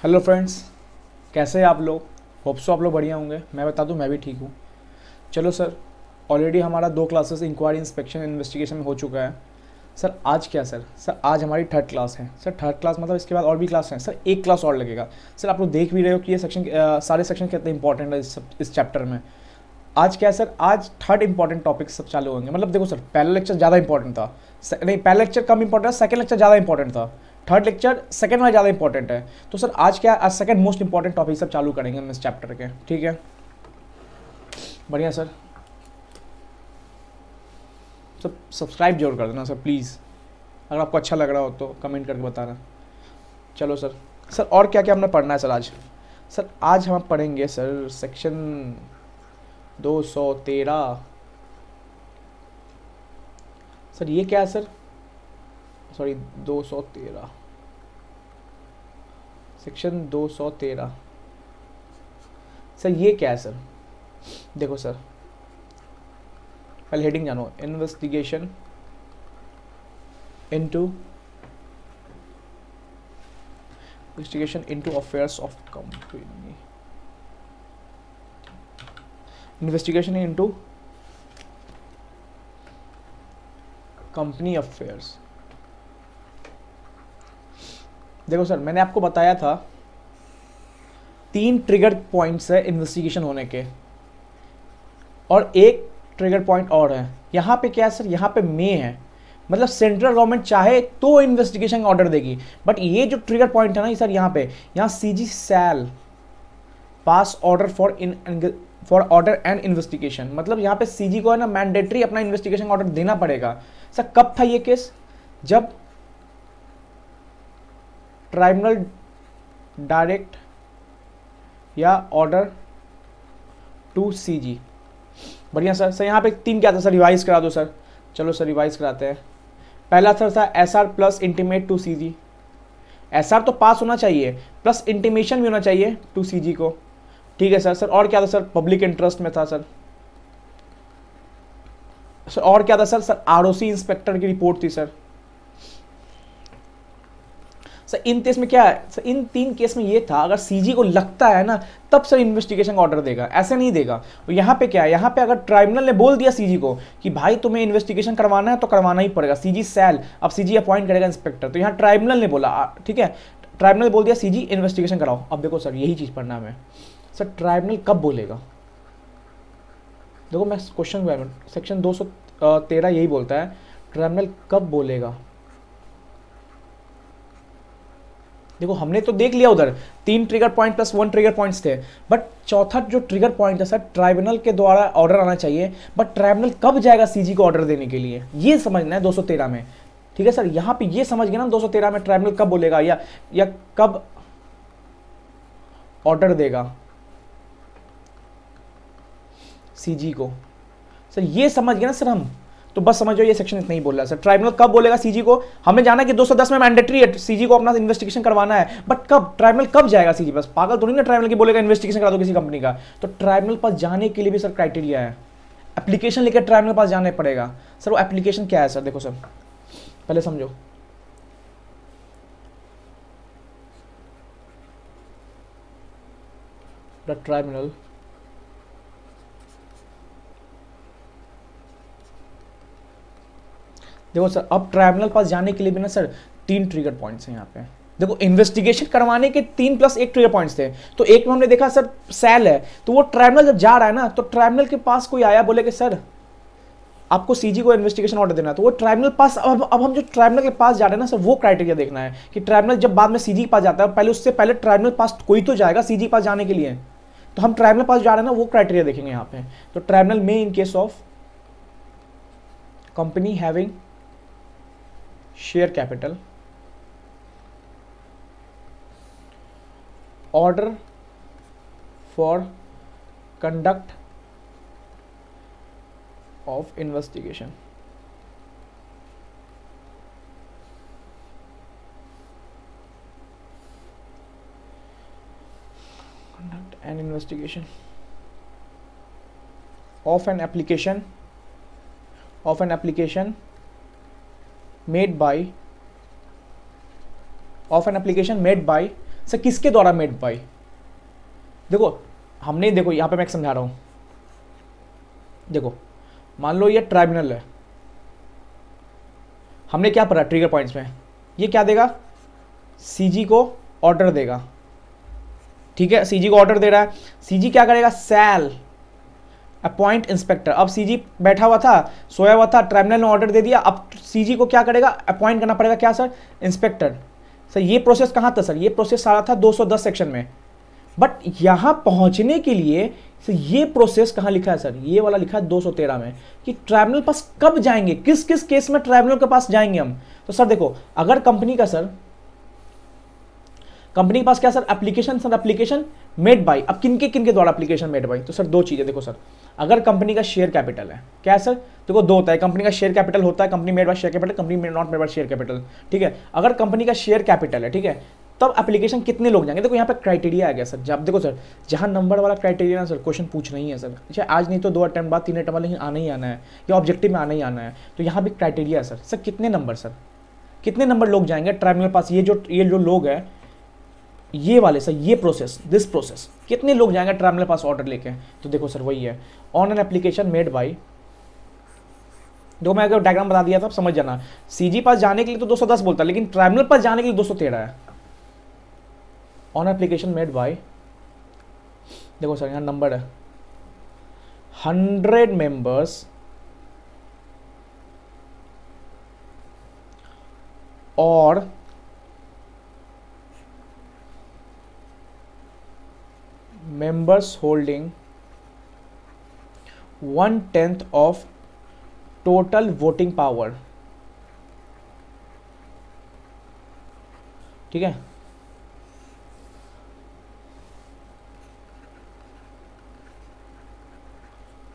Hello friends, कैसे हैं आप लोग? होप सो आप लोग बढ़िया होंगे। मैं बता दूँ, मैं भी ठीक हूँ। चलो सर ऑलरेडी हमारा दो क्लासेस इंक्वायरी इंस्पेक्शन इन्वेस्टिगेशन में हो चुका है। सर, आज क्या सर? सर, आज हमारी थर्ड क्लास है। सर थर्ड क्लास मतलब इसके बाद और भी क्लास हैं। सर, एक क्लास और लगेगा। सर, आप लोग देख भी रहे हो कि ये सेक्शन सारे सेक्शन कितने इंपॉर्टेंट है इस इस चैप्टर में। आज क्या है सर? आज थर्ड इंपॉर्टेंट टॉपिक सब चालू होंगे। मतलब देखो सर, पहला लेक्चर ज़्यादा इंपॉर्टेंट था। नहीं, पहला लेक्चर कम इंपॉर्टेंट था सेकंड लेक्चर ज़्यादा इंपॉर्टेंट था। थर्ड लेक्चर सेकंड वाला ज़्यादा इंपॉर्टेंट है। तो सर, आज क्या, आज सेकंड मोस्ट इंपॉर्टेंट टॉपिक सब चालू करेंगे हम इस चैप्टर के, ठीक है? बढ़िया सर। सब सब्सक्राइब ज़रूर कर देना सर प्लीज़ अगर आपको अच्छा लग रहा हो तो कमेंट करके बताना। चलो सर। सर, और क्या क्या हमने पढ़ना है सर आज? सर, आज हम पढ़ेंगे सर सेक्शन दो सौ तेरह। सर, ये क्या है सर? सॉरी दो सौ तेरह। सेक्शन दो सौ तेरह सर ये क्या है सर देखो सर पहले हेडिंग जानो investigation into investigation into affairs of company investigation into company affairs देखो सर, मैंने आपको बताया था, तीन ट्रिगर पॉइंट्स है इन्वेस्टिगेशन होने के। और एक ट्रिगर पॉइंट और है। यहाँ पे क्या है सर? यहाँ पे मे है। मतलब सेंट्रल गवर्नमेंट चाहे तो इन्वेस्टिगेशन ऑर्डर देगी। बट ये जो ट्रिगर पॉइंट है ना सर यहाँ पे, यहाँ C G shall pass order for in for order and investigation मतलब यहाँ पे सीजी को है ना मैंडेटरी अपना इन्वेस्टिगेशन ऑर्डर देना पड़ेगा। सर, कब था ये केस जब ट्राइब्यूनल डायरेक्ट या ऑर्डर टू सी जी बढ़िया सर। सर, यहाँ पे तीन क्या था? सर, रिवाइज करा दो सर। चलो सर, रिवाइज कराते हैं। पहला सर था S R plus intimate to C G S R तो पास होना चाहिए, प्लस इंटीमेशन भी होना चाहिए टू सी जी को। ठीक है सर। सर, और क्या था सर? पब्लिक इंटरेस्ट में था सर। सर, और क्या था सर? सर, आरओसी इंस्पेक्टर की रिपोर्ट थी सर। सर इन केस में क्या है? सर इन तीन केस में ये था, अगर सीजी को लगता है ना, तब सर इन्वेस्टिगेशन का ऑर्डर देगा। ऐसे नहीं देगा। और यहाँ पे क्या है? यहाँ पे अगर ट्राइब्यूनल ने बोल दिया सीजी को कि भाई तुम्हें इन्वेस्टिगेशन करवाना है तो करवाना ही पड़ेगा। सीजी सेल अब सीजी अपॉइंट करेगा इंस्पेक्टर तो यहाँ ट्राइब्यूनल ने बोला ठीक है। ट्राइब्यूनल बोल दिया सीजी इन्वेस्टिगेशन कराओ। अब देखो सर यही चीज़ पढ़ना है सर ट्राइब्यूनल कब बोलेगा? देखो मैं क्वेश्चन सेक्शन दो सौ तेरह यही बोलता है। ट्राइब्यूनल कब बोलेगा? देखो, हमने तो देख लिया उधर। तीन trigger point plus one trigger points थे। बट चौथा जो ट्रिगर पॉइंट है सर ट्राइब्यूनल के द्वारा ऑर्डर आना चाहिए। बट ट्राइब्यूनल कब जाएगा सीजी को ऑर्डर देने के लिए? ये समझना है 213 में। ठीक है सर यहाँ पे ये समझ गए ना 213 में ट्राइब्यूनल कब बोलेगा या या कब ऑर्डर देगा सीजी को। सर ये समझ गए ना सर हम? तो बस समझो ये सेक्शन इतना ही बोल रहा है। सर ट्राइब्यूनल कब बोलेगा सीजी को? हमने जाना कि 210 में मैंडेटरी है सीजी को अपना इन्वेस्टिगेशन करवाना है। बट कब? ट्राइब्यूनल कब जाएगा सीजी बस पागल तो नहीं ना ट्राइब्यूनल की बोलेगा इन्वेस्टिगेशन करा दो किसी कंपनी का। तो ट्राइब्यूनल पास जाने के लिए भी सर क्राइटेरिया है। एप्लीकेशन लेकर ट्राइब्यूनल पास जाना पड़ेगा। सर, वो एप्लीकेशन क्या है, सर? देखो, सर। पहले समझो। ट्राइब्यूनल देखो सर, अब ट्राइब्यूनल पास जाने के लिए भी ना सर, तीन ट्रिगर पॉइंट्स हैं यहाँ पे। देखो इन्वेस्टिगेशन करवाने के तीन प्लस एक ट्रिगर पॉइंट्स थे। तो एक में हमने देखा सर सेल है। तो वो ट्राइब्यूनल जब जा रहा है ना तो ट्राइब्यूनल के पास कोई आया, बोले कि, सर, आपको सीजी को इन्वेस्टिगेशन ऑर्डर देना तो वो ट्राइब्यूनल पास, अब अब हम जो ट्राइब्यूनल के पास जा रहे हैं ना, सर, वो क्राइटेरिया देखना है कि ट्राइब्यूनल जब बाद में सीजी के पास जाता है, पहले उससे पहले ट्राइब्यूनल पास कोई तो जाएगा सीजी के पास जाने के लिए। तो हम ट्राइब्यूनल पास जा रहे हैं ना, वो क्राइटेरिया देखेंगे यहाँ पे। तो ट्राइब्यूनल में in case of company having share capital. Order for conduct of investigation. Conduct an investigation of an application of an application made by of an application made by sir किसके द्वारा made by देखो, हमने, देखो, यहाँ पे मैं समझा रहा हूँ। देखो, मान लो ये ट्राइब्यूनल है। हमने क्या पढ़ा ट्रिगर पॉइंट्स में? ये क्या देगा? सीजी को ऑर्डर देगा। ठीक है? सीजी को ऑर्डर दे रहा है। सीजी क्या करेगा? Cell appoint inspector. अब सीजी बैठा हुआ था, सोया हुआ था ट्राइब्यूनल ने ऑर्डर दे दिया, अब सीजी को क्या करेगा? अपॉइंट करना पड़ेगा क्या सर इंस्पेक्टर सर ये प्रोसेस कहाँ था सर ये प्रोसेस सारा था 210 सेक्शन में। बट यहाँ पहुँचने के लिए सर ये प्रोसेस कहाँ लिखा है सर ये वाला लिखा है 213 में कि ट्राइब्यूनल पास कब जाएँगे? किस किस केस में ट्राइब्यूनल के पास जाएँगे हम? तो सर देखो, अगर कंपनी का सर कंपनी के पास क्या sir application sir application made by अब किन के किन के द्वारा एप्लीकेशन मेड बाई तो सर दो चीज़ें देखो सर अगर कंपनी का शेयर कैपिटल है, क्या सर देखो, दो होता है। कंपनी का शेयर कैपिटल होता है company made by share capital company made not made by share capital ठीक है? अगर कंपनी का शेयर कैपिटल है, ठीक है, तब एप्लीकेशन कितने लोग जाएँगे? देखो, यहाँ पे क्राइटेरिया आ गया सर जब, देखो सर जहाँ नंबर वाला क्राइटेरिया ना सर क्वेश्चन पूछ नहीं है सर अच्छा आज नहीं तो दो अटैम्प बाद, तीन अटैम्प लेकिन आना ही आना है, या ऑब्जेक्टिव में आना ही आना है। तो यहाँ भी क्राइटेरिया है सर सर कितने नंबर सर कितने नंबर लोग जाएँगे ट्राइब्यूनल पास? ये जो ये जो लोग हैं, ये वाले सर ये प्रोसेस दिस प्रोसेस कितने लोग जाएँगे ट्राइब्यूनल पास ऑर्डर लेके? तो देखो सर वही है। On an application made by देखो, मैं अगर डायग्राम बता दिया था समझ जाना। सीजी पास जाने के लिए तो 210 बोलता है, लेकिन ट्राइब्यूनल पास जाने के लिए 213 है। ऑन एप्लीकेशन मेड बाय देखो सर यहाँ नंबर है। हंड्रेड मेंबर्स और members holding one tenth of total voting power ठीक है?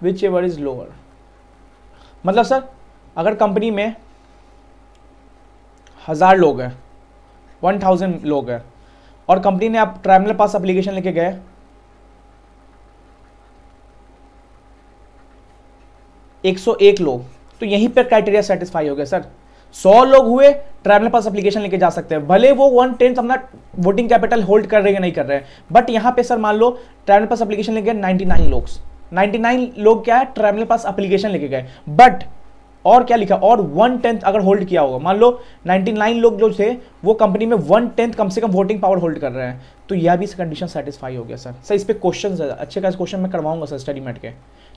विच एवर इज़ लोअर मतलब सर, अगर कंपनी में हज़ार लोग हैं वन थाउज़ेंड लोग हैं, और कंपनी ने आप ट्राइब्यूनल पास एप्लीकेशन लेके गए 101 लोग। तो यहीं पर क्राइटेरिया सेटिस्फाई हो गया सर सौ लोग हुए ट्रैवलर पास एप्लीकेशन लेके जा सकते हैं। भले वो वन टेंथ अपना वोटिंग कैपिटल होल्ड कर रहे हैं नहीं कर रहे हैं बट यहाँ पे सर मान लो ट्रैवलर पास एप्लीकेशन लेके 99 लोग। 99 लोग क्या है ट्रैवलर पास एप्लीकेशन लेके गए। बट और क्या लिखा, और वन टेंथ अगर होल्ड किया होगा, मान लो 99 लोग जो थे, वो कंपनी में वन टेंथ कम से कम वोटिंग पावर होल्ड कर रहे हैं तो यह भी कंडीशन सेटिस्फाई हो गया सर सर इस पर क्वेश्चन अच्छे खास क्वेश्चन मैं करवाऊँगा सर स्टडी मेट के.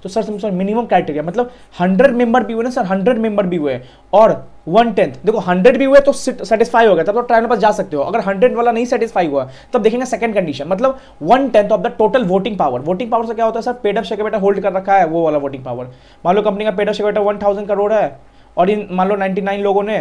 तो सर मिनिमम क्राइटेरिया मतलब हंड्रेड मेंबर भी हुए ना सर हंड्रेड मेंबर भी हुए, और वन टेंथ देखो हंड्रेड भी हुए तो सेटिस्फाई हो गया, तब तो ट्रायल पास जा सकते हो। अगर हंड्रेड वाला नहीं सेटिस्फाई हुआ, तब देखेंगे सेकंड कंडीशन मतलब one tenth of the total voting power voting power से क्या होता है, सर? पेड ऑफ़ बेटा होल्ड कर रखा है वो वाला वोटिंग पावर मान लो कंपनी का पेड ऑफ़ बेटा वन थाउज़ेंड करोड़ है, और इन मान लो नाइन्टी नाइन लोगों ने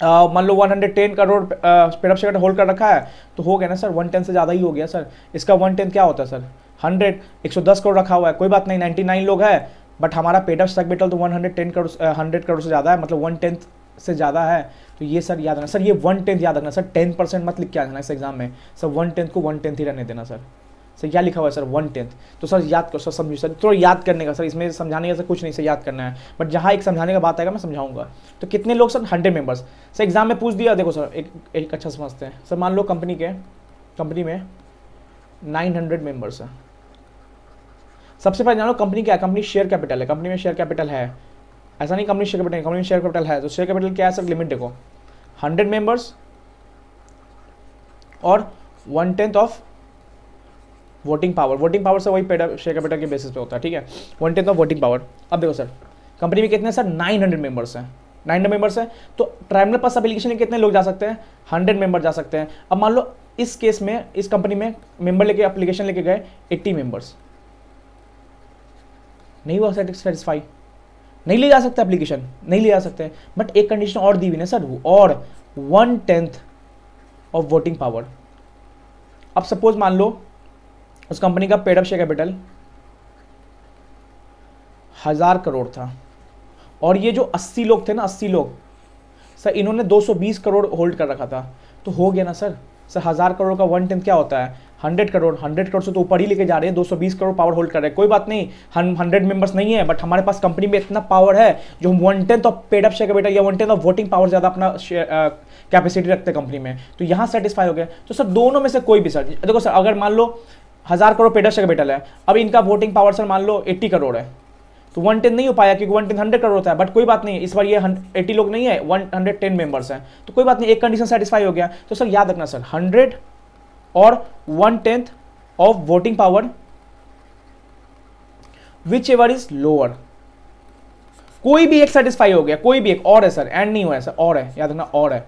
मान लो 110 crore paid of share hold कर रखा है तो हो गया ना, सर? वन टेन से ज़्यादा ही हो गया, सर। इसका वन टेन क्या होता है, सर? हंड्रेड एक सौ दस करोड़ रखा हुआ है। कोई बात नहीं नाइन्टी नाइन लोग है बट हमारा पेड ऑफ़ कैपिटल तो one hundred ten crore hundred crore से ज़्यादा है मतलब वन टेंथ से ज़्यादा है। तो ये सर याद रखना। सर, ये वन टेंथ याद रखना। सर टेन परसेंट मत लिख के आ आना इस एग्ज़ाम में। सर वन टेंथ को वन टेंथ ही रहने देना, सर। सर, क्या लिखा हुआ है, सर? वन टेंथ तो सर, याद करो, सर, समझो, सर। थोड़ा याद करने का, सर, इसमें समझाने का, सर, कुछ नहीं, सर, याद करना है। बट जहाँ एक समझाने का बात आएगा, मैं समझाऊँगा। तो कितने लोग, sir? Hundred members sir exam में पूछ दिया, देखो, सर, एक एक अच्छा समझते हैं। सर, मान लो कंपनी के कंपनी में नाइन हंड्रेड मेंबर्स हैं। सबसे पहले जानो कंपनी क्या है? कंपनी शेयर कैपिटल है। कंपनी में शेयर कैपिटल है। ऐसा नहीं कंपनी शेयर कैपिटल कंपनी में शेयर कैपिटल है। तो शेयर कैपिटल क्या है? सर लिमिट देखो। हंड्रेड मेंबर्स और one tenth of voting power voting power से वही शेयर कैपिटल के बेसिस पे होता है, ठीक है? One tenth of voting power अब देखो सर कंपनी में कितने सर नाइन हंड्रेड मेंबर्स हैं। नाइन हंड्रेड मेंबर्स हैं। तो ट्राइबल पास एप्लीकेशन में कितने लोग जा सकते हैं? हंड्रेड मेंबर जा सकते हैं। अब मान लो, इस केस में, इस कंपनी में मेंबर लेके एप्लीकेशन लेके गए एट्टी मेंबर्स नहीं हुआ सेटिस्फाई नहीं ले जा सकते एप्लीकेशन नहीं ले जा सकते। बट एक कंडीशन और दी हुई ना सर और one tenth of voting power अब सपोज़ मान लो, उस कंपनी का पेड शेयर कैपिटल हज़ार करोड़ था। और ये जो अस्सी लोग थे ना, अस्सी लोग, सर इन्होंने 220 करोड़ होल्ड कर रखा था। तो हो गया ना सर सर हज़ार करोड़ का वन टेंथ क्या होता है? हंड्रेड करोड़ हंड्रेड करोड़ से तो ऊपर ही लेके जा रहे हैं 220 करोड़ पावर होल्ड कर रहे हैं। कोई बात नहीं, हम हंड्रेड मेंबर्स नहीं है बट हमारे पास कंपनी में इतना पावर है, जो हम one tenth of paid up share capital या one tenth of voting power ज़्यादा अपना कैपेसिटी रखते हैं कंपनी में। तो यहाँ सेटिस्फाई हो गया तो सर, दोनों में से कोई भी सर, देखो सर, अगर मान लो हज़ार crore paid up share capital है अब इनका वोटिंग पावर सर मान लो एट्टी करोड़ है। तो वन टेन नहीं हो पाया, क्योंकि वन टेन हंड्रेड करोड़ होता है बट कोई बात नहीं, इस बार ये एट्टी लोग नहीं है वन हंड्रेड टेन मेंबर्स हैं। तो कोई बात नहीं, एक कंडीशन सेटिस्फाई हो गया। तो सर, याद रखना सर हंड्रेड और one tenth of voting power whichever is lower कोई भी एक सेटिस्फाई हो गया, कोई भी एक, और है सर एंड नहीं हुआ है सर और है, याद रखना, और है।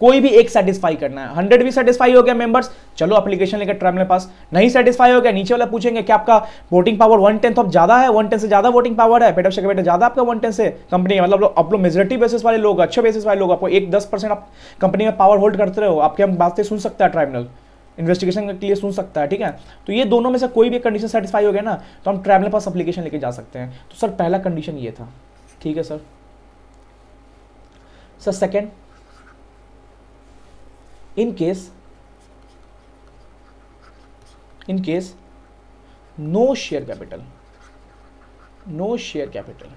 कोई भी एक सेटिस्फाई करना है। हंड्रेड भी सेटिस्फाई हो गया मेंबर्स चलो एप्लीकेशन लेकर ट्राइब पास। नहीं सेटिस्फाई हो गया, नीचे वाला पूछेंगे कि आपका voting power one tenth of ज़्यादा है वन टेंथ से ज़्यादा वोटिंग पावर है पेट बेटा, ज़्यादा आपका वन टेंथ से। कंपनी मतलब आप लोग मेजोरिटी बेसिस वाले लोग, अच्छे बेसिस वाले लोग, आपको एक दस परसेंट आप कंपनी में पावर होल्ड करते रहो। आपके हम बातें सुन सकता है ट्राइब्यूनल इन्वेस्टिगेशन के लिए सुन सकता है, ठीक है? तो ये दोनों में से कोई भी कंडीशन सेटिस्फाई हो गया ना तो हम ट्रैवलर पास अप्लीकेशन लेके जा सकते हैं। तो सर पहला कंडीशन ये था। ठीक है sir sir second in case in case no share capital, no share capital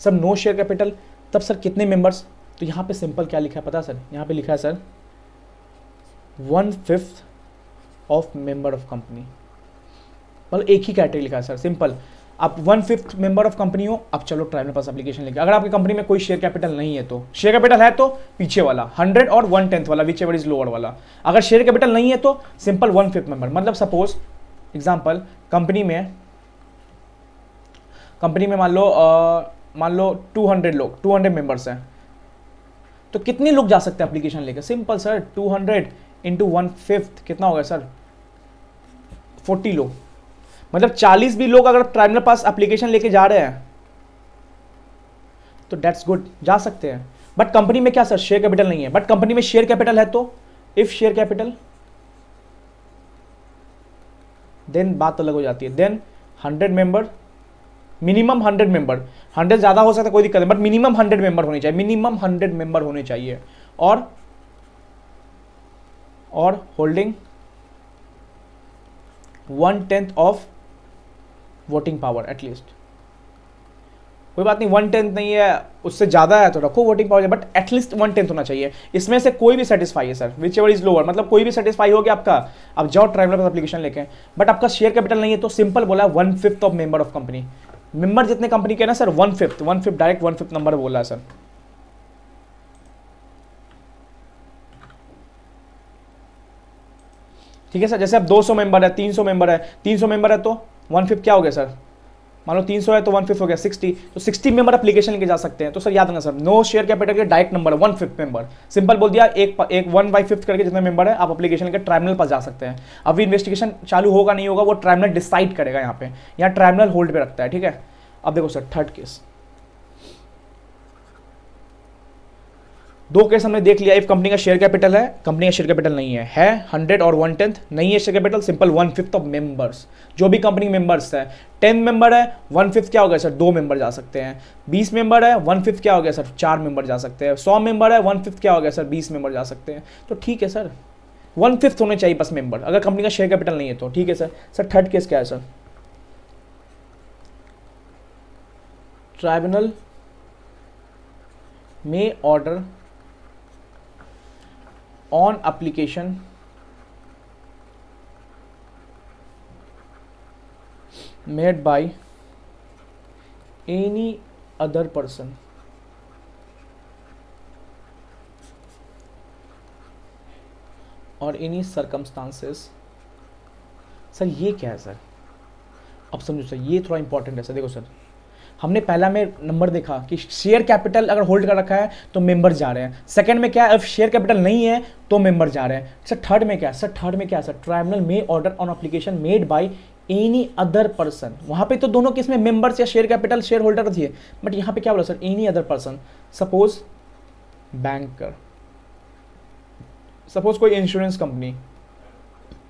sir no share capital तब सर कितने मेंबर्स तो यहाँ पे सिंपल क्या लिखा है पता सर यहाँ पे लिखा है sir one fifth of member of company मतलब एक ही कैटेगरी का सर सिंपल आप one fifth member of company हो, अब चलो ट्राइबल पास एप्लीकेशन लेके। अगर आपकी कंपनी में कोई शेयर कैपिटल नहीं है तो। शेयर कैपिटल है तो पीछे वाला हंड्रेड और वन टेंथ वाला विच एवर इज़ लोअर वाला। अगर शेयर कैपिटल नहीं है तो सिंपल वन फिफ्थ मेंबर मतलब सपोज़ एग्ज़ाम्पल कंपनी में कंपनी में मान लो मान लो टू हंड्रेड लोग टू हंड्रेड मेंबर्स हैं। तो कितने लोग जा सकते हैं एप्लीकेशन लेकर simple sir two hundred into one fifth कितना होगा सर? फोर्टी लोग मतलब 40 भी लोग अगर ट्राइबल पास एप्लीकेशन लेके जा रहे हैं तो डेट्स गुड जा सकते हैं। बट कंपनी में क्या सर? शेयर कैपिटल नहीं है। बट कंपनी में शेयर कैपिटल है तो? इफ़ शेयर कैपिटल देन बात अलग हो जाती है। Then hundred member minimum hundred member hundred ज़्यादा हो सकता है, कोई दिक्कत नहीं। बट मिनिमम हंड्रेड मेंबर होने चाहिए। मिनिमम हंड्रेड मेंबर होने चाहिए। और और holding one tenth of voting power at least कोई बात नहीं वन टेंथ नहीं है, उससे ज़्यादा है तो रखो voting power but at least one tenth होना चाहिए। इसमें से कोई भी सेटिस्फाई है sir whichever is lower मतलब कोई भी सेटिस्फाई हो गया आपका अब जाओ ट्राइवलर एप्लीकेशन लेके बट आपका शेयर कैपिटल नहीं है तो सिंपल बोला one fifth of member of company member जितने कंपनी के ना sir one fifth one fifth direct one fifth number बोला सर ठीक है सर? जैसे अब 200 मेंबर है 300 मेंबर है 300 मेंबर है तो वन फिफ्थ क्या हो गया, सर? मान लो 300 है तो वन फिफ्थ हो गया 60 तो 60 मेंबर एप्लीकेशन लेके जा सकते हैं। तो सर, याद रखना, सर नो शेयर कैपिटल के direct number one fifth member simple बोल दिया, एक एक वन बाई फिफ्थ करके जितने मेंबर है, आप एप्लीकेशन लेकर ट्राइब्यूनल पर जा सकते हैं। अभी इन्वेस्टिगेशन चालू होगा, नहीं होगा, वो ट्राइब्यूनल डिसाइड करेगा यहाँ पे। यहाँ ट्राइब्यूनल होल्ड पे रखता है, ठीक है? अब देखो, सर थर्ड केस दो केस हमने देख लिया इफ़ कंपनी का शेयर कैपिटल है कंपनी का शेयर कैपिटल नहीं है। है हंड्रेड और वन टेंथ नहीं है share capital simple one fifth of members जो भी कंपनी मेंबर्स है टेन मेंबर है वन फिफ्थ क्या हो गया सर दो मेंबर जा सकते हैं। बीस मेंबर है वन फिफ्थ क्या हो गया सर चार मेंबर जा सकते हैं। सौ मेंबर है वन फिफ्थ क्या हो गया सर बीस मेंबर जा सकते हैं। तो ठीक है सर वन फिफ्थ होने चाहिए बस मेंबर अगर कंपनी का शेयर कैपिटल नहीं है तो। ठीक है सर सर थर्ड केस क्या है सर ट्राइब्यूनल में order on application. Made by any other person. और एनी सर्कमस्टांसेस सर ये क्या है सर अब समझो सर ये थोड़ा इंपॉर्टेंट है सर देखो सर हमने पहला में नंबर देखा कि शेयर कैपिटल अगर होल्ड कर रखा है तो मेंबर जा रहे हैं। सेकंड में क्या है? शेयर कैपिटल नहीं है तो मेंबर जा रहे हैं। सर थर्ड में क्या सर थर्ड में क्या sir tribunal may order on application made by any other person वहाँ पे तो दोनों केस में? मेंबर्स या शेयर कैपिटल शेयर होल्डर थे। बट यहाँ पे क्या बोला? Sir any other person suppose banker suppose कोई इंश्योरेंस कंपनी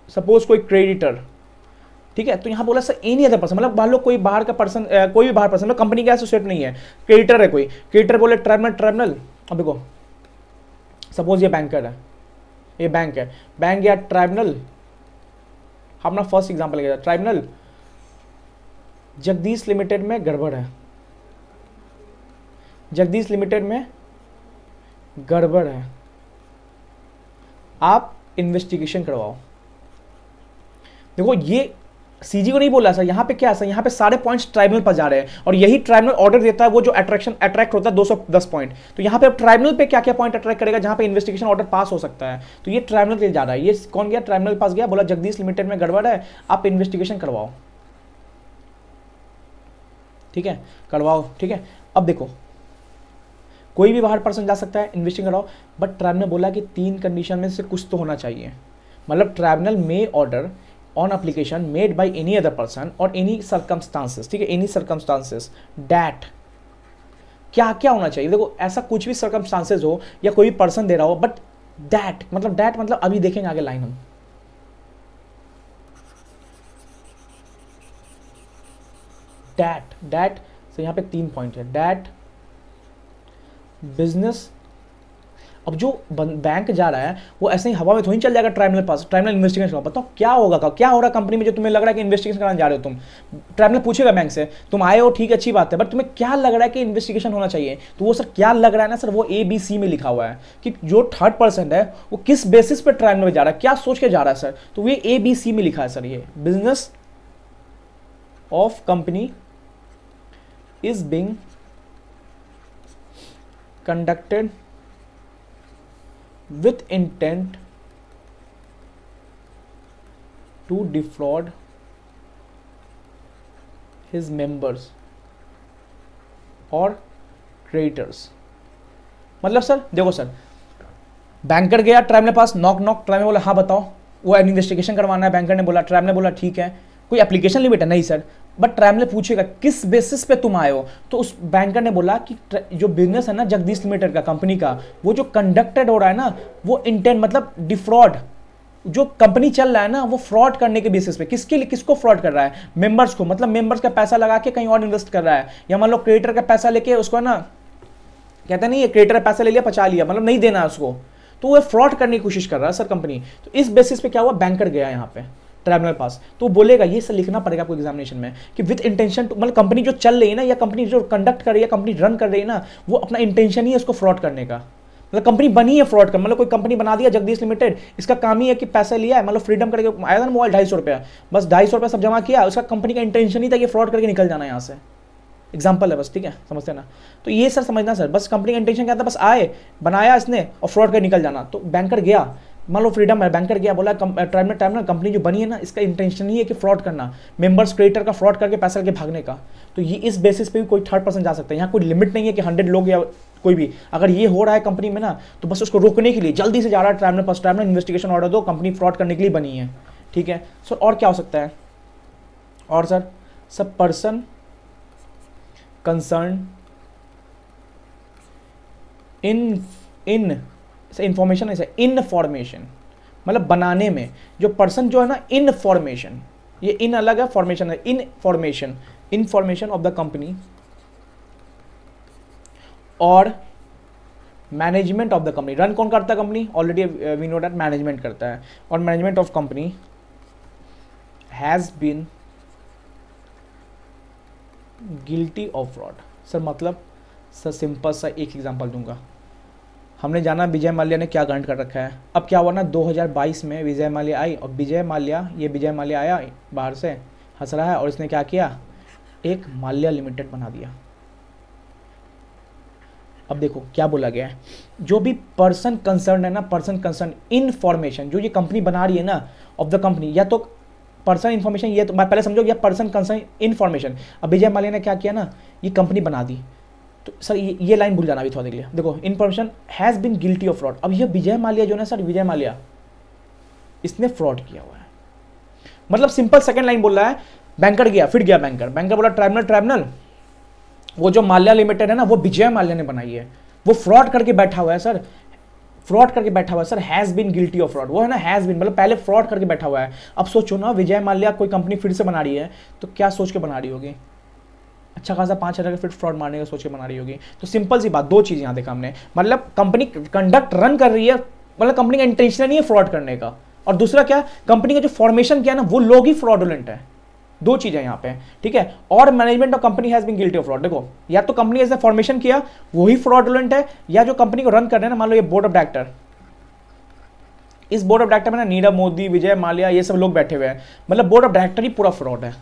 सपोज़ कोई क्रेडिटर ठीक है? तो यहाँ बोला सर एनी अदर पर्सन मतलब मान लो कोई बाहर का पर्सन कोई भी बाहर पर्सन मतलब कंपनी का एसोसिएट नहीं है। क्रेडिटर है कोई। क्रेडिटर बोले ट्राइबल ट्राइबल अब देखो सपोज़ ये बैंकर है। ये बैंक है। बैंक या ट्राइब्यूनल अपना फ़र्स्ट एग्ज़ाम्पल लेगा ट्राइब्यूनल जगदीश लिमिटेड में गड़बड़ है। जगदीश लिमिटेड में गड़बड़ है। आप इन्वेस्टिगेशन करवाओ। देखो, ये सीजी को नहीं बोला सर यहाँ पे क्या है सर यहाँ पे सारे पॉइंट्स ट्राइब्यूनल पर जा रहे हैं और यही ट्राइब्यूनल ऑर्डर देता है, वो जो अट्रैक्शन अट्रैक्ट होता है 210 पॉइंट तो यहाँ पे अब ट्राइब्यूनल पे क्या क्या पॉइंट अट्रैक्ट करेगा, जहाँ पे इन्वेस्टिगेशन ऑर्डर पास हो सकता है? तो ये ट्राइब्यूनल के लिए जा रहा है। ये कौन गया? ट्राइब्यूनल पास गया, बोला, जगदीश लिमिटेड में गड़बड़ है, आप इन्वेस्टिगेशन करवाओ। ठीक है? करवाओ, ठीक है? अब देखो, कोई भी बाहर पर्सन जा सकता है इन्वेस्टिंग कराओ बट ट्राइब्यूनल बोला कि तीन कंडीशन में से कुछ तो होना चाहिए। मतलब tribunal may order on application made by any other person और एनी सर्कमस्टांसेस ठीक है? एनी सर्कमस्टांसेस डैट क्या क्या होना चाहिए? देखो, ऐसा कुछ भी सर्कमस्टांसेस हो या कोई भी पर्सन दे रहा हो बट डैट मतलब डैट मतलब अभी देखेंगे आगे लाइन हम। डैट डैट से यहाँ पे तीन पॉइंट है। डैट बिज़नेस अब जो बैंक जा रहा है, वो ऐसे ही हवा में थोड़ी चल जाएगा ट्राइब्यूनल पास। ट्राइब्यूनल इन्वेस्टिगेशन का बताओ, क्या होगा का क्या हो रहा कंपनी में जो तुम्हें लग रहा है कि इन्वेस्टिगेशन कराने जा रहे हो तुम? ट्राइब्यूनल पूछेगा बैंक से, तुम आए हो, ठीक अच्छी बात है बट तुम्हें क्या लग रहा है कि इन्वेस्टिगेशन होना चाहिए? तो वो, सर, क्या लग रहा है ना, सर, वो ए बी सी में लिखा हुआ है कि जो थर्ड पर्सन है, वो किस बेसिस पर ट्राइब्यूनल में जा रहा है? क्या सोच के जा रहा है, सर? तो ये ए बी सी में लिखा है, सर, ये। Business of company is being conducted with intent to defraud his members और क्रेडिटर्स मतलब सर, देखो सर बैंकर गया ट्राइब ने पास नॉक नॉक ट्राइब ने बोला हाँ बताओ, वो इन्वेस्टिगेशन करवाना है बैंकर ने बोला ट्राइब ने बोला, ठीक है, कोई एप्लीकेशन लिमिट है नहीं सर बट ने पूछेगा, किस बेसिस पे तुम आए हो? तो उस बैंकर ने बोला कि जो बिज़नेस है ना जगदीश लिमिटेड का कंपनी का, वो जो कंडक्टेड हो रहा है ना, वो इंटेंट मतलब डिफ्रॉड जो कंपनी चल रहा है ना, वो फ्रॉड करने के बेसिस पे, किसके लिए, किसको फ्रॉड कर रहा है? मेंबर्स को मतलब मेंबर्स का पैसा लगा के कहीं और इन्वेस्ट कर रहा है। या मान लो क्रिएटर का पैसा लेके उसको ना, कहते नहीं ये क्रिएटर का पैसा ले लिया, पचा लिया मतलब नहीं देना उसको। तो वो फ्रॉड करने की कोशिश कर रहा है सर कंपनी तो इस बेसिस पे क्या हुआ? बैंकर गया यहाँ पे। ट्राइब्यूनल पास तो बोलेगा, ये सर लिखना पड़ेगा आपको एग्जामिनेशन में कि विद इंटेंशन मतलब कंपनी जो चल रही है ना, या कंपनी जो कंडक्ट कर रही है कंपनी रन कर रही है ना, वो अपना इंटेंशन ही है उसको फ्रॉड करने का। मतलब कंपनी बनी है फ्रॉड कर मतलब कोई कंपनी बना दिया जगदीश लिमिटेड इसका काम ही है कि पैसा लिया है मतलब फ्रीडम करके आया था मोबाइल ढाई सौ रुपया। बस ढाई सौ रुपया सब जमा किया, उसका कंपनी का इंटेंशन ही था कि फ्रॉड करके निकल जाना यहाँ से। एग्ज़ाम्पल है बस, ठीक है? समझते ना? तो ये सर समझना सर, बस कंपनी का इंटेंशन क्या था? बस आए, बनाया इसने और फ्रॉड कर निकल जाना। तो बैंकर गया मान लो फ्रीडम है बैंकर गया, बोला टाइम टाइम ना कंपनी जो बनी है ना, इसका इंटेंशन ही है कि फ्रॉड करना मेंबर्स क्रिएटर का फ्रॉड करके पैसा लेके भागने का। तो ये इस बेसिस पे भी कोई थर्ड पर्सन जा सकता है। यहाँ कोई लिमिट नहीं है कि हंड्रेड लोग या कोई भी। अगर ये हो रहा है कंपनी में ना तो बस उसको रोकने के लिए, जल्दी से जा रहा है ट्राइम पास ट्राइम इन्वेस्टिगेशन ऑर्डर दो कंपनी फ्रॉड करने के लिए बनी है। ठीक है? सर और क्या हो सकता है? और सर, सब person concern in in information ऐसे इनफॉर्मेशन मतलब बनाने में, जो पर्सन जो है ना इनफॉर्मेशन ये इन अलग है फॉर्मेशन है. Information information of the company और management of the company run कौन करता है company already we know that management करता है. और management of company has been guilty of fraud sir मतलब सर सिंपल सा एक एग्जांपल दूँगा. हमने जाना विजय माल्या ने क्या ग्रांट कर रखा है। अब क्या हुआ ना 2022 में विजय माल्या आई और विजय माल्या, ये विजय माल्या आया बाहर से, हंस रहा है और इसने क्या किया? एक माल्या लिमिटेड बना दिया। अब देखो, क्या बोला गया है। जो भी पर्सन कंसर्न है ना पर्सन कंसर्न इनफॉर्मेशन जो ये कंपनी बना रही है ना ऑफ़ द कंपनी या तो पर्सन इन्फॉर्मेशन ये तो पहले समझो या पर्सन कंसर्न इन्फॉर्मेशन अब विजय माल्या ने क्या किया ना, ये कंपनी बना दी। तो सर, ये ये लाइन भूल जाना अभी थोड़ा देर लिए। देखो information has been guilty of fraud अब ये विजय माल्या जो है सर, विजय माल्या, इसने फ्रॉड किया हुआ है। मतलब सिंपल सेकंड लाइन बोल रहा है बैंकर गया, फिर गया बैंकर बैंकर बोला ट्राइब्यूनल ट्राइब्यूनल वो जो माल्या लिमिटेड है ना, वो विजय माल्या ने बनाई है। वो फ्रॉड करके बैठा हुआ है, सर। फ्रॉड करके बैठा हुआ है, sir has been guilty of fraud वो है ना हैज़ बिन मतलब पहले फ्रॉड करके बैठा हुआ है। अब सोचो ना, विजय माल्या कोई कंपनी फिर से बना रही है तो क्या सोच के बना रही होगी? अच्छा खासा पाँच हज़ार का फिट फ्रॉड मारने का सोच के बना रही होगी। तो सिंपल सी बात, दो चीज़ यहाँ देखा हमने। मतलब कंपनी कंडक्ट रन कर रही है मतलब कंपनी का इंटेंशन नहीं है फ्रॉड करने का। और दूसरा क्या, कंपनी का जो फॉर्मेशन किया ना, वो लोग ही फ्रॉडुलेंट है। दो चीज़ें यहाँ पे ठीक है? और management of company has been guilty of fraud देखो, या तो कंपनी ऐसे फॉर्मेशन किया वही फ्रॉडुलेंट है, या जो कंपनी को रन कर रहे हैं ना, मान लो ये बोर्ड ऑफ़ डायरेक्टर इस बोर्ड ऑफ़ डायरेक्टर में ना नीरव मोदी, विजय माल्या, ये सब लोग बैठे हुए हैं। मतलब बोर्ड ऑफ़ डायरेक्टर ही पूरा फ्रॉड है।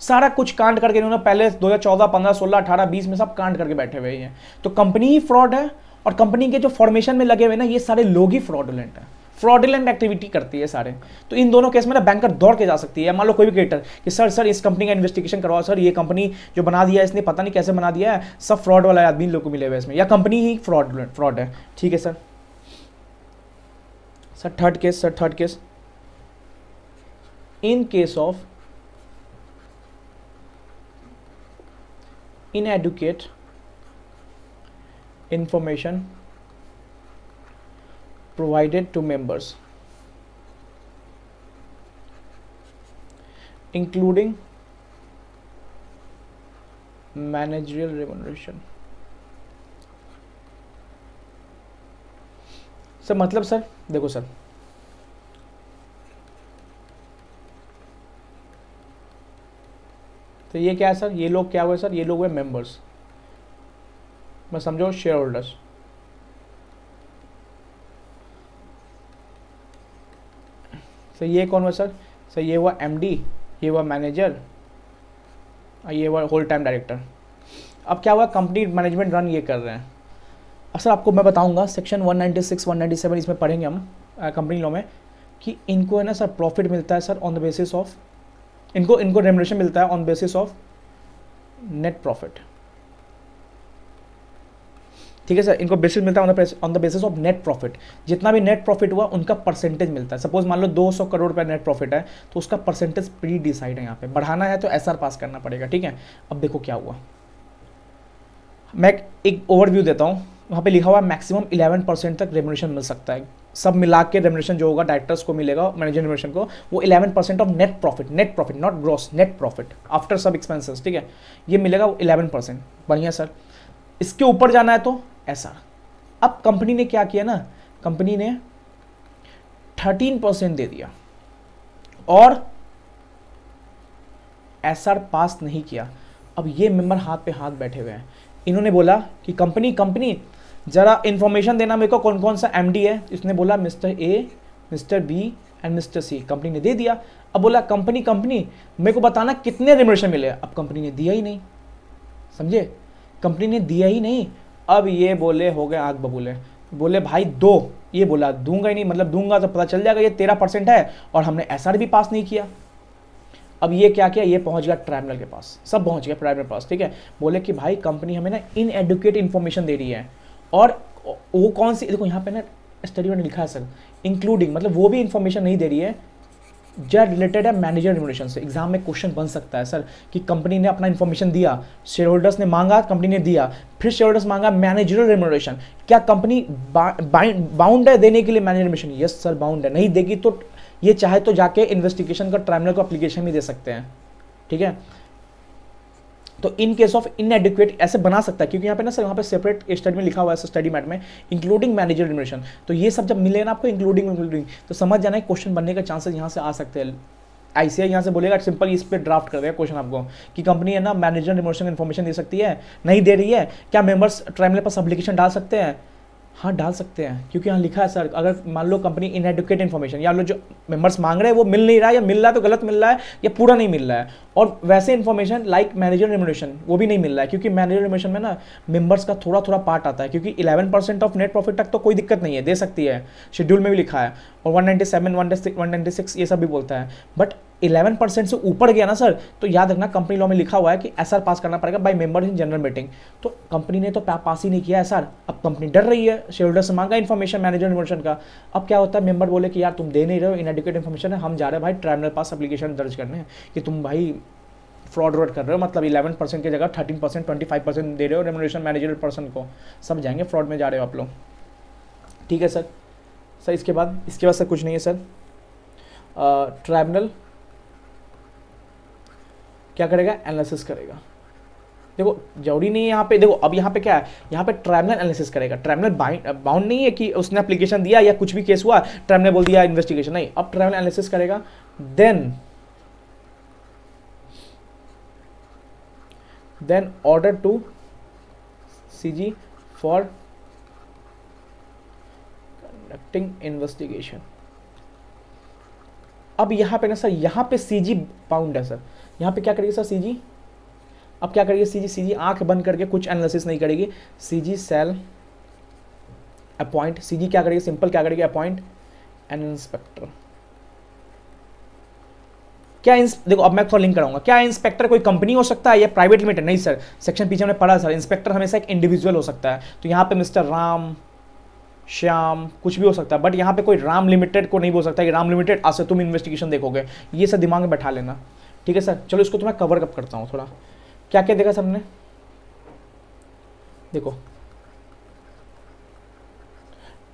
सारा कुछ कांड करके इन्होंने पहले 2014, 15, 16, 18, 20 में सब कांड करके बैठे हुए हैं तो कंपनी ही फ्रॉड है और कंपनी के जो फॉर्मेशन में लगे हुए ना ये सारे लोग ही फ्रॉडुलेंट है। फ्रॉडुलेंट एक्टिविटी करती है सारे। तो इन दोनों केस में ना बैंकर दौड़ के जा सकती है। मान लो कोई भी क्रिएटर कि सर सर इस कंपनी का इन्वेस्टिगेशन करवाओ। सर ये कंपनी जो बना दिया है इसने पता नहीं कैसे बना दिया है। सब फ्रॉड वाला आदमी लोग को मिले हुए इसमें। या कंपनी ही फ्रॉड फ्रॉड है। ठीक है sir. Sir third case sir third case in case of inadequate information provided to members including managerial remuneration sir मतलब सर देखो सर तो ये क्या है सर? ये लोग क्या हुए सर? ये लोग हुए मेंबर्स मैं समझो शेयर होल्डर्स सर ये कौन हुआ सर? सर, ये हुआ एमडी ये हुआ मैनेजर और ये हुआ होल टाइम डायरेक्टर अब क्या हुआ? कंपनी मैनेजमेंट रन ये कर रहे हैं। अब सर, आपको मैं बताऊँगा सेक्शन 196 197 इसमें पढ़ेंगे हम कंपनी लॉ में, कि इनको है ना सर प्रॉफिट मिलता है sir on the basis of इनको इनको रेमुनेशन मिलता है on basis of net profit ठीक है सर इनको बेसिस मिलता है on the basis of net profit जितना भी नेट प्रॉफिट हुआ, उनका परसेंटेज मिलता है. सपोज़ मान लो 200 करोड़ रुपया नेट प्रॉफिट है तो उसका परसेंटेज प्री डिसाइड है यहाँ पे. बढ़ाना है तो एसआर पास करना पड़ेगा, ठीक है? अब देखो क्या हुआ. मैं एक ओवरव्यू देता हूँ. वहाँ पे लिखा हुआ है मैक्सिमम 11 परसेंट तक रेमुनेशन मिल सकता है. सब मिला के रेमुनेशन जो होगा डायरेक्टर्स को मिलेगा मैनेजर रेमुनेशन को, वो 11 percent of net profit net profit not gross net profit after सब एक्सपेंसेस ठीक है? ये मिलेगा वो 11 परसेंट बढ़िया सर इसके ऊपर जाना है तो ऐसा अब कंपनी ने क्या किया ना? कंपनी ने 13 परसेंट दे दिया और एसआर पास नहीं किया. अब ये मेंबर हाथ पे हाथ बैठे हुए हैं। इन्होंने बोला कि कंपनी कंपनी ज़रा इन्फॉर्मेशन देना मेरे को कौन कौन सा एमडी है? इसने बोला, mister A mister B and mister C company ने दे दिया। अब बोला, कंपनी कंपनी, मेरे को बताना कितने रिमोशन मिले? अब कंपनी ने दिया ही नहीं। समझे? कंपनी ने दिया ही नहीं। अब ये बोले, हो गए आग बबूले। बोले, भाई, दो। ये बोला, दूँगा ही नहीं। मतलब दूँगा तो पता चल जाएगा, ये तेरह परसेंट है और हमने एस भी पास नहीं किया। अब ये क्या किया? ये पहुँच गया ट्राइब्यूनल के पास। सब पहुँच गया ट्राइब्यूनल के पास, ठीक है? बोले कि, भाई कंपनी हमें ना इन एडुकेट इन्फॉर्मेशन दे रही है। और वो कौन सी, देखो यहाँ पे ना स्टडी में लिखा है सर इंक्लूडिंग मतलब वो भी इंफॉर्मेशन नहीं दे रही है जो रिलेटेड है मैनेजर रिमोनेशन से। एग्ज़ाम में क्वेश्चन बन सकता है, सर, कि कंपनी ने अपना इन्फॉर्मेशन दिया शेयर होल्डर्स ने मांगा कंपनी ने दिया, फिर शेयर होल्डर्स मांगा मैनेजर रिमोनेशन क्या कंपनी बाउंड है देने के लिए manager remuneration yes sir bound है। नहीं देगी तो ये चाहे तो जाके इन्वेस्टिगेशन का ट्राइब्यूनल को अप्लीकेशन भी दे सकते हैं। ठीक है? तो इन केस ऑफ़ इनएडिक्वेट ऐसे बना सकता है, क्योंकि यहाँ पे ना सर यहाँ पे सेपरेट स्टडी में लिखा हुआ है स्टडी मैट में इंक्लूडिंग मैनेजर रिमुनेशन तो ये सब जब मिले ना आपको इंक्लूडिंग इंक्लूडिंग तो समझ जाना है क्वेश्चन बनने का चांसेस यहाँ से आ सकते हैं। आईसीआई यहाँ से बोलेगा सिंपल इस पर ड्राफ्ट कर देगा क्वेश्चन आपको, कि कंपनी है ना मैनेजर रिमोशन इन्फॉर्मेशन दे सकती है, नहीं दे रही है, क्या मेंबर्स ट्राइमले पास अप्लीकेशन डाल सकते हैं? हाँ डाल सकते हैं। क्योंकि यहाँ लिखा है, सर, अगर मान लो कंपनी इनएडुकेट इन्फॉर्मेशन या लो जो मेंबर्स मांग रहे हैं, वो मिल नहीं रहा है या मिल रहा है तो गलत मिल रहा है या पूरा नहीं मिल रहा है। और वैसे इन्फॉर्मेशन लाइक मैनेजर रिमोनेशन वो भी नहीं मिल रहा है। क्योंकि मैनेजर रिमोनेशन में ना मेंबर्स का थोड़ा थोड़ा पार्ट आता है। क्योंकि eleven percent of net profit तक तो कोई दिक्कत नहीं है, दे सकती है। शेड्यूल में भी लिखा है और one ninety seven one ninety six ये सब भी बोलता है। बट इलेवन परसेंट से ऊपर गया ना, सर तो याद रखना कंपनी लॉ में लिखा हुआ है कि एसआर पास करना पड़ेगा by member in general meeting तो कंपनी ने तो पास ही नहीं किया एसआर अब कंपनी डर रही है शेयर से मांगा इन्फॉर्मेशन मैनेजर इन्फॉर्मेशन का. अब क्या होता है मेंबर बोले कि यार, तुम दे नहीं रहे हो इनएडिकेट इन्फॉर्मेशन है, हम जा रहे हैं भाई ट्राइब्यूनल पास अपलीकेशन दर्ज करने कि तुम भाई फ्रॉड वर्ड कर रहे हो मतलब इलेवन परसेंट की जगह thirteen percent twenty five percent दे रहे हो रेमोनेशन मैनेजर पर्सन को. सब जाएँगे फ्रॉड में जा रहे हो आप लोग. ठीक है, सर. सर, इसके बाद इसके बाद सर कुछ नहीं है, सर. ट्राइब्यूनल क्या करेगा? एनालिसिस करेगा। देखो, ज़रूरी नहीं है यहाँ पे, देखो, अब यहाँ पे क्या है? यहाँ पे ट्राइब्यूनल एनालिसिस करेगा। ट्राइब्यूनल बाउंड नहीं है कि उसने एप्लीकेशन दिया या कुछ भी केस हुआ ट्राइब्यूनल बोल दिया इन्वेस्टिगेशन नहीं। अब ट्राइब्यूनल एनालिसिस करेगा। Then then order to C G for conducting investigation अब यहाँ पे ना सर, यहाँ पे सी जी बाउंड है सर। यहाँ पे क्या करेगी सर सी जी अब क्या करेगी सी जी आँख बंद करके कुछ एनालिसिस नहीं करेगी। सी जी सेल अपॉइंट सी जी क्या करेगी? सिंपल क्या करेगी? अपॉइंट एन इंस्पेक्टर क्या इंस देखो, अब मैं थोड़ा लिंक कराऊँगा। क्या इंस्पेक्टर कोई कंपनी हो सकता है या प्राइवेट लिमिटेड नहीं सर सेक्शन पीछे हमने पढ़ा सर इंस्पेक्टर हमेशा एक इंडिविजुअल हो सकता है। तो यहाँ पे मिस्टर राम श्याम, कुछ भी हो सकता है बट यहाँ पे कोई राम लिमिटेड को नहीं बोल सकता कि राम लिमिटेड आज से तुम इन्वेस्टिगेशन देखोगे। ये सब दिमाग में बैठा लेना। ठीक है सर? चलो इसको तो मैं कवर कप करता हूँ थोड़ा। क्या क्या देखा सबने? देखो।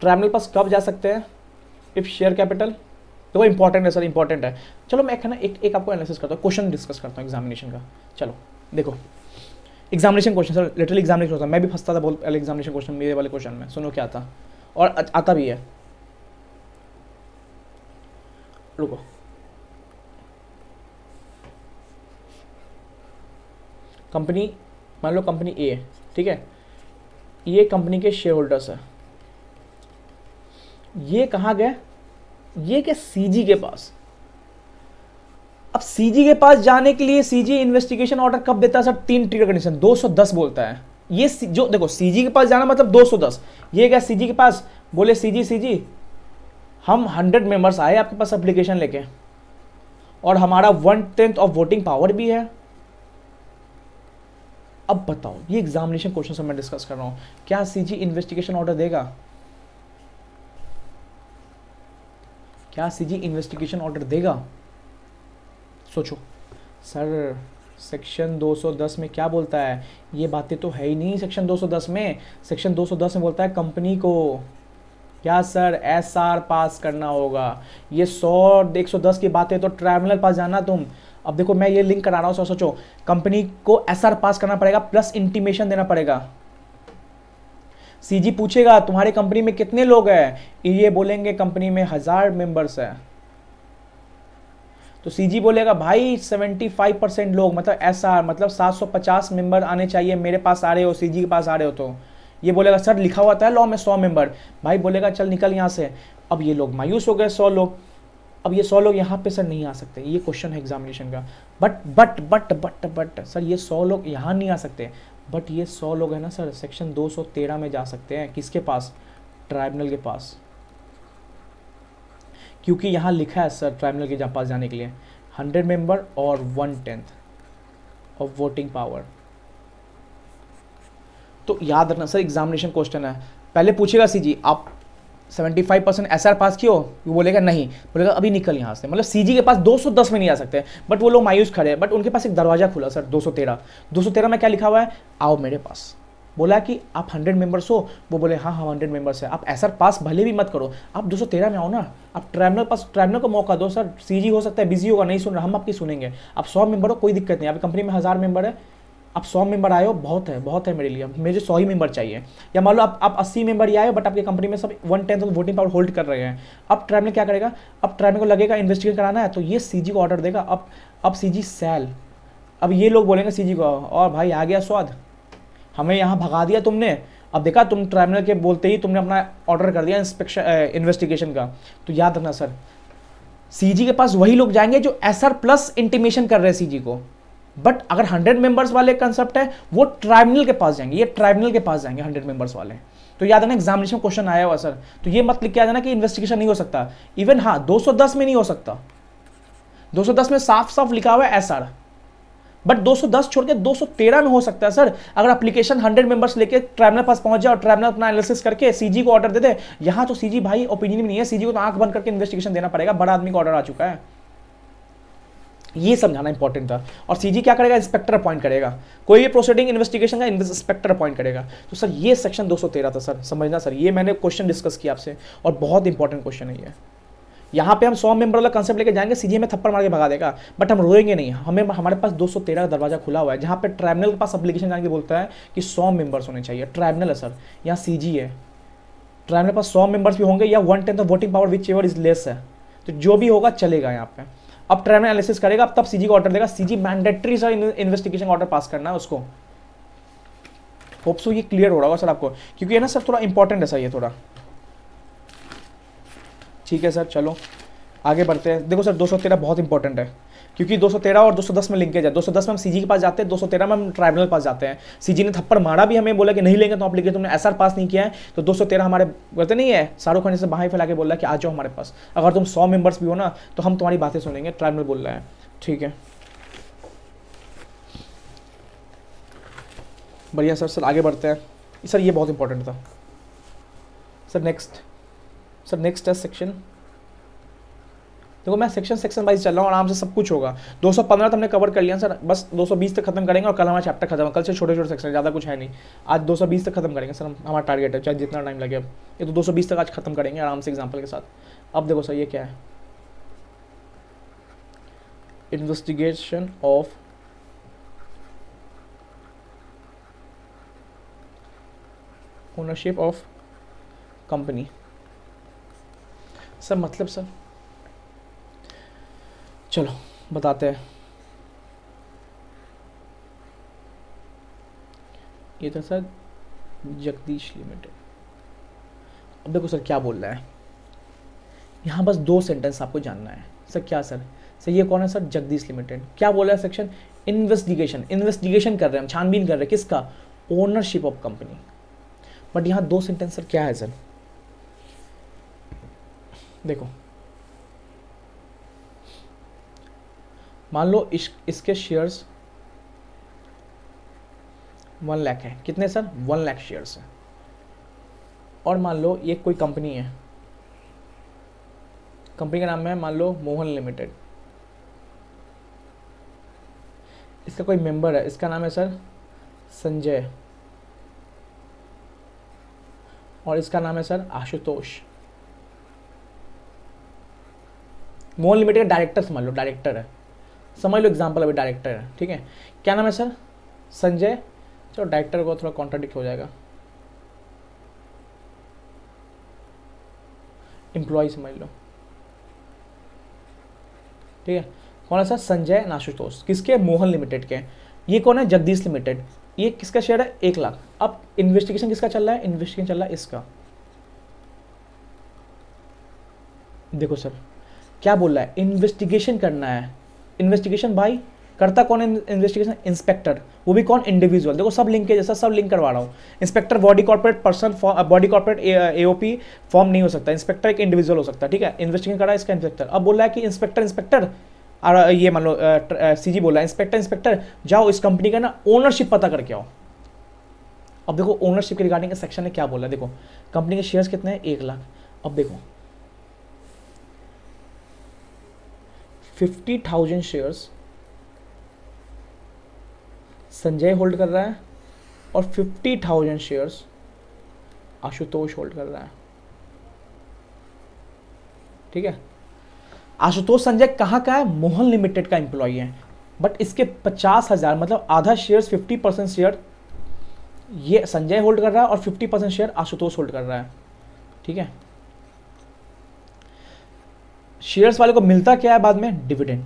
ट्रैवल पास कब जा सकते हैं? इफ़ शेयर कैपिटल देखो इंपॉर्टेंट है सर इंपॉर्टेंट है। चलो मैं एक है ना, एक एक आपको एनालिसिस करता हूँ क्वेश्चन डिस्कस करता हूँ एग्जामिनेशन का। चलो, देखो। Examination question sir literally examination होता है। मैं भी फंसता था बहुत पहले एग्जामिनेशन क्वेश्चन मेरे वाले क्वेश्चन में। सुनो क्या था। और आता भी है। रुको। कंपनी, मान लो कंपनी ए ठीक है? ये कंपनी के शेयर होल्डर्स है। ये कहाँ गए? ये क्या सीजी के पास। अब सीजी के पास जाने के लिए सीजी इन्वेस्टिगेशन ऑर्डर कब देता है सर? तीन ट्रिगर कंडीशन 210 बोलता है। ये जो देखो सीजी के पास जाना मतलब 210 ये क्या सीजी के पास? बोले सीजी सीजी हम 100 मेंबर्स आए आपके पास एप्लीकेशन लेके और हमारा one tenth of voting power भी है। अब बताओ, ये एग्जामिनेशन क्वेश्चन से मैं डिस्कस कर रहा हूँ। क्या सीजी इन्वेस्टिगेशन ऑर्डर देगा? क्या सीजी इन्वेस्टिगेशन ऑर्डर देगा? सोचो। सर सेक्शन 210 में क्या बोलता है? ये बातें तो है ही नहीं सेक्शन 210 में। सेक्शन 210 में बोलता है, कंपनी को क्या सर एस आर पास करना होगा। ये सौ एक सौ दस की बातें तो ट्राइब्यूनल पास जाना तुम। अब देखो, मैं ये लिंक करा रहा हूँ, सो सोचो। कंपनी को एस आर पास करना पड़ेगा प्लस इंटीमेशन देना पड़ेगा। सीजी पूछेगा, तुम्हारी कंपनी में कितने लोग हैं? ये बोलेंगे, कंपनी में हज़ार मेंबर्स है। तो सीजी बोलेगा, भाई 75 परसेंट लोग मतलब एस आर मतलब 750 मेंबर आने चाहिए, मेरे पास आ रहे हो सीजी के पास आ रहे हो तो। ये बोलेगा, सर, लिखा हुआ था लॉ में 100 मेंबर भाई बोलेगा, चल निकल यहाँ से। अब ये लोग मायूस हो गए 100 लोग। अब ये 100 लोग यहाँ पे सर नहीं आ सकते, ये क्वेश्चन है एग्जामिनेशन का। But but but but but sir, ये 100 लोग यहाँ नहीं आ सकते। बट ये सौ लोग हैं ना सर सेक्शन 213 में जा सकते हैं। किसके पास? ट्राइब्यूनल के पास। क्योंकि यहाँ लिखा है सर ट्राइब्यूनल के पास जाने के लिए। हंड्रेड मेंबर और one tenth of voting power तो याद रखना सर एग्जामिनेशन क्वेश्चन है। पहले पूछेगा सी जी आप 75 परसेंट एस आर पास कियो वो बोलेगा नहीं। बोलेगा, अभी निकल यहाँ से। मतलब सीजी के पास 210 में नहीं आ सकते। बट वो लोग मायूस खड़े हैं। बट उनके पास एक दरवाज़ा खुला, सर 213 213 में क्या लिखा हुआ है? आओ मेरे पास। बोला कि आप 100 मेंबर्स हो, वो बोले हाँ हाँ हंड्रेड मेंबर्स है। आप एस पास भले भी मत करो, आप 213 में आओ ना। आप ट्रैवलर पास, ट्रैवलर को मौका दो, सर सीजी हो सकता है बिज़ी होगा, नहीं सुन रहा, हम आपकी सुनेंगे। आप सौ मेंबर हो, कोई दिक्कत नहीं। आपकी कंपनी में हज़ार मेंबर है, आप सौ मेंबर आए हो, बहुत है बहुत है मेरे लिए। मुझे सौ ही मेंबर चाहिए। या मान लो आप आप अस्सी मेंबर ही आए हो बट आपकी कंपनी में सब one tenth of voting power hold कर रहे हैं। अब में क्या करेगा? अब ट्राइब को लगेगा इन्वेस्टिगेट कराना है तो ये सीजी को ऑर्डर देगा। अब अब सीजी सेल अब ये लोग बोलेंगे सीजी को, और भाई, आ गया स्वाद। हमें यहाँ भगा दिया तुमने। अब देखा, तुम ट्राइब्यूनल के बोलते ही तुमने अपना ऑर्डर कर दिया इंस्पेक्शन इन्वेस्टिगेशन का। तो याद रखना सर सीजी के पास वही लोग जाएँगे जो एसआर प्लस इंटीमेशन कर रहे हैं सीजी को। बट अगर हंड्रेड मेंबर्स वाले कंसेप्ट है, वो ट्राइब्यूनल के पास जाएँगे। ये ट्राइब्यूनल के पास जाएँगे हंड्रेड मेंबर्स वाले। तो याद है ना एग्जामिनेशन क्वेश्चन आया हुआ सर तो ये मत लिख के आ जाना कि इन्वेस्टिगेशन नहीं हो सकता। इवन हाँ 210 में नहीं हो सकता। 210 में साफ़ साफ़ लिखा हुआ है एस आर बट 210 छोड़ के 213 में हो सकता है सर अगर एप्लीकेशन 100 मेंबर्स लेके ट्राइब्यूनल पास पहुँच जाए और ट्राइब्यूनल अपना एनालिसिस करके सीजी को ऑर्डर दे दे, यहाँ तो सीजी भाई ओपिनियन नहीं है। सीजी को तो आँख बंद करके इन्वेस्टिगेशन देना पड़ेगा। बड़ा आदमी का ऑर्डर आ चुका है। ये समझाना इंपॉर्टेंट था। और सीजी क्या करेगा? इंस्पेक्टर अपॉइंट करेगा। कोई भी प्रोसीडिंग इन्वेस्टिगेशन का इंस्पेक्टर अपॉइंट करेगा। तो सर ये सेक्शन 213 था सर समझना सर ये मैंने क्वेश्चन डिस्कस किया आपसे। और बहुत इंपॉर्टेंट क्वेश्चन है ये। यहाँ पे हम सौ मेंबर वाला कंसेप्ट लेके जाएँगे सीजी में थप्पड़ मार के भगा देगा। बट हम रोएँगे नहीं। हमें, हमारे पास 213 का दरवाज़ा खुला हुआ है, जहाँ पे ट्राइब्यूनल के पास अप्लीकेशन जाके बोलता है कि सौ मेंबर्स होने चाहिए। ट्राइब्यूनल है सर यहाँ सी है। ट्राइब्यूनल के पास सौ मेंबर्स भी होंगे या one tenth voting power whichever is less है। तो जो भी होगा, चलेगा यहाँ पे। अब ट्राइब्यूनल एनालिसिस करेगा, अब तब सीजी का ऑर्डर देगा। CG mandatory sir investigation order पास करना है उसको। होप सो ये क्लियर हो रहा होगा सर आपको। क्योंकि ना सर थोड़ा इंपॉर्टेंट है सर ये थोड़ा। ठीक है सर, चलो। आगे बढ़ते हैं। देखो सर 213 बहुत इंपॉर्टेंट है, क्योंकि 213 और 210 में लिंकेज है 210 में हम सीजी के पास जाते हैं 213 में हम ट्राइब्यूनल पास जाते हैं। सीजी ने थप्पड़ मारा भी हमें, बोला कि नहीं लेंगे तो आप लिखे तुमने एसआर पास नहीं किया है। तो 213 हमारे, बोलते नहीं है, शाहरुख खान से बाहर फैला के बोला कि आ जाओ हमारे पास। अगर तुम सौ मेंबर्स भी हो ना तो हम तुम्हारी बातें सुनेंगे ट्राइब्यूनल बोल रहा है। ठीक है। बढ़िया सर सर आगे बढ़ते हैं। सर, ये बहुत इंपॉर्टेंट था। सर नेक्स्ट सर नेक्स्ट है सेक्शन देखो, मैं सेक्शन सेक्शन वाइज चल रहा हूँ, आराम से सब कुछ होगा। 215 तो हमने कवर कर लिया, सर। बस 220 तक खत्म करेंगे और कल हमारा चैप्टर खत्म कल से छोटे छोटे सेक्शन ज़्यादा कुछ है नहीं। आज 220 तक खत्म करेंगे, सर। हम, हमारा टारगेट है, चाहे जितना टाइम लगे अब। ये तो 220 तक आज खत्म करेंगे, आराम से एग्ज़ाम्पल के साथ। अब देखो, सर, ये क्या है? Investigation of ownership of company sir मतलब सर चलो, बताते हैं। ये था सर जगदीश लिमिटेड। अब देखो सर क्या बोल रहा है। यहाँ बस दो सेंटेंस आपको जानना है। सर क्या सर? सर ये कौन है सर? जगदीश लिमिटेड। क्या बोल रहा है सेक्शन इन्वेस्टिगेशन इन्वेस्टिगेशन कर रहे हैं हम, छानबीन कर रहे हैं। किसका? ओनरशिप ऑफ़ कंपनी बट यहाँ दो सेंटेंस सर क्या है सर? देखो। मान लो इस, इसके शेयर्स वन लाख है। कितने सर? वन लाख शेयर्स हैं। और मान लो ये कोई कंपनी है। कंपनी का नाम है मान लो मोहन लिमिटेड इसका कोई मेंबर है। इसका नाम है सर संजय। और इसका नाम है sir Ashutosh. Mohan limited director समझ लो डायरेक्टर है। समझ लो एग्ज़ाम्पल अभी डायरेक्टर है, ठीक है? क्या नाम है सर? संजय? चलो डायरेक्टर को थोड़ा कॉन्ट्राडिक्ट हो जाएगा। एम्प्लॉय समझ लो। ठीक है? कौन है सर? संजय नाशुतोष। किसके? मोहन लिमिटेड के। ये कौन है? जगदीश लिमिटेड। ये किसका शेयर है? एक लाख। अब इन्वेस्टिगेशन किसका चल रहा है? इन्वेस्टिगेशन चल रहा है इसका। देखो सर क्या बोल रहा है? इन्वेस्टिगेशन करना है। इन्वेस्टिगेशन भाई करता कौन इन्वेस्टिगेशन इंस्पेक्टर वो भी कौन? इंडिविजुअल देखो, सब लिंक के जैसा सब लिंक करवा रहा हूँ। Inspector body corporate person body corporate AOP form नहीं हो सकता। इंस्पेक्टर एक इंडिविजुअल हो सकता है, ठीक है? इन्वेस्टिगेशन करा इसका इंस्पेक्टर अब बोल रहा है कि इंस्पेक्टर इंस्पेक्टर और ये मान लो सी जी बोला इंस्पेक्टर इंस्पेक्टर जाओ इस कंपनी का ना ओनरशिप पता करके आओ। अब देखो ओनरशिप के रिगार्डिंग सेक्शन ने क्या बोला? देखो कंपनी के शेयर्स कितने हैं? एक लाख। अब देखो fifty thousand shares Sanjay hold कर रहा है और fifty thousand shares Ashutosh hold कर रहा है। ठीक है? आशुतोष संजय कहाँ का है? मोहन लिमिटेड का एम्प्लॉय है। बट इसके पचास हज़ार मतलब आधा शेयर्स फिफ्टी परसेंट शेयर ये संजय होल्ड कर रहा है और fifty percent share Ashutosh hold कर रहा है। ठीक है? शेयर्स वाले को मिलता क्या है बाद में? डिविडेंड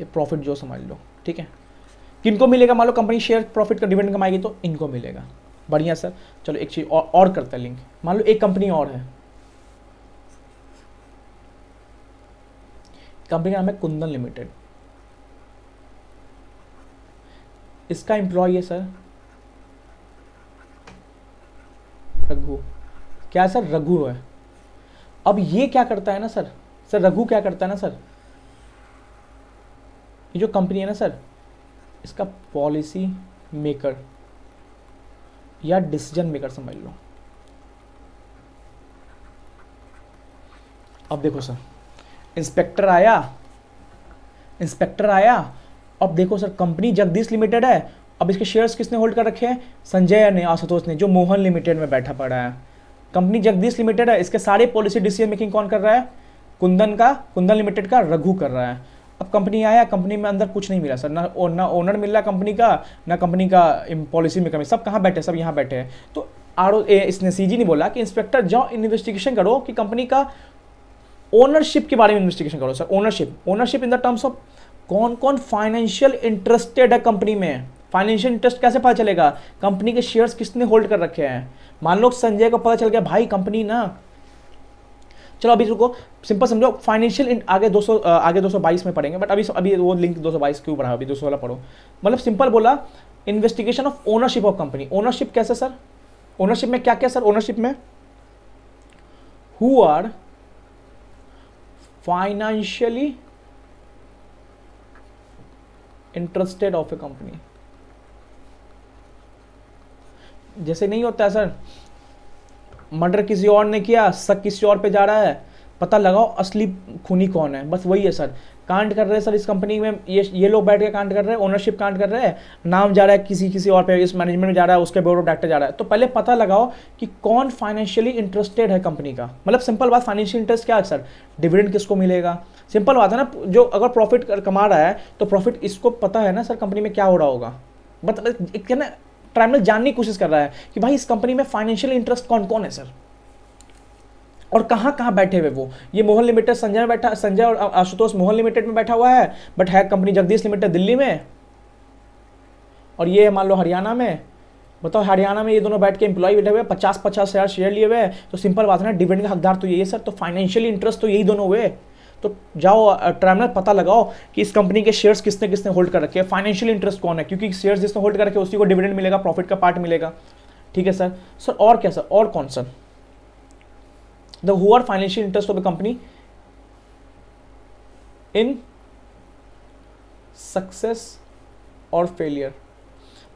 ये प्रॉफिट जो समझ लो ठीक है? किनको मिलेगा? मान लो कंपनी शेयर प्रॉफिट का डिविडेंड कमाएगी तो इनको मिलेगा। बढ़िया सर चलो एक चीज़ और, और करते हैं लिंक मान लो एक कंपनी और है। कंपनी का नाम है कुंदन लिमिटेड इसका एम्प्लॉय है सर रघु. क्या सर रघु है। अब ये क्या करता है ना, सर? सर, रघु क्या करता है ना, सर? ये जो कंपनी है ना, सर, इसका पॉलिसी मेकर या डिसीज़न मेकर समझ लो। अब देखो, सर इंस्पेक्टर आया इंस्पेक्टर आया, अब देखो, सर कंपनी जगदीश लिमिटेड है, अब इसके शेयर्स किसने होल्ड कर रखे हैं? संजय ने, आशुतोष ने, जो मोहन लिमिटेड में बैठा पड़ा है। कंपनी जगदीश लिमिटेड है, इसके सारे पॉलिसी डिसीज़न मेकिंग कौन कर रहा है? कुंदन का, कुंदन लिमिटेड का, रघु कर रहा है। अब कंपनी आया, कंपनी में अंदर कुछ नहीं मिला सर, ना ना ओनर मिल रहा कंपनी का, ना कंपनी का पॉलिसी में। कमी सब कहाँ बैठे सब यहाँ बैठे हैं। तो आर ओ इसने सी ने बोला कि इंस्पेक्टर जाओ इन्वेस्टिगेशन करो कि कंपनी का ओनरशिप के बारे में इन्वेस्टिगेशन करो। Sir ownership ownership in the terms of कौन कौन फाइनेंशियल इंटरेस्टेड है कंपनी में? फाइनेंशियल इंटरेस्ट कैसे पता चलेगा? कंपनी के शेयर्स किसने होल्ड कर रखे हैं? मान लो संजय को पता चल गया, भाई, कंपनी ना चलो, अभी रुको। सिंपल समझो, फाइनेंशियल आगे 200 आगे 222 में पढ़ेंगे, बट अभी अभी वो लिंक 222 क्यों पढ़ा? अभी 200 वाला पढ़ो। मतलब सिंपल बोला, investigation of ownership of company. Ownership कैसे, सर? ओनरशिप में क्या क्या, सर? ओनरशिप में? Who are financially interested of a company जैसे नहीं होता है सर। मर्डर किसी और ने किया, शक किसी और पे जा रहा है, पता लगाओ असली खूनी कौन है। बस वही है सर। कांड कर रहे हैं सर इस कंपनी में, ये ये लोग बैठ के कांड कर रहे हैं ओनरशिप कांड कर रहे हैं, नाम जा रहा है किसी किसी और पे, इस मैनेजमेंट में जा रहा है, उसके बोर्ड ऑफ़ डायरेक्टर जा रहा है। तो पहले पता लगाओ कि कौन फाइनेंशियली इंटरेस्टेड है कंपनी का। मतलब सिंपल बात फाइनेंशियल इंटरेस्ट क्या है सर? डिविडेंड किसको मिलेगा? सिंपल बात है ना, जो अगर प्रॉफिट कमा रहा है तो प्रॉफिट इसको पता है ना सर कंपनी में क्या हो रहा होगा। मतलब एक ना ट्राइमल जानने की कोशिश कर रहा है कि भाई इस कंपनी में फाइनेंशियल इंटरेस्ट कौन कौन है सर और कहाँ कहाँ बैठे हुए वो? ये मोहन लिमिटेड संजय में बैठा, संजय और आशुतोष मोहन लिमिटेड में बैठा हुआ है बट है कंपनी जगदीश लिमिटेड दिल्ली में। और ये मान लो हरियाणा में। बताओ हरियाणा में ये दोनों बैठ के एम्प्लॉय बैठे हुए पचास पचास हज़ार शेयर लिए हुए तो सिंपल बात है ना डिविडेंड का हकदार तो यही है सर तो फाइनेंशियल इंटरेस्ट तो यही दोनों हुए। तो जाओ ट्राइमनल पता लगाओ कि इस कंपनी के शेयर्स किसने किसने होल्ड कर रखे हैं। फाइनेंशियल इंटरेस्ट कौन है? क्योंकि शेयर्स जिसने होल्ड कर रखे उसी को डिविडेंड मिलेगा प्रॉफिट का पार्ट मिलेगा। ठीक है सर सर और क्या सर और कौन sir the who are financial interest of the company in success और फेलियर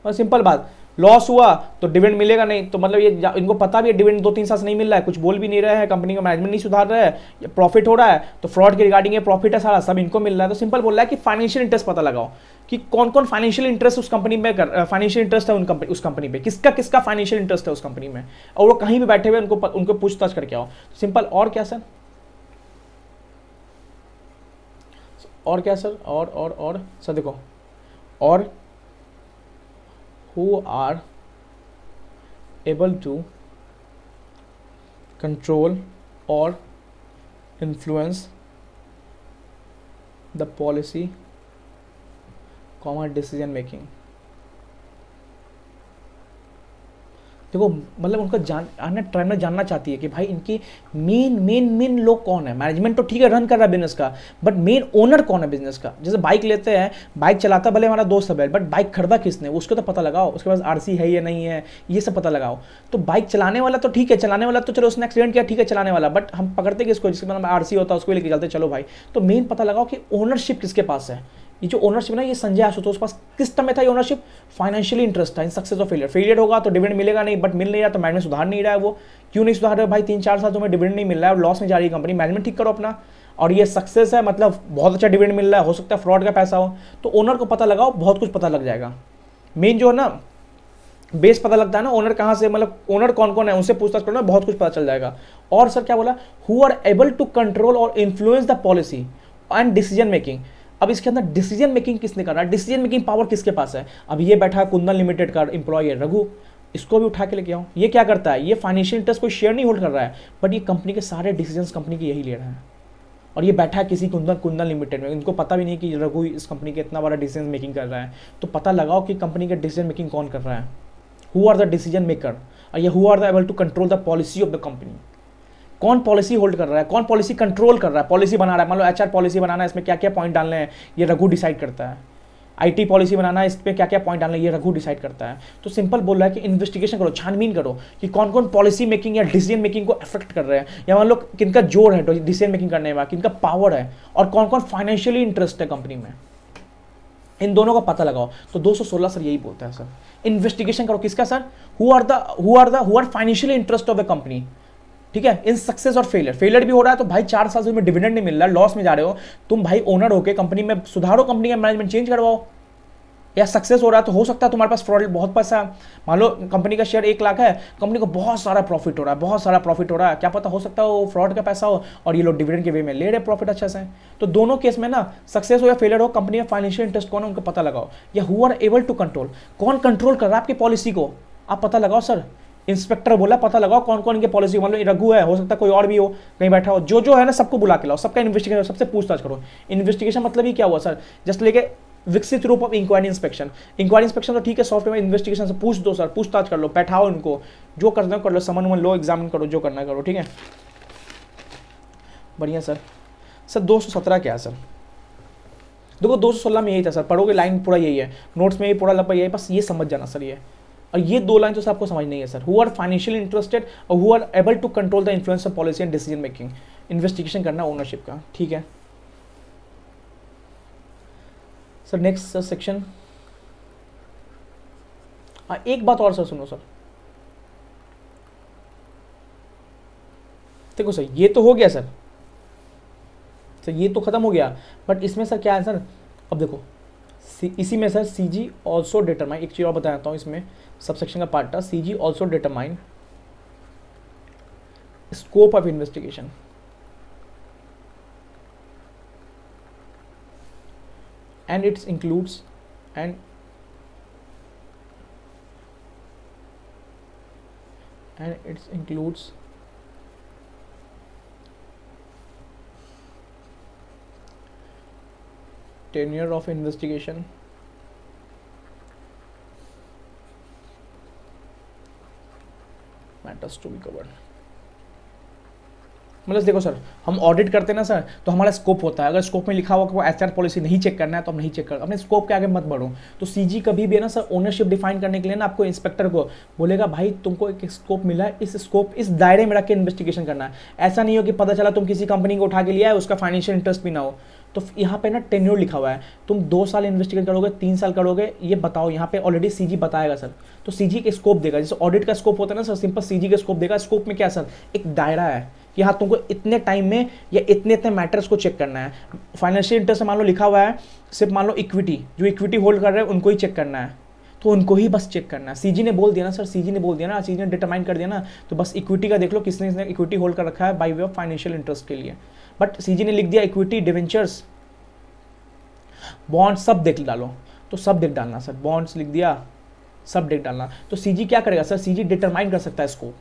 सिंपल बात। लॉस हुआ तो डिविडेंड मिलेगा नहीं। तो मतलब ये इनको पता भी है डिविडेंड दो तीन साल से नहीं मिल रहा है। कुछ बोल भी नहीं रहे हैं कंपनी का मैनेजमेंट नहीं सुधार रहा है प्रॉफिट हो रहा है तो फ्रॉड के रिगार्डिंग ये प्रॉफिट है सारा, सब इनको मिल रहा है। तो सिंपल बोल रहा है कि फाइनेंशियल इंटरेस्ट पता लगाओ, कि कौन कौन फाइनेंशियल इंटरेस्ट उस कंपनी में फाइनेंशियल इंटरेस्ट है उन कंपनी उस कंपनी पे। किसका किसका फाइनेंशियल इंटरेस्ट है उस कंपनी में? और वो कहीं भी बैठे हुए उनको उनको पूछताछ करके आओ। सिंपल और क्या सर? और क्या सर? और और और सर देखो, और who are able to control or influence the policy comma decision making देखो मतलब उनका जान आना ट्राइमल जानना चाहती है कि भाई इनकी मेन मेन मेन लोग कौन है? मैनेजमेंट तो ठीक है रन कर रहा है बिज़नेस का बट मेन ओनर कौन है बिज़नेस का? जैसे बाइक लेते हैं बाइक चलाता भले हमारा दोस्त है बट बाइक खरीदा किसने? उसको तो पता लगाओ, उसके पास आरसी है या नहीं है, ये सब पता लगाओ। तो बाइक चलाने वाला तो ठीक है, चलाने वाला तो चलो उसने एक्सीडेंट किया, ठीक है, चलाने वाला बट हम पकड़ते किसको? जिसके मतलब आर होता है उसको लेके चलते, चलो भाई। तो मेन पता लगाओ कि ओनरशिप किसके पास है। ये जो ओनरशिप ना, ये संजय आशुतोष पास किसमें था ये ओनरशिप फाइनेंशियली इंटरेस्ट था इन सक्सेस और फेलियर फेलियर होगा तो डिविडेंड मिलेगा नहीं बट मिल नहीं रहा तो मैनेजमेंट सुधार नहीं रहा है वो। क्यों नहीं सुधार रहा भाई? तीन चार साल तुम्हें डिविडेंड नहीं मिल रहा है लॉस में जा रही है कंपनी मैनेजमेंट ठीक करो अपना। और ये सक्सेस है मतलब बहुत अच्छा डिविडेंड मिल रहा है, हो सकता है फ्रॉड का पैसा हो। तो ओनर को पता लगाओ, बहुत कुछ पता लग जाएगा। मेन जो है ना बेस पता लगता है ना ओनर कहाँ से मतलब ओनर कौन कौन है, उनसे पूछताछ करो ना बहुत कुछ पता चल जाएगा। और सर क्या बोला? Who are able to control और influence the policy and decision making अब इसके अंदर डिसीज़न मेकिंग किसने कर रहा है? डिसीज़न मेकिंग पावर किसके पास है? अब ये बैठा कुंदन लिमिटेड का एम्प्लॉय है, रघु। इसको भी उठा के लेके आओ। ये क्या करता है? ये फाइनेंशियल इंटरेस्ट कोई शेयर नहीं होल्ड कर रहा है बट ये कंपनी के सारे डिसीज़न कंपनी के यही ले रहा है। और ये बैठा है किसी कुंदन कुंदन लिमिटेड में। इनको पता भी नहीं कि रघु इस कंपनी के इतना बड़ा डिसीज़न मेकिंग कर रहा है। तो पता लगाओ कि कंपनी का डिसीज़न मेकिंग कौन कर रहा है। Who are the decision maker और ये who are the able to control the policy of the company कौन पॉलिसी होल्ड कर रहा है? कौन पॉलिसी कंट्रोल कर रहा है? पॉलिसी बना रहा है। मान लो एच पॉलिसी बनाना है, इसमें क्या क्या पॉइंट डालने हैं? ये रघु डिसाइड करता है। आईटी पॉलिसी बनाना है, इस पर क्या क्या पॉइंट डालना है? ये रघु डिसाइड करता है। तो सिंपल बोल रहा है कि इन्वेस्टिगेशन करो, छानबीन करो कि कौन कौन पॉलिसी मेकिंग या डिसीज़न मेकिंग को अफेक्ट कर रहे हैं। या मान लो किनका ज़ोर है डिसीज़न मेकिंग करने में, किनका पावर है, और कौन कौन फाइनेंशियली इंटरेस्ट है कंपनी में। इन दोनों का पता लगाओ। तो 216 सर यही बोलता है, सर। इन्वेस्टिगेशन करो किसका, sir? Who are the who are the who are financially interest of the company ठीक है? इन सक्सेस और फेलियर फेलियर भी हो रहा है तो भाई चार साल से डिविडेंड नहीं मिल रहा लॉस में जा रहे हो। तुम भाई ओनर होके कंपनी में सुधारो कंपनी का मैनेजमेंट चेंज करवाओ। या सक्सेस हो रहा है तो हो सकता है तुम्हारे पास फ्रॉड बहुत पैसा मान लो कंपनी का शेयर एक लाख है कंपनी को बहुत सारा प्रॉफिट हो रहा है, बहुत सारा प्रॉफिट हो रहा है। क्या पता हो सकता है वो फ्रॉड का पैसा हो, और ये लोग डिविडेंड के वे में ले रहे प्रॉफिट अच्छा से। तो दोनों केस में ना सक्सेस हो या फेलियर हो कंपनी में फाइनेंशियल इंटरेस्ट कौन है, उनको पता लगाओ। या who are able to control कौन कंट्रोल कर रहा है आपकी पॉलिसी को? आप पता लगाओ सर इंस्पेक्टर बोला, पता लगाओ कौन कौन इनके पॉलिसी मान लो रघु है, हो सकता है कोई और भी हो, कहीं बैठा हो। जो जो है ना, सबको बुला के लाओ, सबका इन्वेस्टिगेशन सबसे पूछताछ करो। इन्वेस्टिगेशन मतलब ही क्या हुआ सर जस्ट लेके विकसित रूप of inquiry inspection inquiry inspection तो ठीक है सॉफ्टवेयर इन्वेस्टिगेशन से पूछ दो सर पूछताछ कर लो, बैठाओ इनको। जो करना कर लो। समन लो एग्जामिन करो, जो करना करो, ठीक है? बढ़िया सर सर दो सौ सत्रह क्या है सर देखो, दो सौ सोलह में यही था सर पढ़ोगे लाइन पूरा यही है। नोट्स में ये पूरा लपा यही बस ये समझ जाना सर ये। और ये दो लाइन तो आपको समझ नहीं है sir who are financial interested और who are able to control the influence of policy and decision making investigation करना ओनरशिप का, ठीक है? सर नेक्स्ट सेक्शन एक बात और सर सुनो सर देखो सर ये तो हो गया सर सर ये तो खत्म हो गया. बट इसमें सर क्या है सर अब देखो इसी में sir C G also determine एक चीज़ और बता देता हूँ इसमें. सबसेक्शन का पार्ट था C G also determine scope of investigation and its includes and and its includes tenure of investigation matters to be covered. मतलब देखो सर, हम ऑडिट करते हैं ना सर तो हमारा स्कोप होता है। अगर स्कोप में लिखा हुआ कि वो एच पॉलिसी नहीं चेक करना है तो हम नहीं चेक कर, अपने स्कोप के आगे मत बढ़ो। तो सीजी कभी भी है ना सर ओनरशिप डिफाइन करने के लिए ना आपको इंस्पेक्टर को बोलेगा, भाई, तुमको एक स्कोप मिला है, इस स्कोप इस दायरे में रख के इन्वेस्टिगेशन करना है। ऐसा नहीं हो कि पता चला तुम किसी कंपनी को उठा के लिया है, उसका फाइनेंशियल इंटरेस्ट भी ना हो। तो यहाँ पे ना टेन्योर लिखा हुआ है। तुम दो साल इन्वेस्टिगेट करोगे, तीन साल करोगे, ये बताओ, यहाँ पे ऑलरेडी सीजी बताएगा सर। तो सीजी के स्कोप देगा, जैसे ऑडिट का स्कोप होता है ना सर सिंपल सीजी का स्कोप देगा स्कोप में क्या सर? एक दायरा है कि हाँ तुमको इतने टाइम में या इतने इतने मैटर्स को चेक करना है। फाइनेंशियल इंटरेस्ट मान लो लिखा हुआ है, सिर्फ़ मान लो इक्विटी जो इक्विटी होल्ड कर रहे हैं, उनको ही चेक करना है। तो उनको ही बस चेक करना है। सीजी ने बोल दिया ना सर सीजी ने बोल दिया ना सीजी ने डिटरमाइन कर दिया ना तो बस इक्विटी का देख लो, किसने इसने इक्विटी होल्ड कर रखा है by way of financial interest के लिए। बट सीजी ने लिख दिया इक्विटी डिवेंचर्स बॉन्ड सब देख डालो। तो सब देख डालना सर बॉन्ड्स लिख दिया, सब देख डालना। तो सीजी क्या करेगा सर सीजी डिटरमाइन कर सकता है इसको।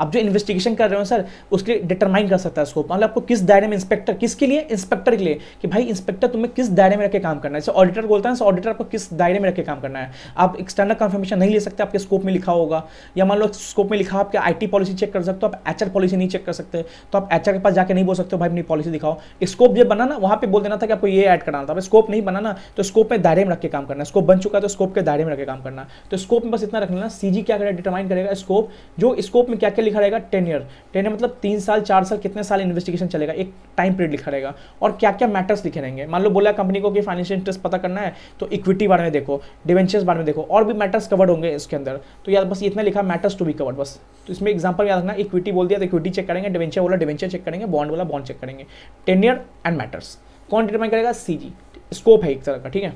आप जो इन्वेस्टिगेशन कर रहे हो सर उसके लिए डिटरमाइन कर सकता है स्कोप मतलब आपको किस दायरे में इंस्पेक्टर किसके लिए? इंस्पेक्टर के लिए कि भाई इंस्पेक्टर तुम्हें किस दायरे में रख के काम करना है? जैसे ऑडिटर बोलता है ऑडिटर आपको किस दायरे में रख काम करना है? आप एक्सटर्नल कन्फर्मेशन नहीं ले सकते, आपके स्कोप में लिखा होगा। या मान लो स्कोप में लिखा, आपके आई पॉलिसी चेक कर सकते हो, आप एचआर पॉलिसी नहीं चेक कर सकते। तो आप एचआर के पास जाकर नहीं बोल सकते हो, भाई अपनी पॉलिसी दिखाओ। स्कोप जब बना ना, वहाँ पर बोल देना था कि आपको ये ऐड कराना था। स्कोप नहीं बना ना तो स्कोप में दायरे में रख के काम करना स्कोप बन चुका है तो स्कोप के दायरे में रख के काम करना तो स्कोप में बस इतना रख रखना सीजी क्या करेगा डिटरमाइन करेगा स्कोप जो स्कोप में क्या क्या लिखा रहेगा टेन ईयर टेन मतलब तीन साल, चार साल, कितने साल इन्वेस्टिगेशन चलेगा? एक टाइम पीरियड लिखा रहेगा। और क्या क्या मैटर्स लिखे रहेंगे? मान लो बोला कंपनी को कि फाइनेंशियल इंटरेस्ट पता करना है तो इक्विटी बारे में देखो डिवेंचर्स बारे में देखो, और भी मैटर्स कवर्ड होंगे इसके अंदर। तो यार बस इतना लिखा मैटर्स टू बी कवर्ड बस। तो इसमें एग्ज़ाम्पल याद रखना इक्विटी बोल दिया तो इक्विटी चेक करेंगे डिवेंचर बोला डिवेंचर चेक करेंगे बॉन्ड बोला बॉन्ड चेक करेंगे। टेन ईयर एंड मैटर्स कौन डिटरमाइन करेगा? सी स्कोप है एक तरह का, ठीक है?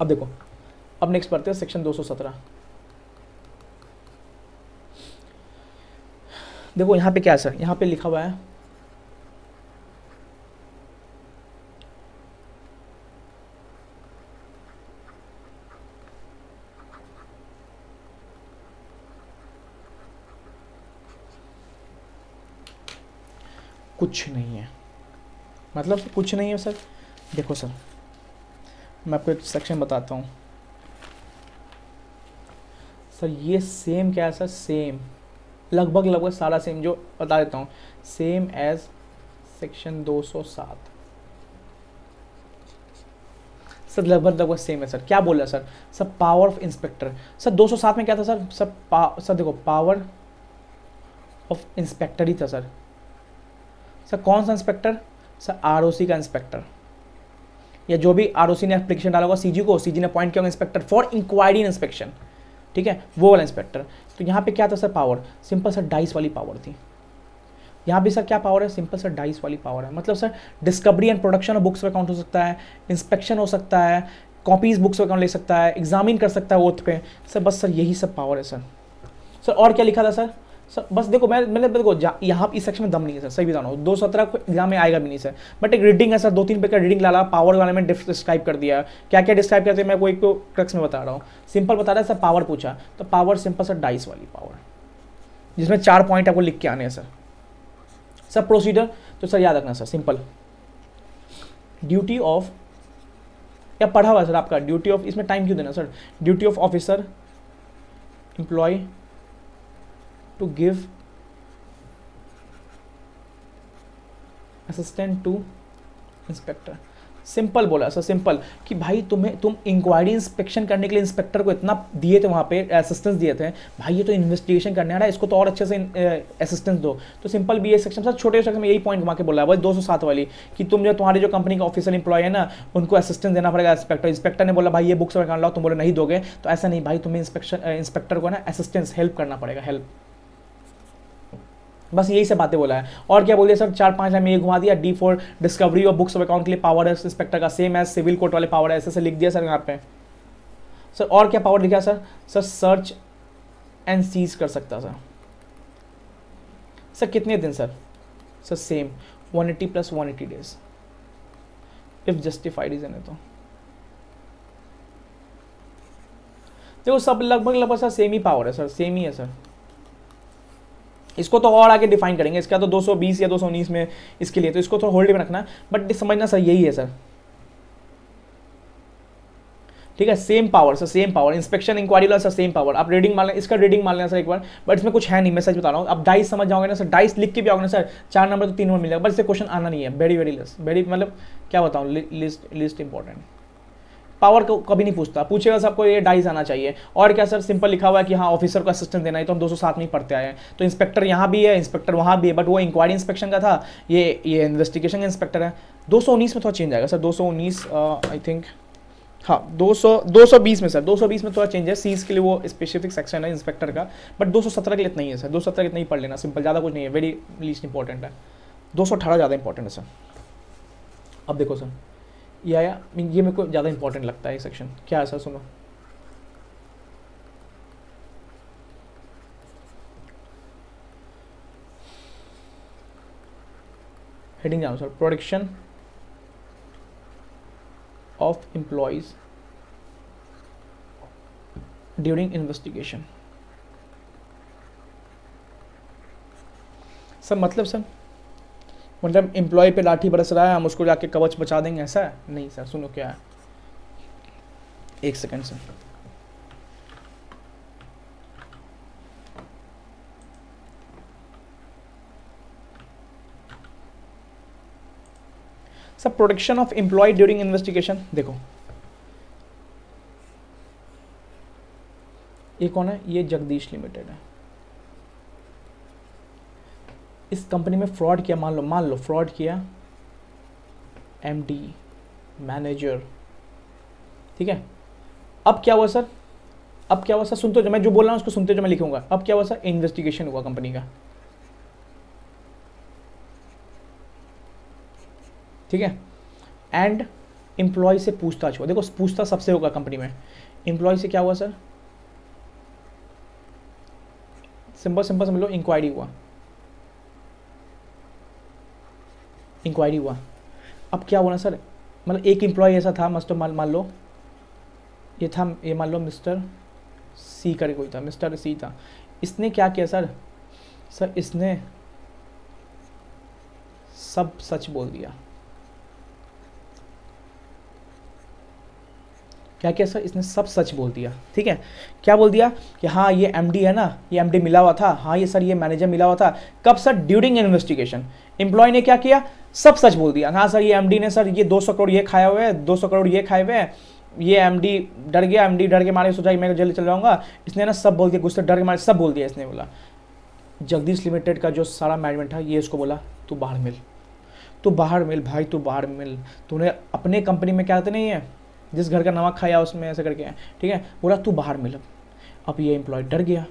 अब देखो। अब नेक्स्ट पढ़ते हैं सेक्शन 217 देखो यहाँ पे क्या सर यहाँ पे लिखा हुआ है। कुछ नहीं है। मतलब कुछ नहीं है सर देखो सर मैं आपको एक सेक्शन बताता हूँ। सर ये सेम क्या है सर सेम लगभग लगभग सारा सेम जो बता देता हूँ। सेम एज सेक्शन 207 सर लगभग लगभग सेम है सर। क्या बोल sir? Sir power of inspector sir 207 में क्या था सर? सर पा, सर देखो पावर ऑफ़ इंस्पेक्टर ही था सर। सर कौन सा इंस्पेक्टर सर आरओसी का इंस्पेक्टर या जो भी आरओसी ने एप्लीकेशन डाला होगा सीजी को सीजी ने अपॉइंट किया होगा इंस्पेक्टर फॉर इंक्वायरी इंस्पेक्शन ठीक है? वो वाला इंस्पेक्टर तो यहाँ पे क्या था sir power simple sir dice वाली पावर थी। यहाँ भी सर क्या पावर है? सिंपल सर डाइस वाली पावर है। मतलब sir discovery and production of books पे काउंट हो सकता है इंस्पेक्शन हो सकता है कॉपीज बुक्स अकाउंट ले सकता है एग्जामिन कर सकता है ओथ पे। सर बस सर यही सब पावर है सर सर और क्या लिखा था सर सर बस देखो, मैं, मैंने, देखो यहाँ इस सेक्शन में दम नहीं है, सर, सही रहा हूँ दो सत्रह को एग्ज़ाम में आएगा भी नहीं, सर। बट एक रीडिंग है, सर दो तीन पे का रीडिंग लाला पावर वाले में डिस्क्राइब कर दिया। क्या क्या डिस्क्राइब करते हैं मैं एक को क्रक्स में बता रहा हूँ। सिंपल बता रहा है, सर पावर पूछा। तो पावर सिंपल सर डाइस वाली पावर जिसमें चार पॉइंट आपको लिख के आने हैं, सर। सर प्रोसीजर तो सर, याद रखना, सर सिंपल ड्यूटी ऑफ़ या पढ़ा हुआ सर, आपका? ड्यूटी ऑफ़ इसमें टाइम क्यों देना, sir? Duty of officer employ to give assistant to inspector simple बोला सर सिंपल कि भाई तुम्हें, तुम इंक्वायरी इंस्पेक्शन करने के लिए इंस्पेक्टर को इतना दिए थे वहाँ पे असिस्टेंस दिए थे, भाई ये तो इन्वेस्टिगेशन करने रहा है, इसको तो और अच्छे से असिस्टेंस दो। तो simple B A section sir छोटे सेक्शन में यही पॉइंट वहाँ के बोला है दो सौ सात वाली, कि तुम जो तुम्हारे जो कंपनी का ऑफिसर इंप्लॉय है ना, उनको असिस्टेंस देना पड़ेगा इंस्पेक्टर इंस्पेक्टर ने बोला, भाई ये बुक्स वगैरह लाओ तुम बोले, नहीं दोगे। तो ऐसा नहीं, भाई तुम्हें इंस्पेक्शन इंस्पेक्टर को ना असिस्टेंस हेल्प करना पड़ेगा हेल्प बस यही से बातें बोला है। और क्या बोलिए सर? चार पाँच में ये घुमा दिया। डी फोर डिस्कवरी और बुक्स ऑफ़ अकाउंट के लिए पावर है। इंस्पेक्टर का सेम है सिविल कोर्ट वाले पावर है। ऐसे लिख दिया सर यहाँ पे। सर, और क्या पावर लिखा sir? Sir search and seize कर सकता सर सर, कितने दिन sir? Sir same one eighty plus one eighty days if justified is an तो। देखो, सब लगभग लगभग सर सेम ही पावर है सर। सेम ही है सर। इसको तो और आगे डिफाइन करेंगे। इसका तो 220 या 219 में इसके लिए तो इसको थोड़ा होल्ड में रखना। बट समझना सर, यही है सर। ठीक है? Same power sir same power inspection inquiry वाला सर सेम पावर आप रीडिंग मान लें, इसका रीडिंग मान लेना सर एक बार। बट इसमें कुछ है नहीं मैं सच बता रहा हूँ। आप डाइस समझ जाओगे ना सर डाइस लिख के भी आओगे ना सर चार नंबर तो तीन नंबर मिलेगा। बट इससे क्वेश्चन आना नहीं है। वेरी वेरी लेस वेरी मतलब क्या बताऊँ? लिस्ट लिस्ट इंपॉर्टेंट पावर को कभी नहीं पूछता। पूछेगा सबको ये डाइस आना चाहिए। और क्या सर, सिंपल लिखा हुआ है कि हाँ ऑफिसर को असिस्टेंट देना है तो हम 207 में पढ़ते आए हैं। तो इंस्पेक्टर यहाँ भी है इंस्पेक्टर वहाँ भी है बट वो इंक्वायरी इंस्पेक्शन का था। ये ये इन्वेस्टिगेशन का इंस्पेक्टर है। 219 में थोड़ा चेंज आएगा। सर 219 आई थिंक हाँ 200 220 में, सर 220 में थोड़ा चेंज है। सीज के लिए वो स्पेसिफिक सेक्शन है इंस्पेक्टर का। बट 217 के लिए इतना ही है, सर। 217 के इतना ही पढ़ लेना। सिंपल ज़्यादा कुछ नहीं है। वेरी लीस्ट इंपॉर्टेंट है। 218 ज़्यादा इंपॉर्टेंट है, सर। अब देखो, सर। ये आया ये मेरे को ज़्यादा इंपॉर्टेंट लगता है ये सेक्शन क्या सर सुनो? हेडिंग जाओ sir production of employees during investigation sir मतलब सर मतलब एम्प्लॉय पे लाठी बरस रहा है, हम उसको जाके कवच बचा देंगे, ऐसा है? नहीं सर, सुनो क्या है। एक second sir sir protection of employ during investigation देखो। ये कौन है? ये जगदीश लिमिटेड है। इस कंपनी में फ्रॉड किया, मान लो मान लो, फ्रॉड किया एमडी मैनेजर ठीक है? अब क्या हुआ, सर? अब क्या हुआ, सर? सुनते जो मैं जो बोल रहा हूँ, उसको सुनते जो मैं लिखूँगा। अब क्या हुआ, सर? इन्वेस्टिगेशन हुआ कंपनी का। ठीक है? एंड एम्प्लॉय से पूछताछ हुआ। देखो, पूछताछ सबसे होगा कंपनी में। एम्प्लॉय से क्या हुआ, सर? सिंपल सिंपल समझ लो इंक्वायरी हुआ। इंक्वायरी हुआ। अब क्या ना सर मतलब एक एम्प्लॉय ऐसा था मस्टर मान मान लो। ये था, ये मान लो मिस्टर सी करे कोई था मिस्टर सी था। इसने क्या किया, सर? सर, इसने सब सच बोल दिया। क्या किया, सर? इसने सब सच बोल दिया, ठीक है? क्या बोल दिया कि हाँ ये एमडी है ना, ये एमडी मिला हुआ था। हाँ ये, सर, ये मैनेजर मिला हुआ था। कब, सर? ड्यूरिंग इन्वेस्टिगेशन एम्प्लॉय ने क्या किया? सब सच बोल दिया। हाँ सर, ये एमडी ने सर, ये 200 करोड़ ये खाया हुआ है 200 करोड़ ये खाए हुए हैं। ये एमडी डर गया एमडी डर के मारे, सोचा कि मैं जल्दी चल जाऊँगा। इसने ना सब बोल दिया, गुस्से, डर के मारे, सब बोल दिया इसने बोला। जगदीश लिमिटेड का जो सारा मैनेजमेंट था, ये इसको बोला, तू बाहर मिल। तू बाहर मिल, भाई, तू बाहर मिल। तूने अपने कंपनी में क्या कहते नहीं है? जिस घर का नमक खाया उसमें ऐसे करके ठीक है? बोला, तू बाहर मिल अब। ये एम्प्लॉय डर गया।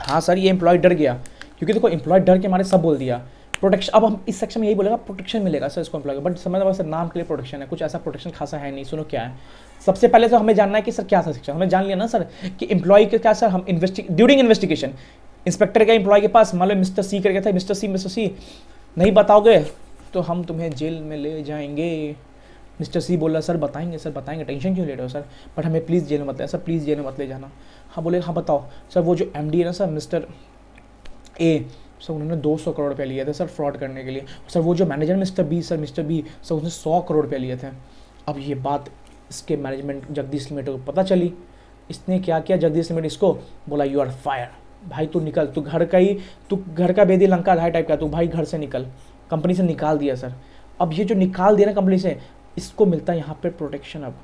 हाँ सर, ये एम्प्लॉय डर गया। क्योंकि देखो एम्प्लॉय डर के मारे सब बोल दिया। प्रोटेक्शन अब हम इस सेक्शन में यही बोलेगा प्रोटेक्शन मिलेगा सर इसको एम्प्लॉय बट समझ सर नाम के लिए प्रोटेक्शन है, कुछ ऐसा प्रोटेक्शन खासा है नहीं, सुनो क्या है। सबसे पहले तो हमें जानना है कि सर क्या था सेक्शन हमें जान लिया ना सर कि एम्प्लॉय के क्या सर हम इन्वेस्टि ड्यूरिंग इन्वेस्टिगेशन इंस्पेक्टर का एम्प्लॉय के पास, मान लो मिस्टर सी करके था मिस्टर सी मिस्टर सी नहीं बताओगे तो हम तुम्हें जेल में ले जाएँगे। मिस्टर सी बोला सर बताएँगे सर बताएँगे टेंशन क्यों ले रहे हो सर बट हमें प्लीज़ जेल में ले सर प्लीज़ जेल में मत ले जाना। हाँ बोले हाँ बताओ। सर वो जो एमडी है ना सर मिस्टर ए सर, उन्होंने 200 करोड़ रुपया लिए थे सर फ्रॉड करने के लिए। सर, वो जो manager mister B, sir mister B, sir उसने 100 करोड़ रुपया लिए थे। अब ये बात इसके मैनेजमेंट जगदीश लिमिटेड को पता चली। इसने क्या किया जगदीश लिमिटेड इसको बोला यू आर फायर भाई, तू निकल, तू घर का ही, तू घर का बेदी लंका ढाई टाइप का तू भाई घर से निकल। कंपनी से निकाल दिया सर। अब ये जो निकाल दिया ना कंपनी से, इसको मिलता है यहाँ पर प्रोटेक्शन अब।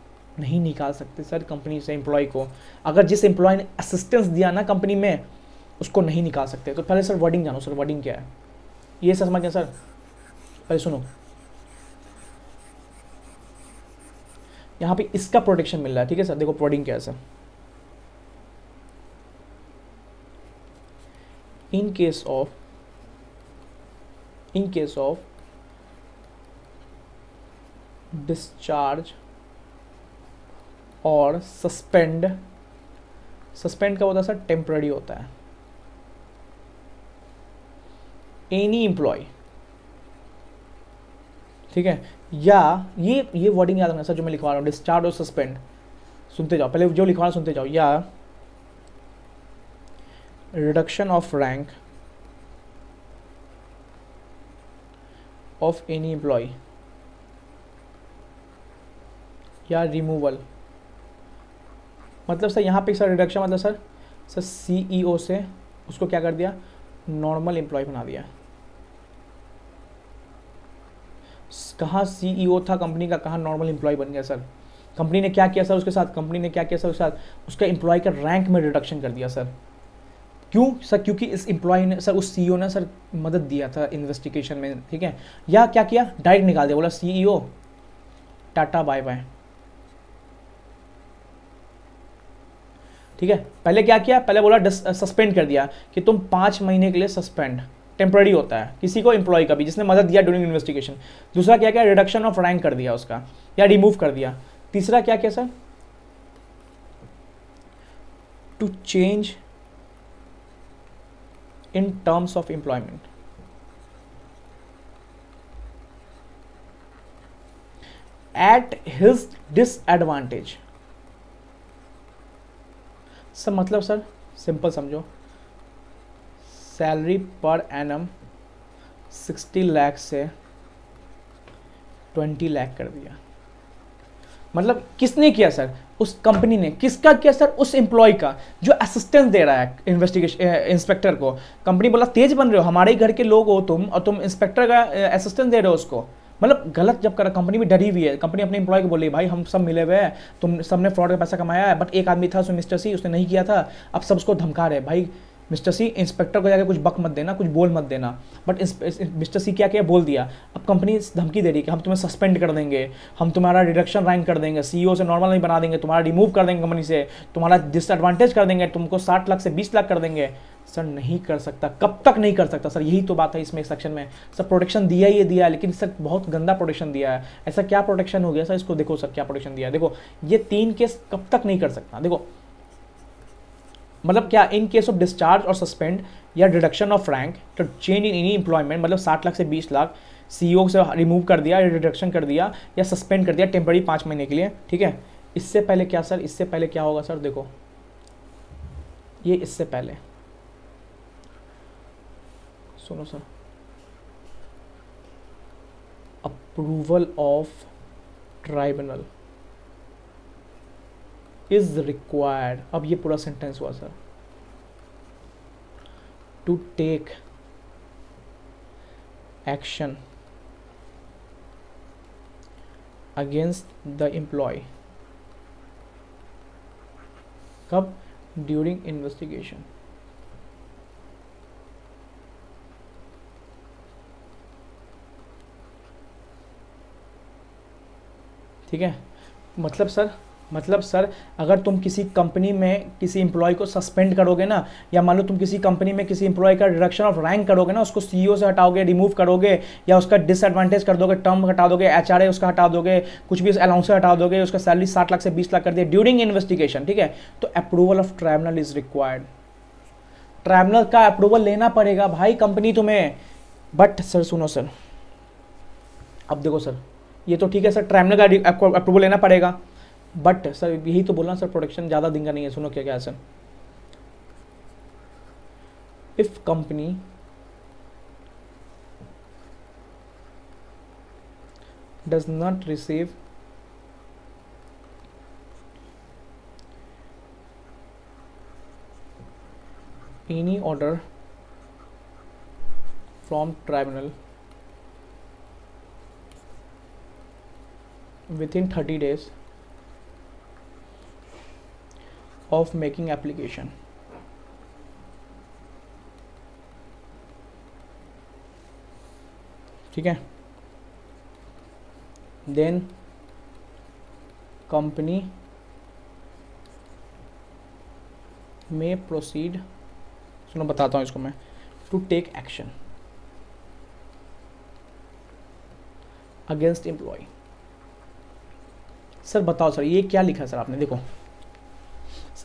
नहीं निकाल सकते सर कंपनी से एम्प्लॉय को। अगर जिस एम्प्लॉय ने असिस्टेंस दिया ना कंपनी में उसको नहीं निकाल सकते। तो पहले सर वर्डिंग जानो, सर वर्डिंग क्या है? ये सर समझ गया सर? पहले सुनो। यहाँ पे इसका प्रोटेक्शन मिल रहा है, ठीक है सर? देखो वर्डिंग क्या है sir. In case of in case of discharge और सस्पेंड सस्पेंड का होता है सर टेम्प्ररी होता है। एनी एम्प्लॉय ठीक है? या ये ये वर्डिंग याद रखना सर, जो मैं लिखवा रहा हूँ डिस्चार्ज और सस्पेंड सुनते जाओ। पहले जो लिखवा रहा सुनते जाओ। या reduction of rank of any employ या रिमूवल मतलब सर, यहाँ पे सर रिडक्शन मतलब सर सर सीईओ e से उसको क्या कर दिया? नॉर्मल एम्प्लॉय बना दिया। कहाँ सीईओ e था कंपनी का, कहाँ नॉर्मल एम्प्लॉय बन गया सर? कंपनी ने क्या किया सर उसके साथ? कंपनी ने क्या किया सर उसके साथ? उसका एम्प्लॉय का रैंक में रिडक्शन कर दिया सर। क्यों सर? क्योंकि इस एम्प्लॉय ने, सर उस सीईओ e ने सर मदद दिया था इन्वेस्टिगेशन में, ठीक है? या क्या किया? डायरेक्ट निकाल दिया, बोला सीईओ टाटा बाय बाय ठीक है? पहले क्या किया? पहले बोला सस्पेंड कर दिया कि तुम पाँच महीने के लिए सस्पेंड टेम्प्ररी होता है। किसी को एम्प्लॉय का भी, जिसने मदद दिया ड्यूरिंग इन्वेस्टिगेशन दूसरा क्या क्या? रिडक्शन ऑफ़ रैंक कर दिया उसका। या रिमूव कर दिया। तीसरा क्या क्या sir to change in terms of employment at his disadvantage sir मतलब सर सिंपल समझो। Salary per annum sixty lakh से ट्वेंटी लैख कर दिया। मतलब किसने किया सर? उस कंपनी ने। किसका किया सर? उस एम्प्लॉय का, जो असिस्टेंस दे रहा है इन्वेस्टिगेशन इंस्पेक्टर को। कंपनी बोला, तेज बन रहे हो, हमारे ही घर के लोग हो तुम और तुम इंस्पेक्टर का असिस्टेंस दे रहे हो उसको। मतलब गलत जब करा, कंपनी भी डरी हुई है। कंपनी अपने इंप्लॉय को बोली, भाई, हम सब मिले हुए हैं, तुम, सबने फ्रॉड का पैसा कमाया है बट एक आदमी था, उसमें मिस्टर सी उसने नहीं किया था। अब सब उसको धमका रहे भाई मिस्टर सी, इंस्पेक्टर को जाकर कुछ बक मत देना, कुछ बोल मत देना। बट मिस्टर सी क्या किया बोल दिया? अब कंपनी धमकी दे रही कि हम तुम्हें सस्पेंड कर देंगे, हम तुम्हारा रिडक्शन रैंक कर देंगे सीईओ से नॉर्मल नहीं बना देंगे, तुम्हारा रिमूव कर देंगे कंपनी से, तुम्हारा डिसएडवांटेज कर देंगे, तुमको साठ लाख से बीस लाख कर देंगे। सर नहीं कर सकता। कब तक नहीं कर सकता? सर यही तो बात है इसमें सेक्शन में। सर प्रोटेक्शन दिया ही दिया है, लेकिन सर बहुत गंदा प्रोटेक्शन दिया है। ऐसा क्या प्रोटेक्शन हो गया? सर इसको देखो सर क्या प्रोटेक्शन दिया है। देखो, ये तीन केस कब तक नहीं कर सकता? देखो मतलब क्या इन केस ऑफ़ डिस्चार्ज और सस्पेंड या रिडक्शन ऑफ़ रैंक तो चेंज इन एनी एम्प्लॉयमेंट मतलब साठ लाख से बीस लाख सीईओ e से रिमूव कर दिया, या रिडक्शन कर दिया, या सस्पेंड कर दिया टेम्पररी पाँच महीने के लिए, ठीक है? इससे पहले क्या सर इससे पहले क्या होगा सर देखो। ये इससे पहले। सुनो sir approval of tribunal is required अब ये पूरा सेंटेंस हुआ sir to take action against the employ कब? ड्यूरिंग इन्वेस्टिगेशन ठीक है? मतलब सर मतलब सर, अगर तुम किसी कंपनी में किसी एम्प्लॉय को सस्पेंड करोगे ना, या मान लो तुम किसी कंपनी में किसी एम्प्लॉय का रिडक्शन ऑफ़ रैंक करोगे ना, उसको सीईओ से हटाओगे रिमूव करोगे, या उसका डिसएडवांटेज कर दोगे टर्म हटा दोगे एच उसका हटा दोगे, कुछ भी अलाउंस हटा दोगे, उसका सैलरी साठ लाख से बीस लाख कर दिया ड्यूरिंग इन्वेस्टिगेशन ठीक है? तो approval of tribunal is required tribunal का अप्रूवल लेना पड़ेगा भाई कंपनी तुम्हें। बट सर सुनो सर अब देखो सर ये तो ठीक है सर ट्राइब्यूनल का अप्रूवल लेना पड़ेगा। बट सर यही तो बोलना सर प्रोडक्शन ज़्यादा दिन नहीं है। सुनो क्या क्या sir if company does not receive any order from tribunal within thirty days of making application. ठीक है? देन कंपनी में प्रोसीड सुनो बताता हूँ इसको मैं to take action against employ sir बताओ सर, ये क्या लिखा है सर आपने? देखो।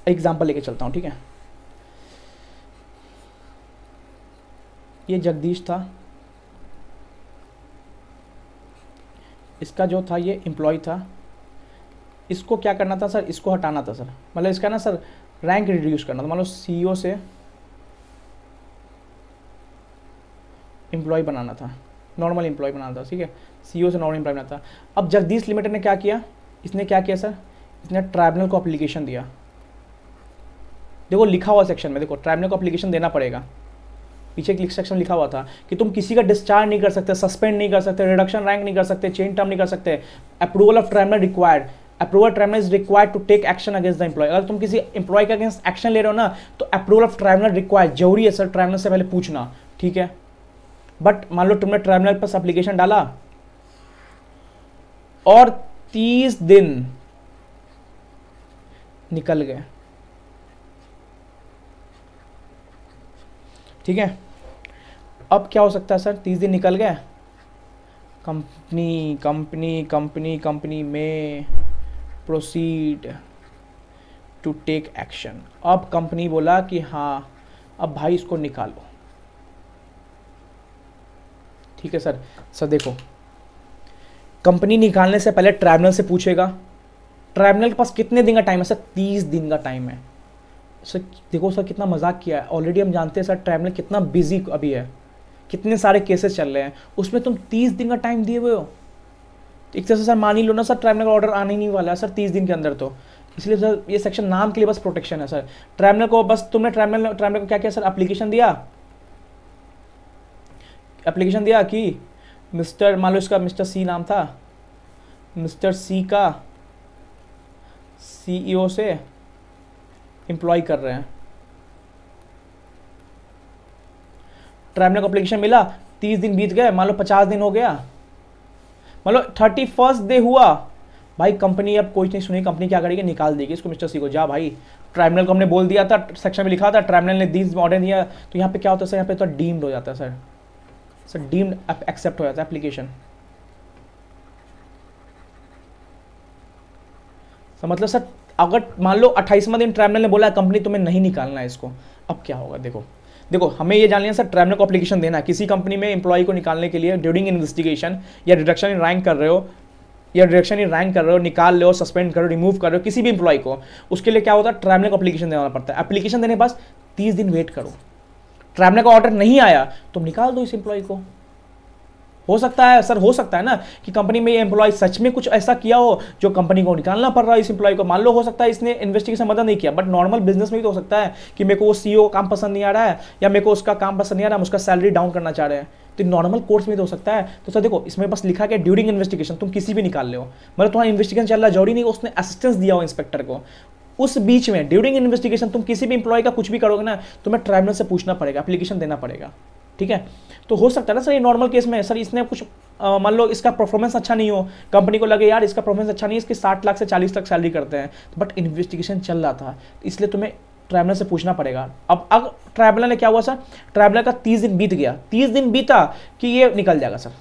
एग्ज़ाम्पल लेके चलता हूँ, ठीक है? ये जगदीश था। इसका जो था, ये एम्प्लॉय था। इसको क्या करना था, सर? इसको हटाना था, सर। मतलब इसका ना, सर रैंक रिड्यूस करना था। मान लो सी से एम्प्लॉय बनाना था। नॉर्मल एम्प्लॉय बनाना था, ठीक है? सी से नॉर्मल एम्प्लॉय बनाना था। अब जगदीश लिमिटेड ने क्या किया? इसने क्या किया, सर? इसने ट्राइब्यूनल को अप्लीकेशन दिया। देखो, लिखा हुआ सेक्शन में, देखो ट्राइब्यूनल को अप्लीकेशन देना पड़ेगा। पीछे एक सेक्शन लिखा हुआ था कि तुम किसी का डिस्चार्ज नहीं कर सकते सस्पेंड नहीं कर सकते रिडक्शन रैंक नहीं कर सकते चेंज टर्म नहीं कर सकते। Approval of tribunal required approval tribunal is required to take action against the employ अगर तुम किसी एम्प्लॉय के अगेंस्ट एक्शन ले रहे हो ना तो अप्रूवल ऑफ़ ट्राइब्यूनल रिक्वायर्ड ज़रूरी है सर ट्राइब्यूनल से पहले पूछना, ठीक है? बट मान लो तुमने ट्राइब्यूनल पर एप्लीकेशन डाला, और तीस दिन निकल गए। ठीक है? अब क्या हो सकता है सर? तीस दिन निकल गए। कंपनी कंपनी कंपनी कंपनी में प्रोसीड टू टेक एक्शन अब कंपनी बोला कि हाँ अब भाई इसको निकालो। ठीक है सर? सर देखो, कंपनी निकालने से पहले ट्राइब्यूनल से पूछेगा। ट्राइब्यूनल के पास कितने दिन का टाइम है सर? तीस दिन का टाइम है। सर, देखो सर, कितना मज़ाक किया है। ऑलरेडी हम जानते हैं सर ट्राइब्यूनल कितना बिज़ी अभी है। कितने सारे केसेस चल रहे हैं। उसमें तुम तीस दिन का टाइम दिए हुए हो। एक तरह से सर, मान ही लो ना सर ट्राइब्यूनल का ऑर्डर आने ही नहीं वाला है सर, तीस दिन के अंदर तो। इसलिए सर, ये सेक्शन नाम के लिए बस प्रोटेक्शन है, सर। ट्राइब्यूनल को बस तुमने ट्राइब्यूनल ट्राइब्यूनल को क्या किया सर? एप्लीकेशन दिया? एप्लीकेशन दिया कि मिस्टर मान लो इसका मिस्टर सी नाम था। मिस्टर सी का सीईओ से एम्प्लॉय कर रहे हैं। ट्राइब्यूनल को अप्लीकेशन मिला, तीस दिन बीत गए, मान लो पचास दिन हो गया। मान लो थर्टी फ़र्स्ट डे हुआ। भाई कंपनी अब कोई नहीं सुनी कंपनी क्या करेगी? निकाल देगी इसको मिस्टर सी को। जा भाई ट्राइब्यूनल को हमने बोल दिया था सेक्शन में लिखा था ट्राइब्यूनल ने दीज ऑर्डर दिया। तो यहाँ पे क्या होता है सर? यहाँ पे तो डीम्ड हो जाता है सर सर डीम्ड एक्सेप्ट हो जाता है एप्लीकेशन तो मतलब सर अगर मान लो अट्ठाईसवा दिन ट्राइब्यूनल ने बोला कंपनी तुम्हें नहीं निकालना है इसको, अब क्या होगा, देखो। देखो, हमें ये जान लिया सर ट्राइब्यूनल को अप्लीकेशन देना है। किसी कंपनी में एम्प्लॉय को निकालने के लिए ड्यूरिंग इन्वेस्टिगेशन या रिडक्शन इन रैंक कर रहे हो, या रिडक्शन इन रैंक कर रहे हो, निकाल लो सस्पेंड करो रिमूव कर रहे हो, किसी भी एम्प्लॉय को, उसके लिए क्या होता है ट्राइब्यूनल को अपलीकेशन देना पड़ता है। एप्लीकेशन देने के पास तीस दिन वेट करो। ट्राइब्यूनल का ऑर्डर नहीं आया, तुम निकाल दो इस एम्प्लॉय को। हो सकता है, सर, हो सकता है ना कि कंपनी में ये एम्प्लॉय सच में कुछ ऐसा किया हो जो कंपनी को निकालना पड़ रहा है इस एम्प्लॉय को। मान लो हो सकता है इसने इन्वेस्टिगेशन मदद नहीं किया बट नॉर्मल बिज़नेस में भी तो हो सकता है कि मेरे को वो सी काम पसंद नहीं आ रहा है या मेरे को उसका काम पसंद नहीं आ रहा है उसका सैलरी डाउन करना चाह रहे हैं। तो नॉर्मल कोर्स में तो हो सकता है। तो सर, देखो, इसमें बस लिखा गया ड्यूरिंग इन्वेस्टिगेशन तुम किसी भी निकाल ले मतलब तुम्हारा इन्वेस्टिगेशन चल रहा ज़रूरी नहीं उसने असिस्टेंस दिया हो इंस्पेक्टर को। उस बीच में ड्यूरिंग इन्वेस्टिगेशन तुम किसी भी इंप्लॉय का कुछ भी करोगे ना, तुम्हें ट्राइब्यूनल से पूछना पड़ेगा एप्लीकेशन देना पड़ेगा। ठीक है? तो हो सकता है ना सर, ये नॉर्मल केस में, सर, इसने कुछ मान लो इसका परफॉर्मेंस अच्छा नहीं हो कंपनी को लगे, यार, इसका परफॉर्मेंस अच्छा नहीं है, इसके साठ लाख से चालीस लाख सैलरी करते हैं। बट इन्वेस्टिगेशन चल रहा था, इसलिए तुम्हें ट्रैवलर से पूछना पड़ेगा। अब अब ट्रैवलर ने क्या हुआ सर? ट्रैवलर का तीस दिन बीत गया। तीस दिन बीता कि ये निकल जाएगा सर।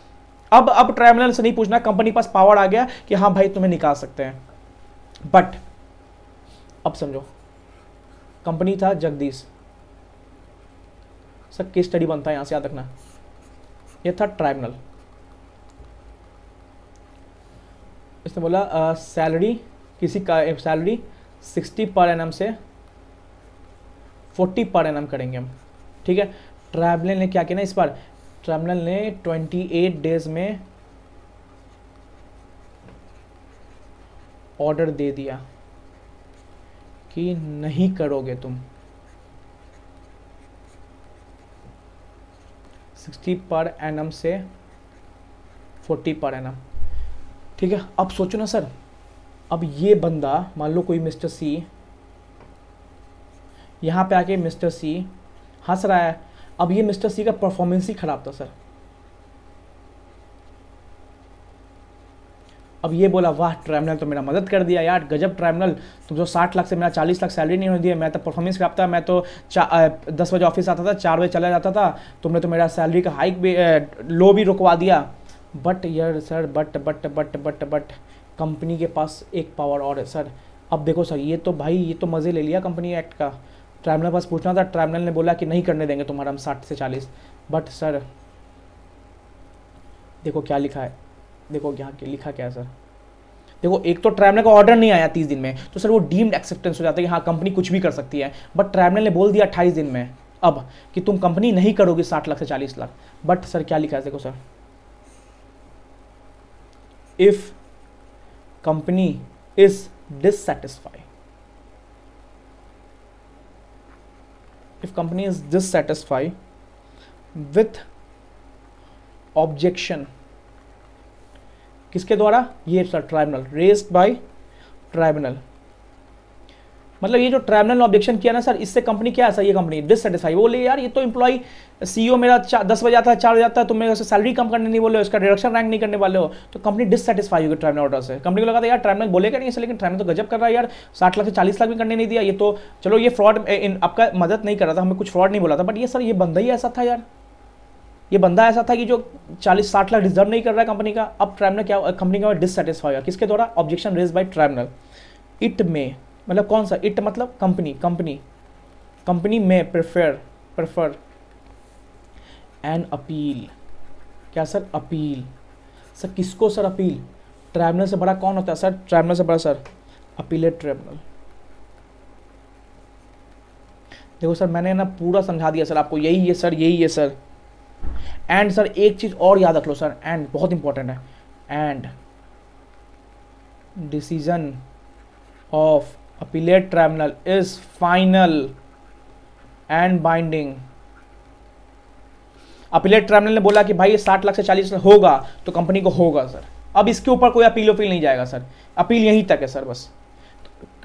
अब अब ट्रैवलर से नहीं पूछना कंपनी पास पावर आ गया कि हाँ भाई, तुम्हें निकाल सकते हैं। बट अब समझो कंपनी था जगदीश। सर केस स्टडी बनता है यहाँ से याद रखना। ये था ट्राइब्यूनल इसने बोला सैलरी किसी का सैलरी सिक्सटी पर एन से फोर्टी पर एन करेंगे हम। ठीक है? ट्रैवलर ने क्या किया ना इस बार? ट्रैवलर ने ट्वेंटी एट डेज़ में ऑर्डर दे दिया कि नहीं करोगे तुम। सिक्सटी पर एनम से फोर्टी पर एनम। ठीक है, अब सोचो ना सर, अब ये बंदा, मान लो कोई मिस्टर सी, यहाँ पे आके मिस्टर सी हंस रहा है। अब ये मिस्टर सी का परफॉर्मेंस ही खराब था सर। अब ये बोला, वाह ट्राइब्यूनल तो मेरा मदद कर दिया यार, गजब ट्राइब्यूनल तुम जो साठ लाख से मेरा चालीस लाख सैलरी नहीं होने दिया मैं तो परफॉर्मेंस खराब था मैं तो दस बजे ऑफ़िस आता था, चार बजे चला जाता था, तुमने तो मेरा सैलरी का हाइक भी लो भी रुकवा दिया। बट यार sir but but but but but company के पास एक पावर और है सर अब देखो सर ये तो भाई, ये तो मज़े ले लिया कंपनी एक्ट का। ट्राइब्यूनल पास पूछना था ट्राइब्यूनल ने बोला कि नहीं करने देंगे तुम्हारा हम साठ से चालीस। बट सर देखो क्या लिखा है। देखो यहाँ के लिखा क्या है, सर? देखो, एक तो ट्राइब्यूनल का ऑर्डर नहीं आया तीस दिन में तो सर वो डीम्ड एक्सेप्टेंस हो जाता है कि हाँ कंपनी कुछ भी कर सकती है। बट ट्राइब्यूनल ने बोल दिया अट्ठाईस दिन में, अब, कि तुम कंपनी नहीं करोगी साठ लाख से चालीस लाख। बट सर क्या लिखा है, देखो sir. If company is dissatisfied, if company is dissatisfied with objection किसके द्वारा? ये sir tribunal raised by tribunal मतलब ये जो ट्राइब्यूनल ने ऑब्जेक्शन किया ना सर, इससे कंपनी क्या है सर, ये कंपनी डिससेटिस्फाई बोले, यार, ये तो एम्प्लॉय सीईओ मेरा दस बजे आता है, चार बजे आता है तुम मेरे सैलरी कम करने नहीं बोले इसका डायरेक्शन रैंक नहीं करने वाले हो। तो कंपनी डिससेटिस्फाई होगी ट्राइब्यूनल ऑर्डर से। कंपनी को लगा था, यार ट्राइब्यूनल बोलेगा नहीं लेकिन ट्राइब्यूनल तो गजब कर रहा है यार, साठ लाख से चालीस लाख भी करने नहीं दिया। ये तो चलो, ये फ्रॉड आपका मदद नहीं कर रहा था, हमें कुछ फ्रॉड नहीं बोला था बट ये सर, ये बंदा ही ऐसा था यार। ये बंदा ऐसा था कि जो 40 साठ लाख डिजर्व नहीं कर रहा है कंपनी का, अब ट्राइब्यूनल क्या कंपनी का डिससेटिस्फाई हुआ किसके द्वारा? Objection raise by tribunal it में मतलब कौन सा? इट मतलब कंपनी कंपनी कंपनी में प्रेफर प्रेफर एन अपील क्या सर? अपील सर, किसको सर अपील ट्राइब्यूनल से बड़ा कौन होता है सर? ट्राइब्यूनल से बड़ा सर? अपीलेट ट्राइब्यूनल देखो सर, मैंने ना पूरा समझा दिया सर आपको। यही है सर, यही है सर। एंड सर एक चीज़ और याद रख लो सर एंड बहुत इंपॉर्टेंट है. And decision of appellate tribunal is final and binding appellate tribunal ने बोला कि भाई ये साठ लाख से चालीस लाख होगा तो कंपनी को होगा सर अब इसके ऊपर कोई अपील अपील नहीं जाएगा सर अपील यहीं तक है सर बस.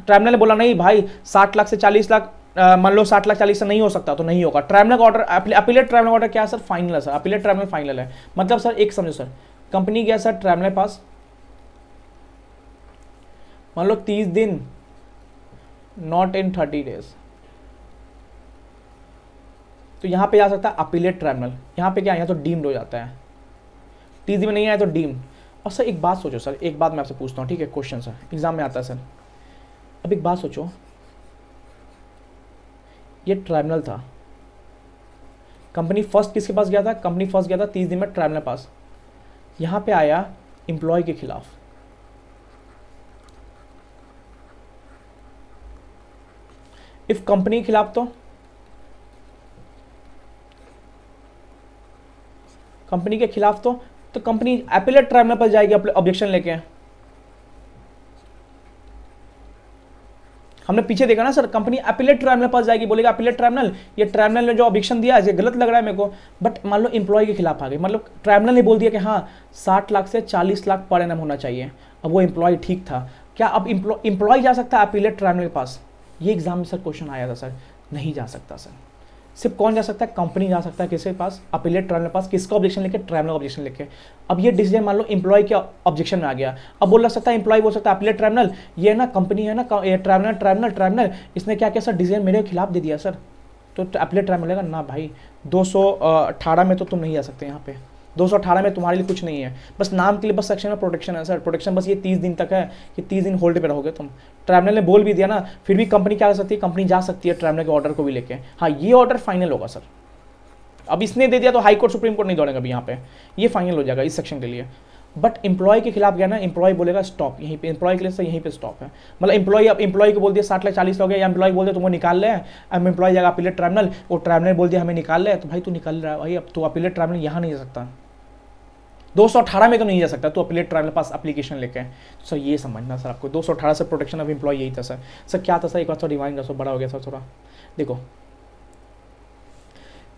ट्राइब्यूनल ने बोला, नहीं भाई, साठ लाख से चालीस लाख मान लो साठ लाख, चालीस से नहीं हो सकता तो नहीं होगा। Tribunal order appellate tribunal order क्या है, सर? फाइनल है, सर। अपीलेट ट्राइब्यूनल फाइनल है। मतलब सर, एक समझो, सर। कंपनी गया, सर ट्राइब्यूनल पास। मान लो तीस दिन नॉट इन थर्टी डेज़ तो यहाँ पे आ सकता है अपीलेट ट्राइब्यूनल यहाँ पे क्या यहाँ तो डीम्ड हो जाता है। तीस दिन में नहीं आया तो डीम्ड और सर, एक बात सोचो, सर। एक बात मैं आपसे पूछता हूँ, ठीक है? क्वेश्चन सर एग्ज़ाम में आता है, सर। अब एक बात सोचो। ये ट्राइब्यूनल था। कंपनी फ़र्स्ट किसके पास गया था? कंपनी फ़र्स्ट गया था तीस दिन में ट्राइब्यूनल पास। यहाँ पे आया इंप्लॉय के खिलाफ। इफ़ कंपनी के खिलाफ तो? कंपनी के खिलाफ तो? तो कंपनी एपिलेट ट्राइब्यूनल पर जाएगी ऑब्जेक्शन लेके। हमने पीछे देखा ना, सर कंपनी अपीलेट ट्राइब्यूनल पास जाएगी, बोलेगा अपीलेट ट्राइब्यूनल ये ट्राइब्यूनल ने जो ऑब्जेक्शन दिया है गलत लग रहा है मेरे को। बट मान लो एम्प्लॉय के खिलाफ आ गई मतलब ट्राइब्यूनल ने बोल दिया कि हाँ साठ लाख से चालीस लाख पर एनम होना चाहिए। अब वो एम्प्लॉय ठीक था। क्या अब एम्प्लॉय जा सकता है अपीलेट ट्राइब्यूनल के पास? ये एग्ज़ाम में, सर क्वेश्चन आया था, सर। नहीं जा सकता, सर। सिर्फ़ कौन जा सकता है? कंपनी जा सकता है किसके पास? अपीलेट ट्राइब्यूनल पास। किसका ऑब्जेक्शन लेके? ट्रायल ऑब्जेक्शन लेके। अब ये डिसीज़न मान लो एम्प्लॉय के ऑब्जेक्शन में आ गया। अब बोल सकता है एम्प्लॉय बोल सकता है अपीलेट ट्राइब्यूनल ये ना कंपनी है ना ट्राइब्यूनल ट्राइब्यूनल ट्राइब्यूनल इसने क्या किया सर? डिसीज़न मेरे खिलाफ दे दिया सर। तो अपीलेट ट्राइब्यूनल ना भाई, दो सौ अठारह में तो तुम नहीं जा सकते यहाँ पे। 218 में तुम्हारे लिए कुछ नहीं है। बस नाम के लिए बस सेक्शन में प्रोटेक्शन है सर प्रोटेक्शन बस ये तीस दिन तक है कि तीस दिन होल्ड पे रहोगे तुम। ट्राइब्यूनल ने बोल भी दिया ना, फिर भी कंपनी क्या कर सकती है? कंपनी जा सकती है ट्राइब्यूनल के ऑर्डर को भी लेके। हाँ ये ऑर्डर फाइनल होगा सर अब इसने दे दिया तो हाई कोर्ट सुप्रीम कोर्ट नहीं दौड़ेगा अभी यहाँ पे। ये फाइनल हो जाएगा इस सेक्शन के लिए। बट इंप्लॉय के खिलाफ गया ना इंप्लॉय बोलेगा स्टॉप यहीं पे इंप्लॉय के लिए सर यहीं पे स्टॉप है। मतलब इंप्लॉय अब इंप्लॉय को बोल दिया साठ लाख चालीस हो गया या इंप्लॉय बोल दिया तुमको निकाल ले। अब इंप्लॉय जाएगा, अपीलेट ट्राइब्यूनल वो ट्राइब्यूनल बोल दिया, हमें निकाल ले। तो भाई, तू निकाल रहा है भाई, अब तो अपीलेट ट्राइब्यूनल यहाँ नहीं जा सकता। 218 में तो नहीं जा सकता तो अपीलेट ट्राइब्यूनल पास एप्लीकेशन लेके तो सर, ये समझना सर आपको 218 से प्रोटेक्शन ऑफ़ इंप्लॉय यही था सर। सर, क्या था सर? एक बार थोड़ा रिवाइंड कर, बड़ा हो गया सर थोड़ा। देखो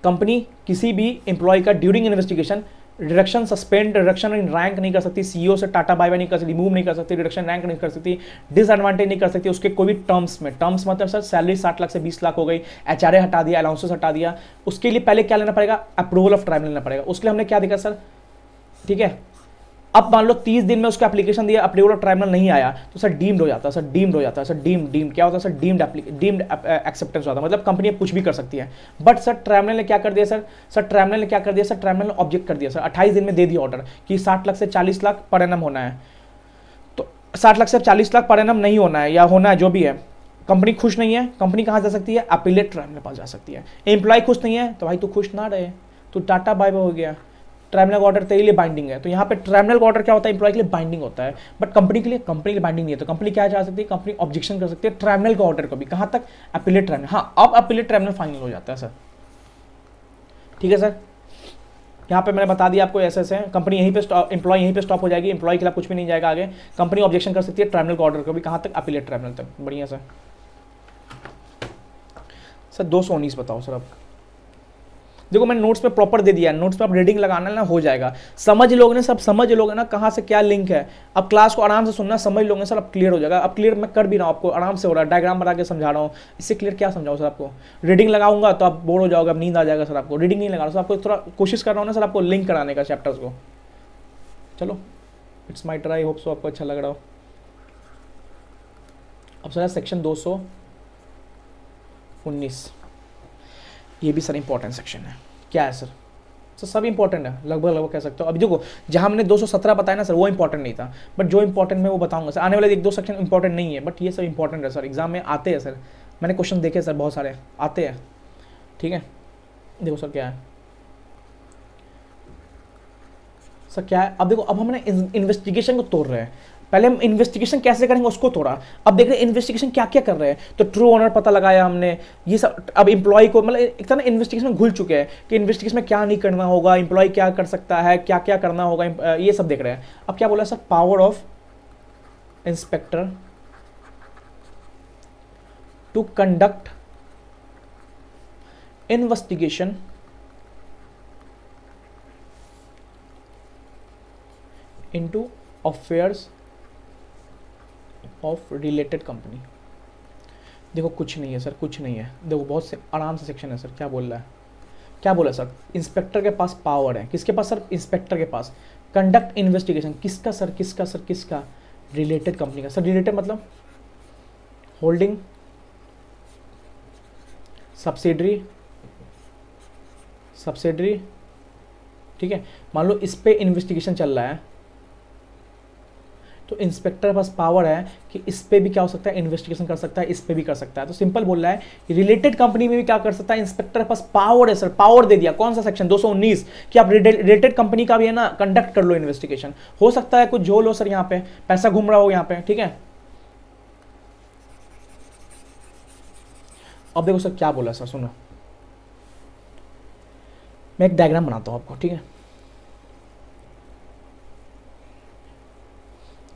कंपनी किसी भी इंप्लॉय का during investigation reduction suspend reduction in rank नहीं कर सकती सीईओ से टाटा बाय बाय नहीं कर सकती रिमूव नहीं कर सकती रिडक्शन रैंक नहीं कर सकती डिसएडवांटेज नहीं कर सकती, उसके कोई भी टर्म्स में। टर्म्स मतलब सर सैलरी साठ लाख से बीस लाख हो गई एचआरए हटा दिया अलाउंसेस हटा दिया। उसके लिए पहले क्या लेना पड़ेगा? अप्रूवल ऑफ़ ट्राइब लेना पड़ेगा। उसके लिए हमने क्या देखा सर? ठीक है? अब मान लो तीस दिन में उसका एप्लीकेशन दिया अप्रूवल ऑफ़ ट्राइब्यूनल नहीं आया तो सर डीम्ड हो जाता है, सर डीम्ड हो जाता है, सर डीम डीम क्या होता है, सर डीम्ड डीम्ड एक्सेप्टेंस होता है। मतलब कंपनी कुछ भी कर सकती है। बट सर ट्राइब्यूनल ने क्या कर दिया, सर? सर ट्राइब्यूनल ने क्या कर दिया, सर ट्राइब्यूनल ने ऑब्जेक्ट कर दिया, सर। अट्ठाईस दिन में दे दिया ऑर्डर कि साठ लाख से चालीस लाख पर एनम होना है। तो साठ लाख से चालीस लाख पर एनम नहीं होना है या होना है, जो भी है। कंपनी खुश नहीं है कंपनी कहाँ जा सकती है? अपीलेट ट्राइब्यूनल पास जा सकती है। एम्प्लॉय खुश नहीं है तो भाई तू खुश ना रहे। तो टाटा बाय बाय हो गया। ट्राइब्यूनल ऑर्डर तेरे लिए बाइंडिंग है। तो यहाँ पे ट्राइब्यूनल ऑर्डर क्या होता है? इंप्लॉय के लिए बाइंडिंग होता है। बट कंपनी के लिए कंपनी के बाइंडिंग नहीं है। तो कंपनी क्या जा सकती है? कंपनी ऑब्जेक्शन कर सकती है ट्राइब्यूनल के ऑर्डर को भी। कहाँ तक? अपीलेट ट्राइब्यूनल हाँ अब अपीलेट ट्राइब्यूनल फाइनल हो जाता है सर ठीक है सर यहाँ पे मैंने बता दिया आपको ऐसे ऐसे कंपनी यहीं पे इंप्लॉय यहीं पे स्टॉप हो जाएगी। इंप्लॉय के खिलाफ कुछ भी नहीं जाएगा आगे। कंपनी ऑब्जेक्शन कर सकती है ट्राइब्यूनल के ऑर्डर को भी। कहाँ तक? अपीलेट ट्राइब्यूनल तक। बढ़िया सर सर, दो सौ उन्नीस बताओ सर अब। देखो मैंने नोट्स में प्रॉपर दे दिया नोट्स में आप रीडिंग लगाना ना हो जाएगा। समझ लोग ने, सब समझ लोगे ना कहाँ से क्या लिंक है। अब क्लास को आराम से सुनना, समझ लोगे सर अब क्लियर हो जाएगा। अब क्लियर मैं कर भी रहा हूँ आपको, आराम से हो रहा है। डायग्राम बना के समझा रहा हूँ। इससे क्लियर क्या समझाऊँ सर आपको? रीडिंग लगाऊँगा तो आप बोर हो जाओगे, अब नींद आ जाएगा सर आपको। रीडिंग नहीं लगा रहा सर आपको थोड़ा कोशिश कर रहा हूँ ना सर आपको लिंक कराने का चैप्टर्स को। चलो it's my try hope so आपको अच्छा लग रहा हो। अब सर सेक्शन दो सौ उन्नीस। ये भी सर इंपॉर्टेंट सेक्शन है। क्या है सर? सर, सब इंपॉर्टेंट है। लगभग लगभग कह सकते हो। अभी देखो, जहाँ मैंने 217 बताया ना, सर, वो इंपॉर्टेंट नहीं था। बट जो इंपॉर्टेंट मैं वो बताऊँगा, सर। आने वाले एक दो सेक्शन इंपॉर्टेंट नहीं है बट ये सब इंपॉर्टेंट है, सर। एग्ज़ाम में आते हैं, सर। मैंने क्वेश्चन देखे सर, बहुत सारे। आते हैं। ठीक है? देखो, सर, क्या है? सर, क्या है? अब देखो, अब हमने इन्वेस्टिगेशन को तोड़ रहे हैं। पहले हम इन्वेस्टिगेशन कैसे करेंगे, उसको थोड़ा अब देख रहे हैं इन्वेस्टिगेशन क्या क्या कर रहे हैं। तो ट्रू ऑनर पता लगाया हमने, ये सब, अब इंप्लॉय को मतलब एक तरह इन्वेस्टिगेशन में घुल चुके हैं कि इन्वेस्टिगेशन में क्या नहीं करना होगा इंप्लॉय क्या कर सकता है क्या क्या करना होगा ये सब देख रहे हैं। अब क्या बोला sir? Power of inspector to conduct investigation into affairs of related company देखो, कुछ नहीं है, सर, कुछ नहीं है। देखो, बहुत से, आराम से सेक्शन है, सर, क्या बोल रहा है? क्या बोला, सर? इंस्पेक्टर के पास पावर है। किसके पास, सर? इंस्पेक्टर के पास। कंडक्ट इन्वेस्टिगेशन किसका, सर? किसका सर? किसका? रिलेटेड कंपनी का। सर रिलेटेड मतलब? होल्डिंग सब्सिडरी सब्सिडरी ठीक है? मान लो, इस पर इन्वेस्टिगेशन चल रहा है। तो इंस्पेक्टर के पास पावर है कि इस पर भी क्या हो सकता है इन्वेस्टिगेशन कर सकता है, इस पर भी कर सकता है। तो सिंपल बोल रहा है रिलेटेड कंपनी में भी क्या कर सकता है इंस्पेक्टर के पास पावर है सर पावर दे दिया। कौन सा सेक्शन 219 कि आप रिलेटेड कंपनी का भी है ना कंडक्ट कर लो इन्वेस्टिगेशन हो सकता है कुछ झोल हो सर यहाँ पे। पैसा घूम रहा हो यहाँ पे, ठीक है? अब देखो सर क्या बोला सर सुनो। मैं एक डायग्राम बनाता हूँ आपको, ठीक है?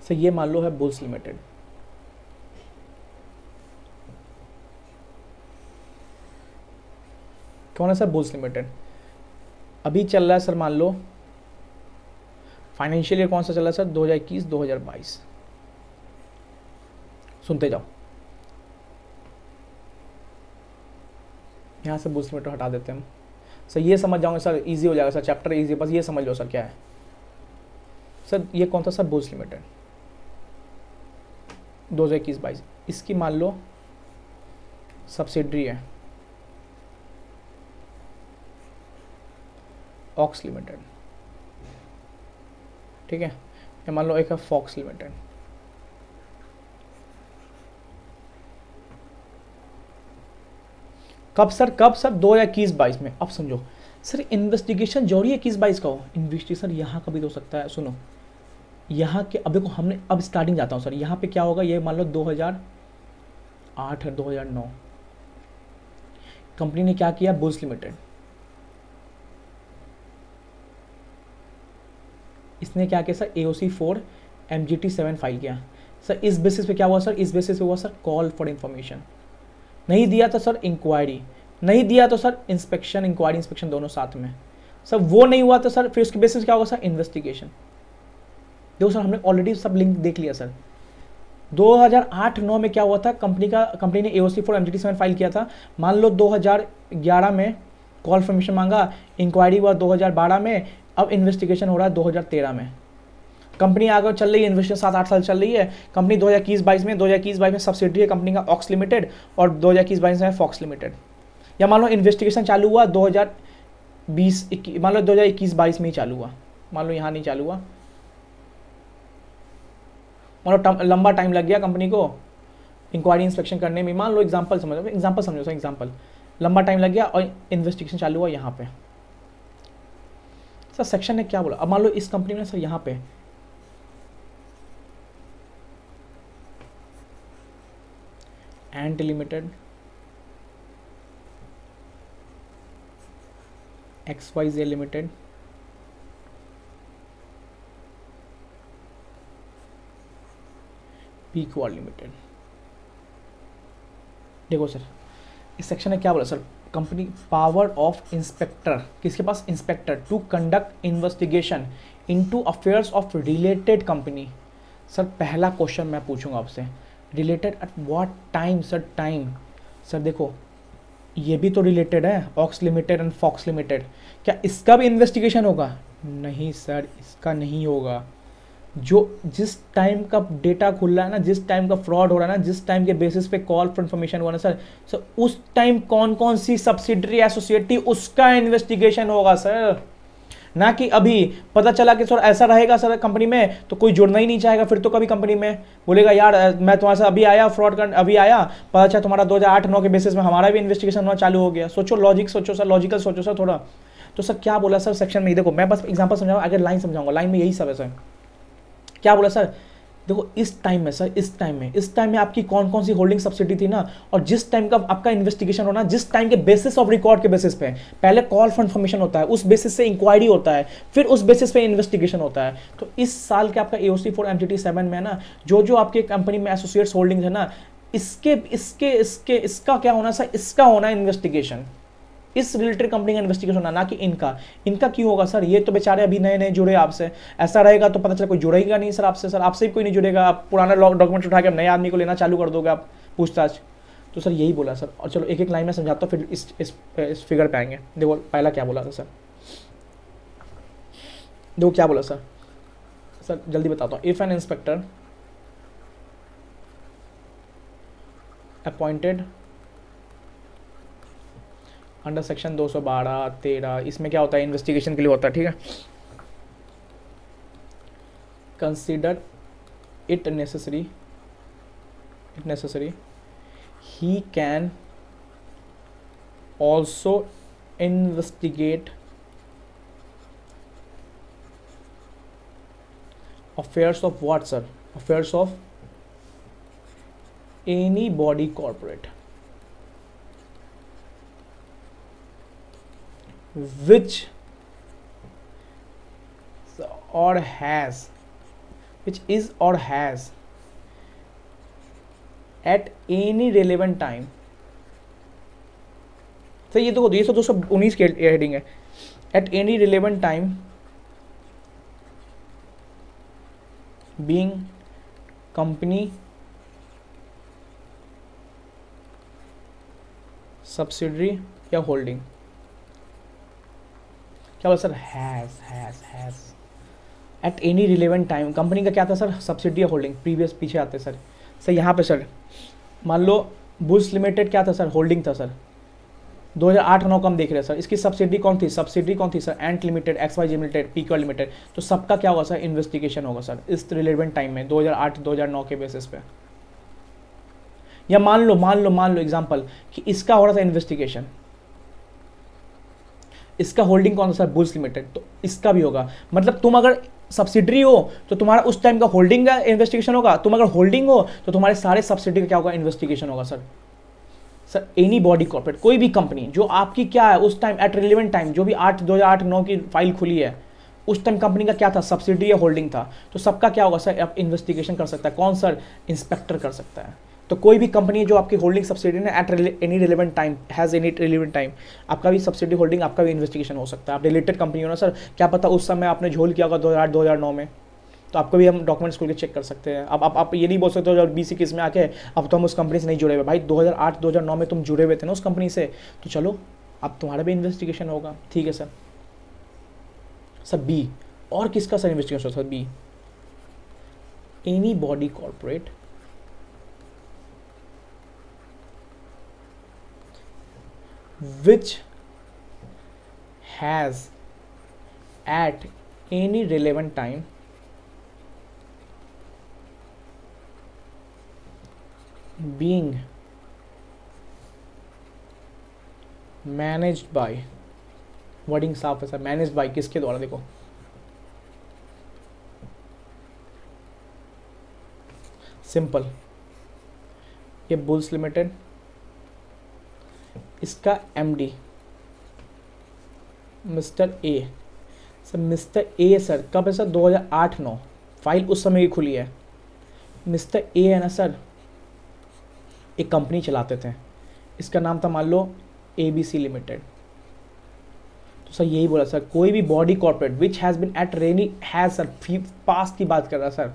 सर ये मान लो है बुल्स लिमिटेड कौन है सर बुल्स लिमिटेड अभी चल रहा है सर मान लो. फाइनेंशियल ईयर कौन सा चल रहा है सर? 2021 2022 सुनते जाओ. यहाँ से बूस्ट लिमिटेड हटा देते हैं हम. सर, ये समझ जाओगे सर इजी हो जाएगा सर. चैप्टर इजी बस ये समझ लो सर, क्या है? सर, ये कौन सा सर? बुल्स लिमिटेड दो हज़ार इक्कीस बाईस। इसकी मान लो सब्सिडरी है। ऑक्स लिमिटेड ठीक है? या मान लो एक है फॉक्स लिमिटेड कब सर कब सर? दो हज़ार इक्कीस बाईस में। अब समझो। सर इन्वेस्टिगेशन ज़रूरी है इक्कीस बाईस का हो। इन्वेस्टिगेशन यहाँ का भी तो हो सकता है। सुनो। यहाँ के अभी को हमने, अब स्टार्टिंग जाता हूँ सर यहाँ पे क्या होगा? ये मान लो 2008 है 2009 कंपनी ने। क्या किया? बुल्स लिमिटेड इसने क्या किया sir A O C four M G T seven file किया। सर इस बेसिस पे क्या हुआ सर इस बेसिस पे हुआ सर कॉल फॉर इन्फॉर्मेशन नहीं दिया तो सर इंक्वायरी नहीं दिया तो सर इंस्पेक्शन इंक्वायरी इंस्पेक्शन दोनों साथ में। सर वो नहीं हुआ तो सर फिर उसके बेसिस क्या होगा सर इन्वेस्टिगेशन देखो सर, हमने ऑलरेडी सब लिंक देख लिया सर। 2008-9 में क्या हुआ था? कंपनी का कंपनी ने AOC four M seven file किया था। मान लो 2011 में कॉल फॉर्मेशन मांगा इंक्वायरी हुआ 2012 में, अब इन्वेस्टिगेशन हो रहा है 2013 में। कंपनी आगे चल रही है इन्वेस्टिगेशन सात आठ साल चल रही है। कंपनी दो हज़ार इक्कीस बाईस में, दो हज़ार इक्कीस बाईस में सब्सिडी है कंपनी का ऑक्स लिमिटेड और दो हज़ार इक्कीस बाईस में फॉक्स लिमिटेड या मान लो इन्वेस्टिगेशन चालू हुआ दो हज़ार बीस मान लो दो हज़ार इक्कीस बाईस में ही चालू हुआ। मान लो यहाँ नहीं चालू हुआ। मतलब लंबा टाइम लग गया कंपनी को। इंक्वायरी इंस्पेक्शन करने में। मान लो एग्ज़ाम्पल समझो एग्ज़ाम्पल समझो सर एग्ज़ाम्पल लंबा टाइम लग गया और इन्वेस्टिगेशन चालू हुआ यहाँ पे। सर सेक्शन ने क्या बोला? अब मान लो इस कंपनी में सर, यहाँ पे। And limited X Y J limited peak wall limited देखो सर, इस सेक्शन में क्या बोला sir? Company power of inspector किसके पास? Inspector to conduct investigation into affairs of related company sir, पहला क्वेश्चन मैं पूछूँगा आपसे। Related at what time sir? Time sir, देखो, ये भी तो रिलेटेड है। Ox limited and Fox limited क्या इसका भी इन्वेस्टिगेशन होगा? नहीं, सर, इसका नहीं होगा। जो जिस टाइम का डेटा खुल रहा है ना, जिस टाइम का फ्रॉड हो रहा है ना, जिस टाइम के बेसिस पे कॉल फॉर इन्फॉर्मेशन हुआ ना सर सर उस टाइम कौन कौन सी सब्सिडरी एसोसिएटी उसका इन्वेस्टिगेशन होगा सर ना कि अभी पता चला कि सर ऐसा रहेगा सर कंपनी में तो कोई जुड़ना ही नहीं चाहेगा फिर तो कभी कंपनी में. बोलेगा, यार मैं तुम्हारे साथ अभी आया फ्रॉड कर, अभी आया, पता चला तुम्हारा दो हज़ार आठ, नौ के बेसिस में हमारा भी इन्वेस्टिगेशन होना चालू हो गया. सोचो लॉजिक सोचो सर लॉजिकल सोचो सर थोड़ा. तो सर क्या बोला सर सेक्शन में? देखो, मैं बस एग्ज़ाम्पल समझाऊँगा अगर लाइन समझाऊँगा लाइन में यही सब है सर क्या बोला सर? देखो, इस टाइम में, सर, इस टाइम में, इस टाइम में आपकी कौन कौन सी होल्डिंग सब्सिडी थी ना? और जिस टाइम का आपका इन्वेस्टिगेशन होना, जिस टाइम के बेसिस ऑफ़ रिकॉर्ड के बेसिस पे पहले कॉल फॉर इन्फॉर्मेशन होता है, उस बेसिस से इंक्वायरी होता है, फिर उस बेसिस पे इन्वेस्टिगेशन होता है। तो इस साल के आपका A O AOC four M T seven में ना जो जो आपके कंपनी में एसोसिएट्स होल्डिंग है ना, इसके इसके इसके, इसका क्या होना, सर? इसका होना इन्वेस्टिगेशन इस रिलेटेड कंपनी का इन्वेस्टिगेशन होना, ना कि इनका। इनका क्यों होगा, सर? ये तो बेचारे अभी नए नए जुड़े आपसे। ऐसा रहेगा तो पता चला कोई जुड़ेगा नहीं, सर, आपसे। सर, आपसे कोई नहीं जुड़ेगा। आप पुराना डॉक्यूमेंट उठा के नए आदमी को लेना चालू कर दोगे आप पूछताछ। तो सर, यही बोला, सर। और चलो एक एक लाइन में समझाता हूँ, फिर इस इस इस फिगर पे आएँगे। देखो, पहला क्या बोला था, सर? देखो, क्या बोला, सर? सर, जल्दी बताता हूँ। If an inspector appointed under section 212 13 इसमें क्या होता है? इन्वेस्टिगेशन के लिए होता है, ठीक है? Consider it necessary it necessary he can also investigate affairs of what, sir? Affairs of any body corporate. Which or has, which is or has at any relevant time. तो ये तो ये तो दो सौ उन्नीस की हेडिंग है। At any relevant time being company subsidiary या होल्डिंग क्या बोला sir? Has has has at any relevant time company का क्या था सर? सब्सिडी होल्डिंग प्रीवियस पीछे आते सर। सर, यहाँ पे सर, मान लो बुल्स लिमिटेड क्या था सर? होल्डिंग था सर। 2008 नौ का हम देख रहे हैं सर। इसकी सब्सिडी कौन थी? सब्सिडी कौन थी sir? Ant limited X Y limited picker limited तो सबका क्या होगा सर? इन्वेस्टिगेशन होगा सर। इस रिलेवेंट टाइम में 2008 2009 के बेसिस पे। या मान लो मान लो मान लो एग्जांपल कि इसका हो रहा था इन्वेस्टिगेशन इसका होल्डिंग कौन सा बुल्स लिमिटेड। तो इसका भी होगा। मतलब तुम अगर सब्सिडरी हो तो तुम्हारा उस टाइम का होल्डिंग का इन्वेस्टिगेशन होगा। तुम अगर होल्डिंग हो तो तुम्हारे सारे सब्सिडी का क्या होगा? इन्वेस्टिगेशन होगा sir sir any body corporate कोई भी कंपनी जो आपकी क्या है, उस टाइम एट रिलेवेंट टाइम जो भी आठ, दो हज़ार आठ, नौ की फ़ाइल खुली है, उस टाइम कंपनी का क्या था? सब्सिडी या होल्डिंग था। तो सबका क्या होगा सर आप इन्वेस्टिगेशन कर सकता है। कौन सर इंस्पेक्टर कर सकता है। तो कोई भी कंपनी जो आपकी होल्डिंग सब्सिडी है at any relevant time has any relevant time आपका भी सब्सिडी होल्डिंग आपका भी इन्वेस्टिगेशन हो सकता है। आप रिलेटेड कंपनी हो ना सर क्या पता उस समय आपने झोल किया होगा दो हज़ार दो हज़ार नौ में? तो आपको भी हम डॉक्यूमेंट्स खोल के चेक कर सकते हैं। अब आप, आप ये नहीं बोल सकते हो बी सी किसमें आके अब तो हम उस कंपनी से नहीं जुड़े हुए। भाई 2008 2009 में तुम जुड़े हुए थे ना उस कंपनी से तो चलो अब तुम्हारा भी इन्वेस्टिगेशन होगा। ठीक है सर सर बी और किसका sir investigation sir be any body corporate which has at any relevant time being managed by wording साफ़ है सर मैनेज बाय किसके द्वारा देखो? सिंपल ये बुल्स लिमिटेड इसका MD mister A sir, mister A sir, कब है सर? 2008-9 फ़ाइल उस समय की खुली है। मिस्टर ए है ना, सर? एक कंपनी चलाते थे। इसका नाम था, मान लो ए बी सी लिमिटेड तो सर, यही बोला, सर, कोई भी body corporate which has been at any has sir पास की बात कर रहा, सर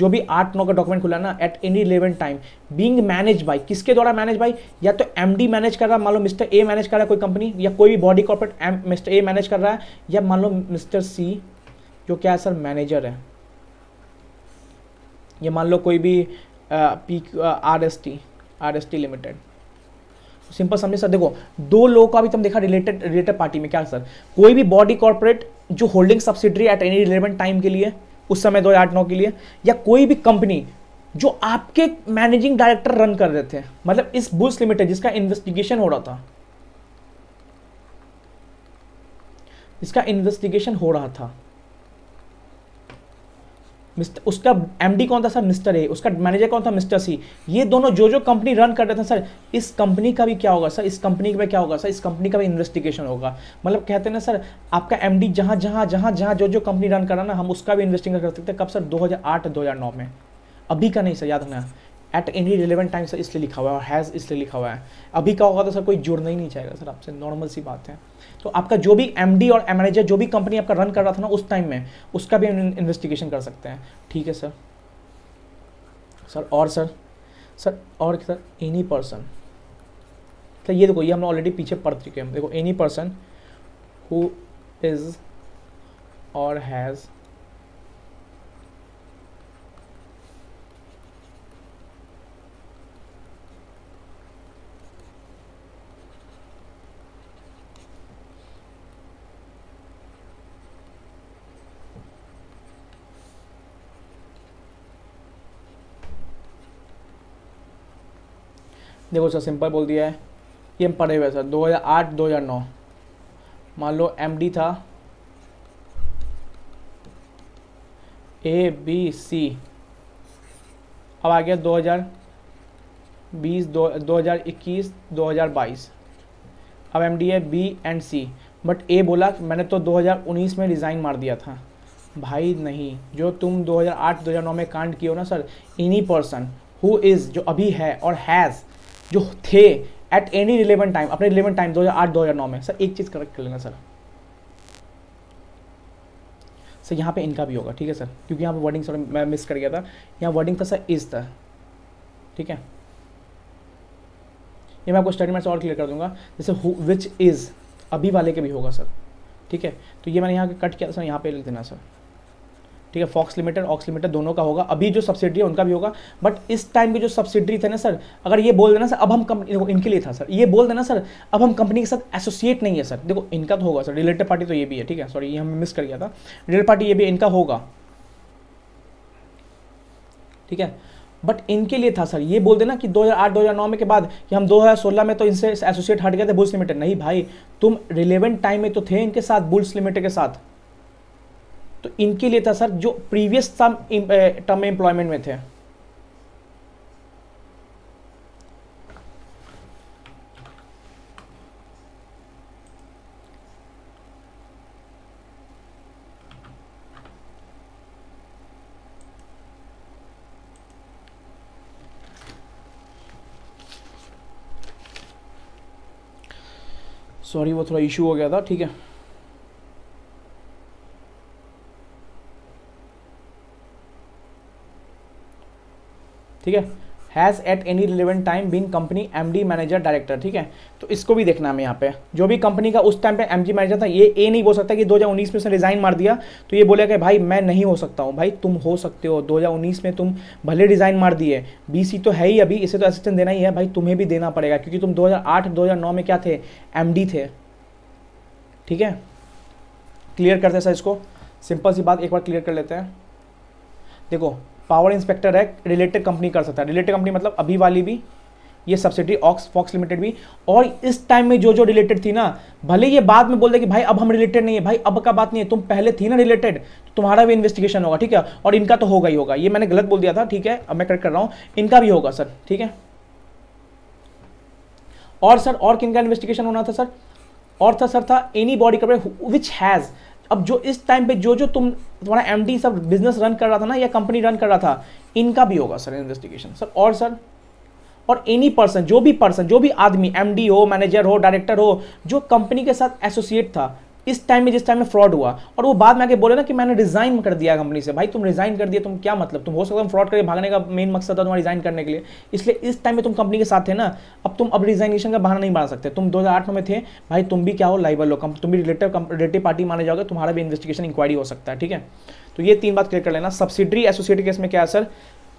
जो भी आठ नौ का डॉक्यूमेंट खुला ना at any eleven time being manage by किसके द्वारा मैनेज बाई या तो एमडी मैनेज कर रहा है, मान लो मिस्टर ए मैनेज कर रहा है कोई कंपनी या कोई भी body corporate M mister A manage कर रहा है, या मान लो मिस्टर सी जो क्या है सर मैनेजर है। या मान लो कोई भी P R S T R S T limited simple समझे सर, देखो, दो लोगों का भी तुम देखा रिलेटेड रिलेटेड पार्टी में क्या सर? कोई भी बॉडी कॉर्पोरेट जो holding subsidiary at any relevant time के लिए उस समय दो हज़ार नौ के लिए, या कोई भी कंपनी जो आपके मैनेजिंग डायरेक्टर रन कर रहे थे मतलब इस बुल्स लिमिटेड जिसका इन्वेस्टिगेशन हो रहा था इसका इन्वेस्टिगेशन हो रहा था उसका एमडी कौन था सर? मिस्टर ए उसका मैनेजर कौन था? मिस्टर सी ये दोनों जो जो कंपनी रन कर रहे थे, सर, इस कंपनी का भी क्या होगा, सर? इस कंपनी का क्या होगा, सर? इस कंपनी का भी इन्वेस्टिगेशन होगा। मतलब कहते हैं ना, सर, आपका एमडी जहाँ जहाँ जहाँ जहाँ जो जो कंपनी रन कर रहा ना, हम उसका भी इन्वेस्टिगेशन कर सकते हैं। कब, सर? 2008 2009 में। अभी का नहीं, सर, याद रखना। At any relevant time sir, इसलिए लिखा हुआ है और हैज़ इसलिए लिखा हुआ है। अभी का होगा तो सर, कोई जुड़ना ही नहीं चाहेगा, सर, आपसे। नॉर्मल सी बात है। तो आपका जो भी एमडी और मैनेजर जो भी कंपनी आपका रन कर रहा था ना उस टाइम में, उसका भी इन्वेस्टिगेशन कर सकते हैं। ठीक है सर सर और सर सर और सर एनी पर्सन तो ये देखो, ये हम ऑलरेडी पीछे पढ़ चुके हैं। देखो एनी पर्सन हु इज़ और हैज़ देखो सर सिंपल बोल दिया है। ये हम पढ़े हुए सर 2008 2009 मान लो एमडी था। ए बी सी अब आ गया 2020 दो दो हज़ार इक्कीस, दो हज़ार बाईस। अब एम डी है B and C but A बोला मैंने तो 2019 में रिज़ाइन मार दिया था। भाई नहीं, जो तुम 2008 2009 में कांड किए हो ना sir any person who is जो अभी है और हैज़ जो थे एट एनी रिलेवेंट टाइम अपने रिलेवेंट टाइम 2008 2009 में। सर, एक चीज़ करेक्ट कर लेना, सर। सर, यहाँ पे इनका भी होगा, ठीक है, सर? क्योंकि यहाँ पे वर्डिंग सर मैं मिस कर गया था। यहाँ वर्डिंग था सर इज़ था ठीक है? ये मैं आपको स्टेटमेंट्स और क्लियर कर दूँगा। जैसे विच इज़ अभी वाले के भी होगा, सर। ठीक है? तो ये मैंने यहाँ कट किया था, सर, यहाँ पे लिख देना, सर। ठीक है फॉक्स लिमिटेड ऑक्स लिमिटेड दोनों का होगा। अभी जो सब्सिडी है, उनका भी होगा। बट इस टाइम के जो सब्सिडी थे ना सर अगर ये बोल देना सर अब हम कंपनी इनके लिए था सर ये बोल देना सर अब हम कंपनी के साथ एसोसिएट नहीं है सर देखो, इनका तो होगा सर रिलेटेड पार्टी तो ये भी है, ठीक है? सॉरी ये हमें मिस कर गया था। रिलेटेड पार्टी ये भी इनका होगा। ठीक है? बट इनके लिए था सर ये बोल देना कि 2008 2009 में के बाद कि हम 2016 में तो इनसे एसोसिएट हट गए थे बुल्स लिमिटेड नहीं, भाई, तुम रिलेवेंट टाइम में तो थे इनके साथ बुल्स लिमिटेड के साथ। तो इनके लिए था सर, जो प्रीवियस टर्म एम्प्लॉयमेंट में थे। सॉरी वो थोड़ा इशू हो गया था, ठीक है। ठीक है? Has at any relevant time been company M D manager director ठीक है? तो इसको भी देखना हमें यहाँ पे। जो भी कंपनी का उस टाइम पे एम जी मैनेजर था, ये ए नहीं बोल सकता कि 2019 में उसने रिज़ाइन मार दिया। तो ये बोलेगा कि भाई, मैं नहीं हो सकता हूँ। भाई, तुम हो सकते हो। 2019 में तुम भले रिज़ाइन मार दिए। BC तो है ही अभी, इसे तो असिस्टेंट देना ही है। भाई, तुम्हें भी देना पड़ेगा, क्योंकि तुम दो हज़ार में क्या थे? एमडी थे। ठीक है? क्लियर करते हैं सर इसको। सिंपल सी बात, एक बार क्लियर कर लेते हैं। देखो पावर इंस्पेक्टर है रिलेटेड कंपनी कर सकता है। रिलेटेड कंपनी मतलब अभी वाली भी, ये सब्सिडी ऑक्स फॉक्स लिमिटेड भी। और इस टाइम में जो जो रिलेटेड थी ना, भले ये बाद में बोल दे कि भाई अब हम रिलेटेड नहीं है, भाई अब का बात नहीं है, तुम पहले थी ना रिलेटेड तो तुम्हारा भी इन्वेस्टिगेशन होगा, ठीक है? और इनका तो होगा ही होगा। ये मैंने गलत बोल दिया था, ठीक है? अब मैं करेक्ट कर रहा हूँ। इनका भी होगा सर ठीक है? और सर और किन का इन्वेस्टिगेशन होना था सर और था सर था any body cover which has अब जो इस टाइम पे जो जो तुम, तुम्हारा एम सब बिज़नेस रन कर रहा था ना, या कंपनी रन कर रहा था, इनका भी होगा सर इन्वेस्टिगेशन सर और सर और एनी पर्सन जो भी पर्सन जो भी आदमी एमडी हो मैनेजर हो डायरेक्टर हो, जो कंपनी के साथ एसोसिएट था इस टाइम में, जिस टाइम में फ्रॉड हुआ। और वो बाद में आके बोले ना कि मैंने रिजाइन कर दिया कंपनी से। भाई, तुम रिजाइन कर दिया तुम क्या मतलब? तुम हो सकता है फ्रॉड करके भागने का मेन मकसद था तुम्हारा रिजाइन करने के लिए। इसलिए इस टाइम में तुम कंपनी के साथ थे ना, अब तुम अब रिजाइनेशन का बहाना नहीं बना सकते। तुम दो में थे, भाई, तुम भी क्या हो लाइबल हो। तुम भी रिलेटिव रिलेटिव पार्टी माने जाओगे, तुम्हारा भी इन्वेस्टिगेशन इंक्वायरी हो सकता है, ठीक है? तो ये तीन बात क्लियर कर लेना। सब्सिडरी एसोसिएट केस में क्या है सर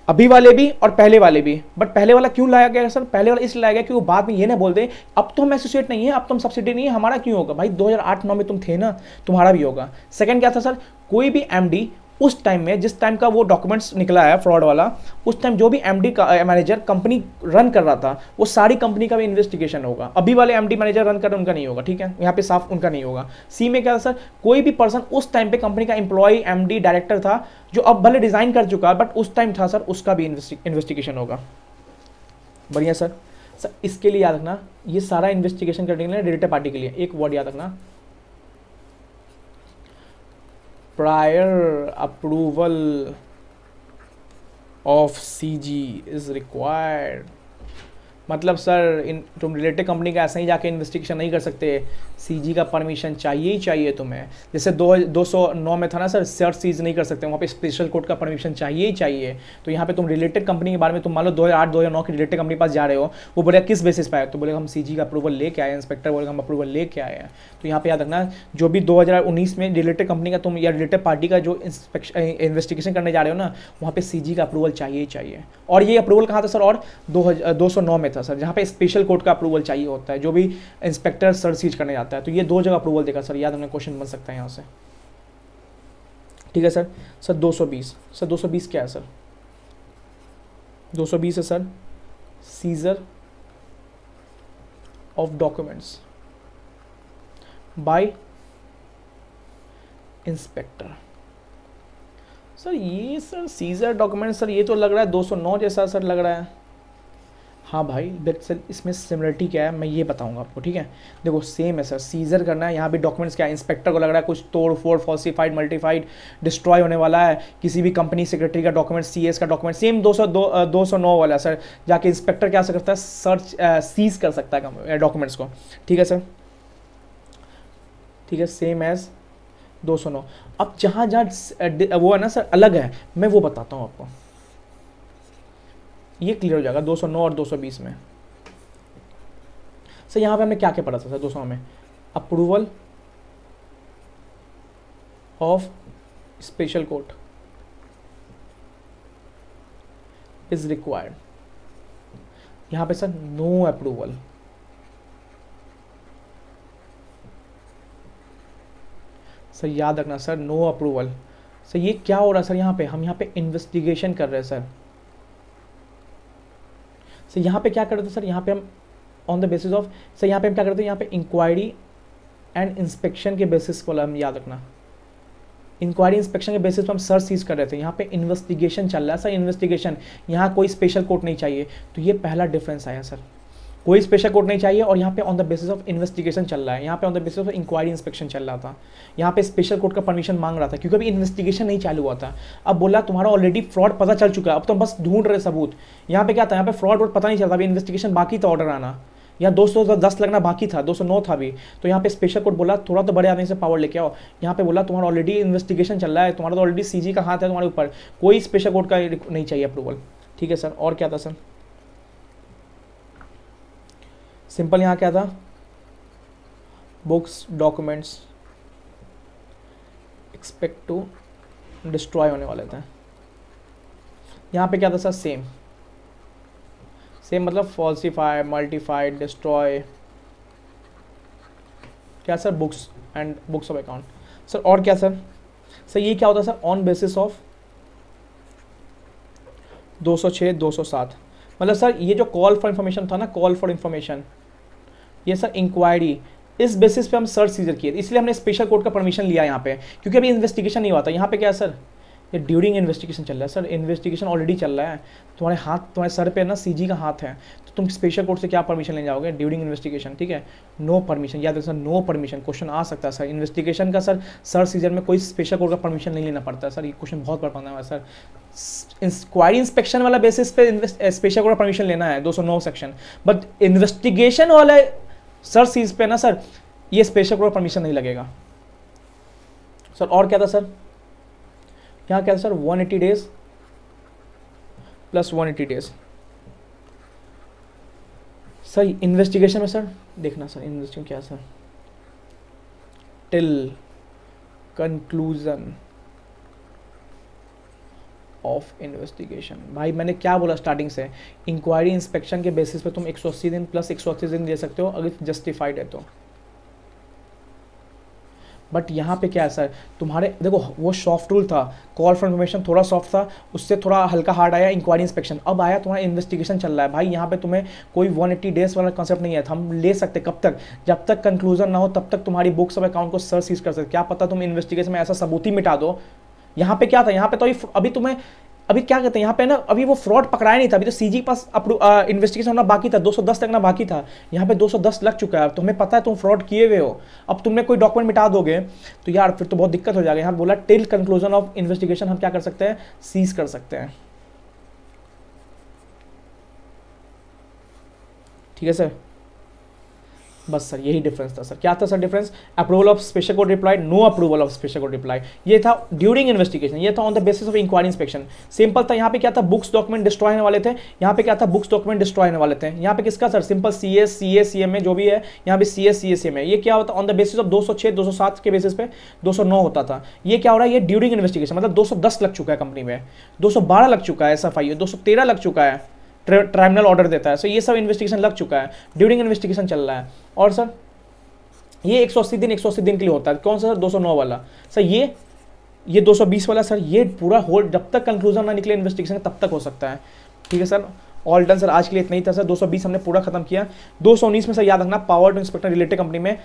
अभी वाले भी और पहले वाले भी। बट पहले वाला क्यों लाया गया सर? पहले वाला इसलिए लाया गया क्योंकि बाद में ये ना बोल दे, अब तो हम एसोसिएट नहीं है, अब तो हम सब्सिडी नहीं है, हमारा क्यों होगा? भाई 2008-9 में तुम थे ना, तुम्हारा भी होगा। सेकंड क्या था सर? कोई भी एमडी उस टाइम में, जिस टाइम का वो डॉक्यूमेंट्स निकला है फ्रॉड वाला, उस टाइम जो भी एमडी मैनेजर कंपनी रन कर रहा था, वो सारी कंपनी का भी इन्वेस्टिगेशन होगा। अभी वाले एमडी मैनेजर रन कर रहे उनका नहीं होगा, ठीक है? यहाँ पे साफ़ उनका नहीं होगा। सी में क्या सर कोई भी पर्सन उस टाइम पे कंपनी का एम्प्लॉय एमडी डायरेक्टर था, जो अब भले डिज़ाइन कर चुका बट उस टाइम था सर उसका भी इन्वेस्टिगेशन होगा। बढ़िया सर सर इसके लिए याद रखना, ये सारा इन्वेस्टिगेशन करने के लिए रिलेटेड पार्टी के लिए, एक वर्ड याद रखना। Prior approval of CG is required मतलब सर, इन, तुम रिलेटेड कंपनी का ऐसा ही जाके इन्वेस्टिगेशन नहीं कर सकते। सीजी का परमिशन चाहिए ही चाहिए तुम्हें। जैसे दो दो सौ नौ में था ना सर सर्च सीज नहीं कर सकते, वहाँ पे स्पेशल कोर्ट का परमिशन चाहिए ही चाहिए। तो यहाँ पे तुम रिलेटेड कंपनी के बारे में, तुम मान लो दो हज़ार आठ, दो हज़ार नौ की रिलेटेड कंपनी पास जा रहे हो, वो बोले किस बेसिस पे आए तो बोले हम सीजी का अप्रूवल लेके आए इंस्पेक्टर बोले हम अप्रूवल लेके आए हैं। तो यहाँ पे याद रखना, जो भी दो हज़ार उन्नीस में रिलेटेड कंपनी का तुम या रिलेटेड पार्टी का जो इन्वेस्टिगेशन करने जा रहे हो ना, वहाँ पे सी का अप्रूवल चाहिए ही चाहिए। और ये अप्रूवल कहाँ था सर? और दो में था। सर। जहाँ पे स्पेशल कोर्ट का अप्रूवल चाहिए होता है, जो भी इंस्पेक्टर सर सीज करने जाता है तो ये दो जगह अप्रूवल देगा, सर। याद हमने क्वेश्चन बन सकता है यहाँ से। ठीक है, सर? सर 220 सर 220 क्या है, सर? 220 है, sir seizure of documents by inspector sir, ये, सर सीजर डॉक्यूमेंट सर, ये तो लग रहा है 209 जैसा, सर, लग रहा है। हाँ भाई दरअसल इसमें सिमिलरिटी क्या है, मैं ये बताऊँगा आपको, ठीक है? देखो सेम है सर सीजर करना है, यहाँ भी डॉक्यूमेंट्स क्या है? इंस्पेक्टर को लग रहा है कुछ तोड़, फोड़ फॉल्सिफाइड मल्टीफाइड डिस्ट्रॉय होने वाला है। किसी भी कंपनी सेक्रेटरी का डॉक्यूमेंट सीएस का डॉक्यूमेंट सेम दो सौ दो सौ नौ वाला सर जाके इंस्पेक्टर क्या सकता है? सर्च सीज कर सकता है डॉक्यूमेंट्स को। ठीक है सर ठीक है सेम एज दो सौ नौ। अब जहाँ जहाँ वो है ना सर अलग है, मैं वो बताता हूँ आपको। ये क्लियर हो जाएगा 209 और 220 में। सर यहाँ पे हमने क्या क्या पढ़ा था, सर दोस्तों में? Approval of special court is required यहाँ पे, सर नो अप्रूवल सर, याद रखना, सर नो अप्रूवल सर, ये क्या हो रहा है, सर, यहाँ पे? हम यहाँ पे इन्वेस्टिगेशन कर रहे हैं, सर। सर यहाँ पे क्या करते हैं सर यहाँ पे हम on the basis of sir यहाँ पे हम क्या करते हैं, यहाँ पे इंक्वायरी एंड इंस्पेक्शन के बेसिस को हम याद रखना। इंक्वायरी इंस्पेक्शन के बेसिस पर हम सर सीज कर रहे थे। यहाँ पे इन्वेस्टिगेशन चल रहा है सर इन्वेस्टिगेशन यहाँ कोई स्पेशल कोर्ट नहीं चाहिए। तो ये पहला डिफरेंस आया सर कोई स्पेशल कोर्ट नहीं चाहिए और यहाँ पे on the basis of investigation चल रहा है। यहाँ पे on the basis of inquiry inspection चल रहा था। यहाँ पे स्पेशल कोर्ट का परमिशन मांग रहा था क्योंकि अभी इन्वेस्टिगेशन नहीं चालू हुआ था। अब बोला तुम्हारा ऑलरेडी फ्रॉड पता चल चुका है। अब तो बस ढूंढ रहे सबूत। यहाँ पे क्या था? यहाँ पे फ्रॉड वॉड पता नहीं चलता अभी इन्वेस्टिगेशन बाकी था ऑर्डर आना। यहाँ दो सौ दस लगना बाकी था। दो सौ नौ था भी तो यहाँ पे स्पेशल कोर्ट बोला, थोड़ा तो बड़े आदमी से पावर लेके आओ। यहाँ पे बोला, तुम्हारा ऑलरेडी इन्वेस्टिगेशन चल रहा है। तुम्हारा तो ऑलरेडी सीजी का हाथ है तुम्हारे ऊपर। कोई स्पेशल कोर्ट का नहीं चाहिए अप्रूवल ठीक है सर और क्या था सर सिंपल यहाँ क्या था? Books documents expect to destroy होने वाले थे। यहाँ पे क्या था सर? सेम सेम मतलब फॉल्सीफाई मल्टीफाई डिस्ट्रॉय क्या sir? Books and books of account sir, और क्या सर? सर, ये क्या होता है सर? ऑन बेसिस ऑफ़ 206 207 मतलब सर, ये जो कॉल फॉर इन्फॉर्मेशन था ना कॉल फॉर इन्फॉर्मेशन ये सर इंक्वायरी इस बेसिस पे हम सर्च सीजर किए। इसलिए हमने स्पेशल कोर्ट का परमिशन लिया यहाँ पे, क्योंकि अभी इन्वेस्टिगेशन नहीं हुआ था। यहाँ पे क्या सर? ये ड्यूरिंग इन्वेस्टिगेशन चल रहा है। सर इन्वेस्टिगेशन ऑलरेडी चल रहा है। तुम्हारे हाथ, तुम्हारे सर पे ना सीजी का हाथ है। तो तुम स्पेशल कोर्ट से क्या परमिशन ले जाओगे? ड्यूरिंग इन्वेस्टिगेशन ठीक है? नो परमिशन याद सर नो परमिशन क्वेश्चन आ सकता है, सर। इन्वेस्टिगेशन का सर सर सीजर में कोई स्पेशल कोर्ट का परमिशन नहीं लेना पड़ता सर। ये क्वेश्चन बहुत पढ़ पाता है, सर। इंक्वायरी इंस्पेक्शन वाला बेसिस पे स्पेशल कोर्ट का परमिशन लेना है, दो सेक्शन बट इन्वेस्टिगेशन वाले सर सीज पे ना सर ये स्पेशल कोर्ट परमिशन नहीं लगेगा। सर और क्या था सर यहाँ क्या था sir 180 days plus 180 days sir investigation में सर देखना सर इन्वेस्टिगेशन क्या sir till conclusion of investigation भाई, मैंने क्या बोला स्टार्टिंग से? इंक्वायरी इंस्पेक्शन के बेसिस पे तुम 180 दिन प्लस 180 दिन दे सकते हो, अगर जस्टिफाइड है तो। बट यहाँ पे क्या है सर तुम्हारे, देखो, वो सॉफ्ट रूल था। कॉल फॉर इन्फॉर्मेशन थोड़ा सॉफ्ट था, उससे थोड़ा हल्का हार्ड आया इंक्वायरी इंस्पेक्शन अब आया तुम्हारा इन्वेस्टिगेशन चल रहा है। भाई, यहाँ पे तुम्हें कोई 180 डेज़ वाला कंसेप्ट नहीं है। हम ले सकते कब तक? जब तक कंक्लूजन ना हो, तब तक तुम्हारी बुक्स ऑफ़ अकाउंट को सर सीज कर सकते क्या पता तुम इन्वेस्टिगेशन में ऐसा सबूत ही मिटा दो। यहाँ पे क्या था? यहाँ पे तो अभी तुम्हें अभी क्या कहते हैं? यहाँ पे ना, अभी वो फ्रॉड पकड़ाया नहीं था। अभी तो सीजी पास इन्वेस्टिगेशन होना बाकी था। 210 तक ना बाकी था। यहाँ पे 210 लग चुका है। तो हमें पता है तुम फ्रॉड किए हुए हो। अब तुमने कोई डॉक्यूमेंट मिटा दोगे तो यार फिर तो बहुत दिक्कत हो जाएगा। यहाँ बोला टिल कंक्लूजन ऑफ़ इन्वेस्टिगेशन हम क्या कर सकते हैं? सीज कर सकते हैं। ठीक है सर बस सर, यही डिफरेंस था सर। क्या था sir difference approval of special court reply no approval of special court reply ये था ड्यूरिंग इन्वेस्टिगेशन ये था on the basis of inquiry inspection simple था, यहाँ पे क्या था? बुक्स डॉक्यूमेंट डिस्ट्रॉय होने वाले थे। यहाँ पे क्या था? बुक्स डॉक्यूमेंट डिस्ट्रॉय होने वाले थे। यहाँ पे किसका sir? Simple C S C S C M जो भी है, यहाँ पे C S C S C M है ये क्या होता ऑन द बेसिस ऑफ़ दो सौ छः दो सौ सात के बेसिस पे दो सौ नौ होता था। ये क्या हो रहा है? ये ड्यूरिंग इन्वेस्टिगेशन मतलब दो सौ दस लग चुका है कंपनी में। दो सौ बारह लग चुका है एस एफ़ आई दो सौ तेरह लग चुका है। ट्राइब्यूनल ऑर्डर देता है। सो so, ये सब इन्वेस्टिगेशन लग चुका है। ड्यूरिंग इन्वेस्टिगेशन चल रहा है। और सर ये 180 दिन 180 दिन के लिए होता है। कौन सा सर? 209 वाला। सर ये ये 220 वाला सर ये पूरा होल्ड जब तक कंक्लूजन ना निकले इन्वेस्टिगेशन तब तक हो सकता है। ठीक है सर? ऑल डन सर आज के लिए इतना ही था सर। 220 हमने पूरा खत्म किया। 219 में सर याद रखना power to inspector related company में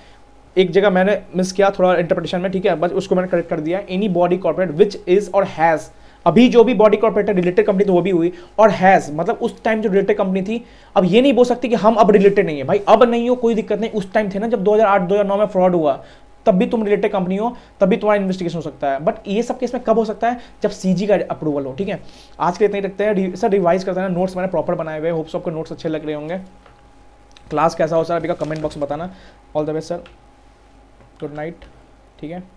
एक जगह मैंने मिस किया थोड़ा इंटरप्रिटेशन में। ठीक है? बस उसको मैंने करेक्ट कर दिया। Any body corporate which is और हैज़ अभी जो भी बॉडी कॉर्पोरेटर रिलेटेड कंपनी थी, वो भी हुई और हैज़ मतलब उस टाइम जो रिलेटेड कंपनी थी, अब ये नहीं बोल सकती कि हम अब रिलेटेड नहीं है। भाई, अब नहीं हो, कोई दिक्कत नहीं। उस टाइम थे ना जब 2008 2009 में फ्रॉड हुआ, तब भी तुम रिलेटेड कंपनी हो, तब भी तुम्हारा इन्वेस्टिगेशन हो सकता है। बट ये सब केस में कब हो सकता है? जब सीजी का अप्रूवल हो, ठीक है? आज के इतना ही रखते हैं। सर रिवाइज करते हैं नोट्स मैंने प्रॉपर बनाए हुए होप्स आपको नोट्स अच्छे लग रहे होंगे। क्लास कैसा हो सर अभी का कमेंट बॉक्स बताना। All the best sir good night ठीक है?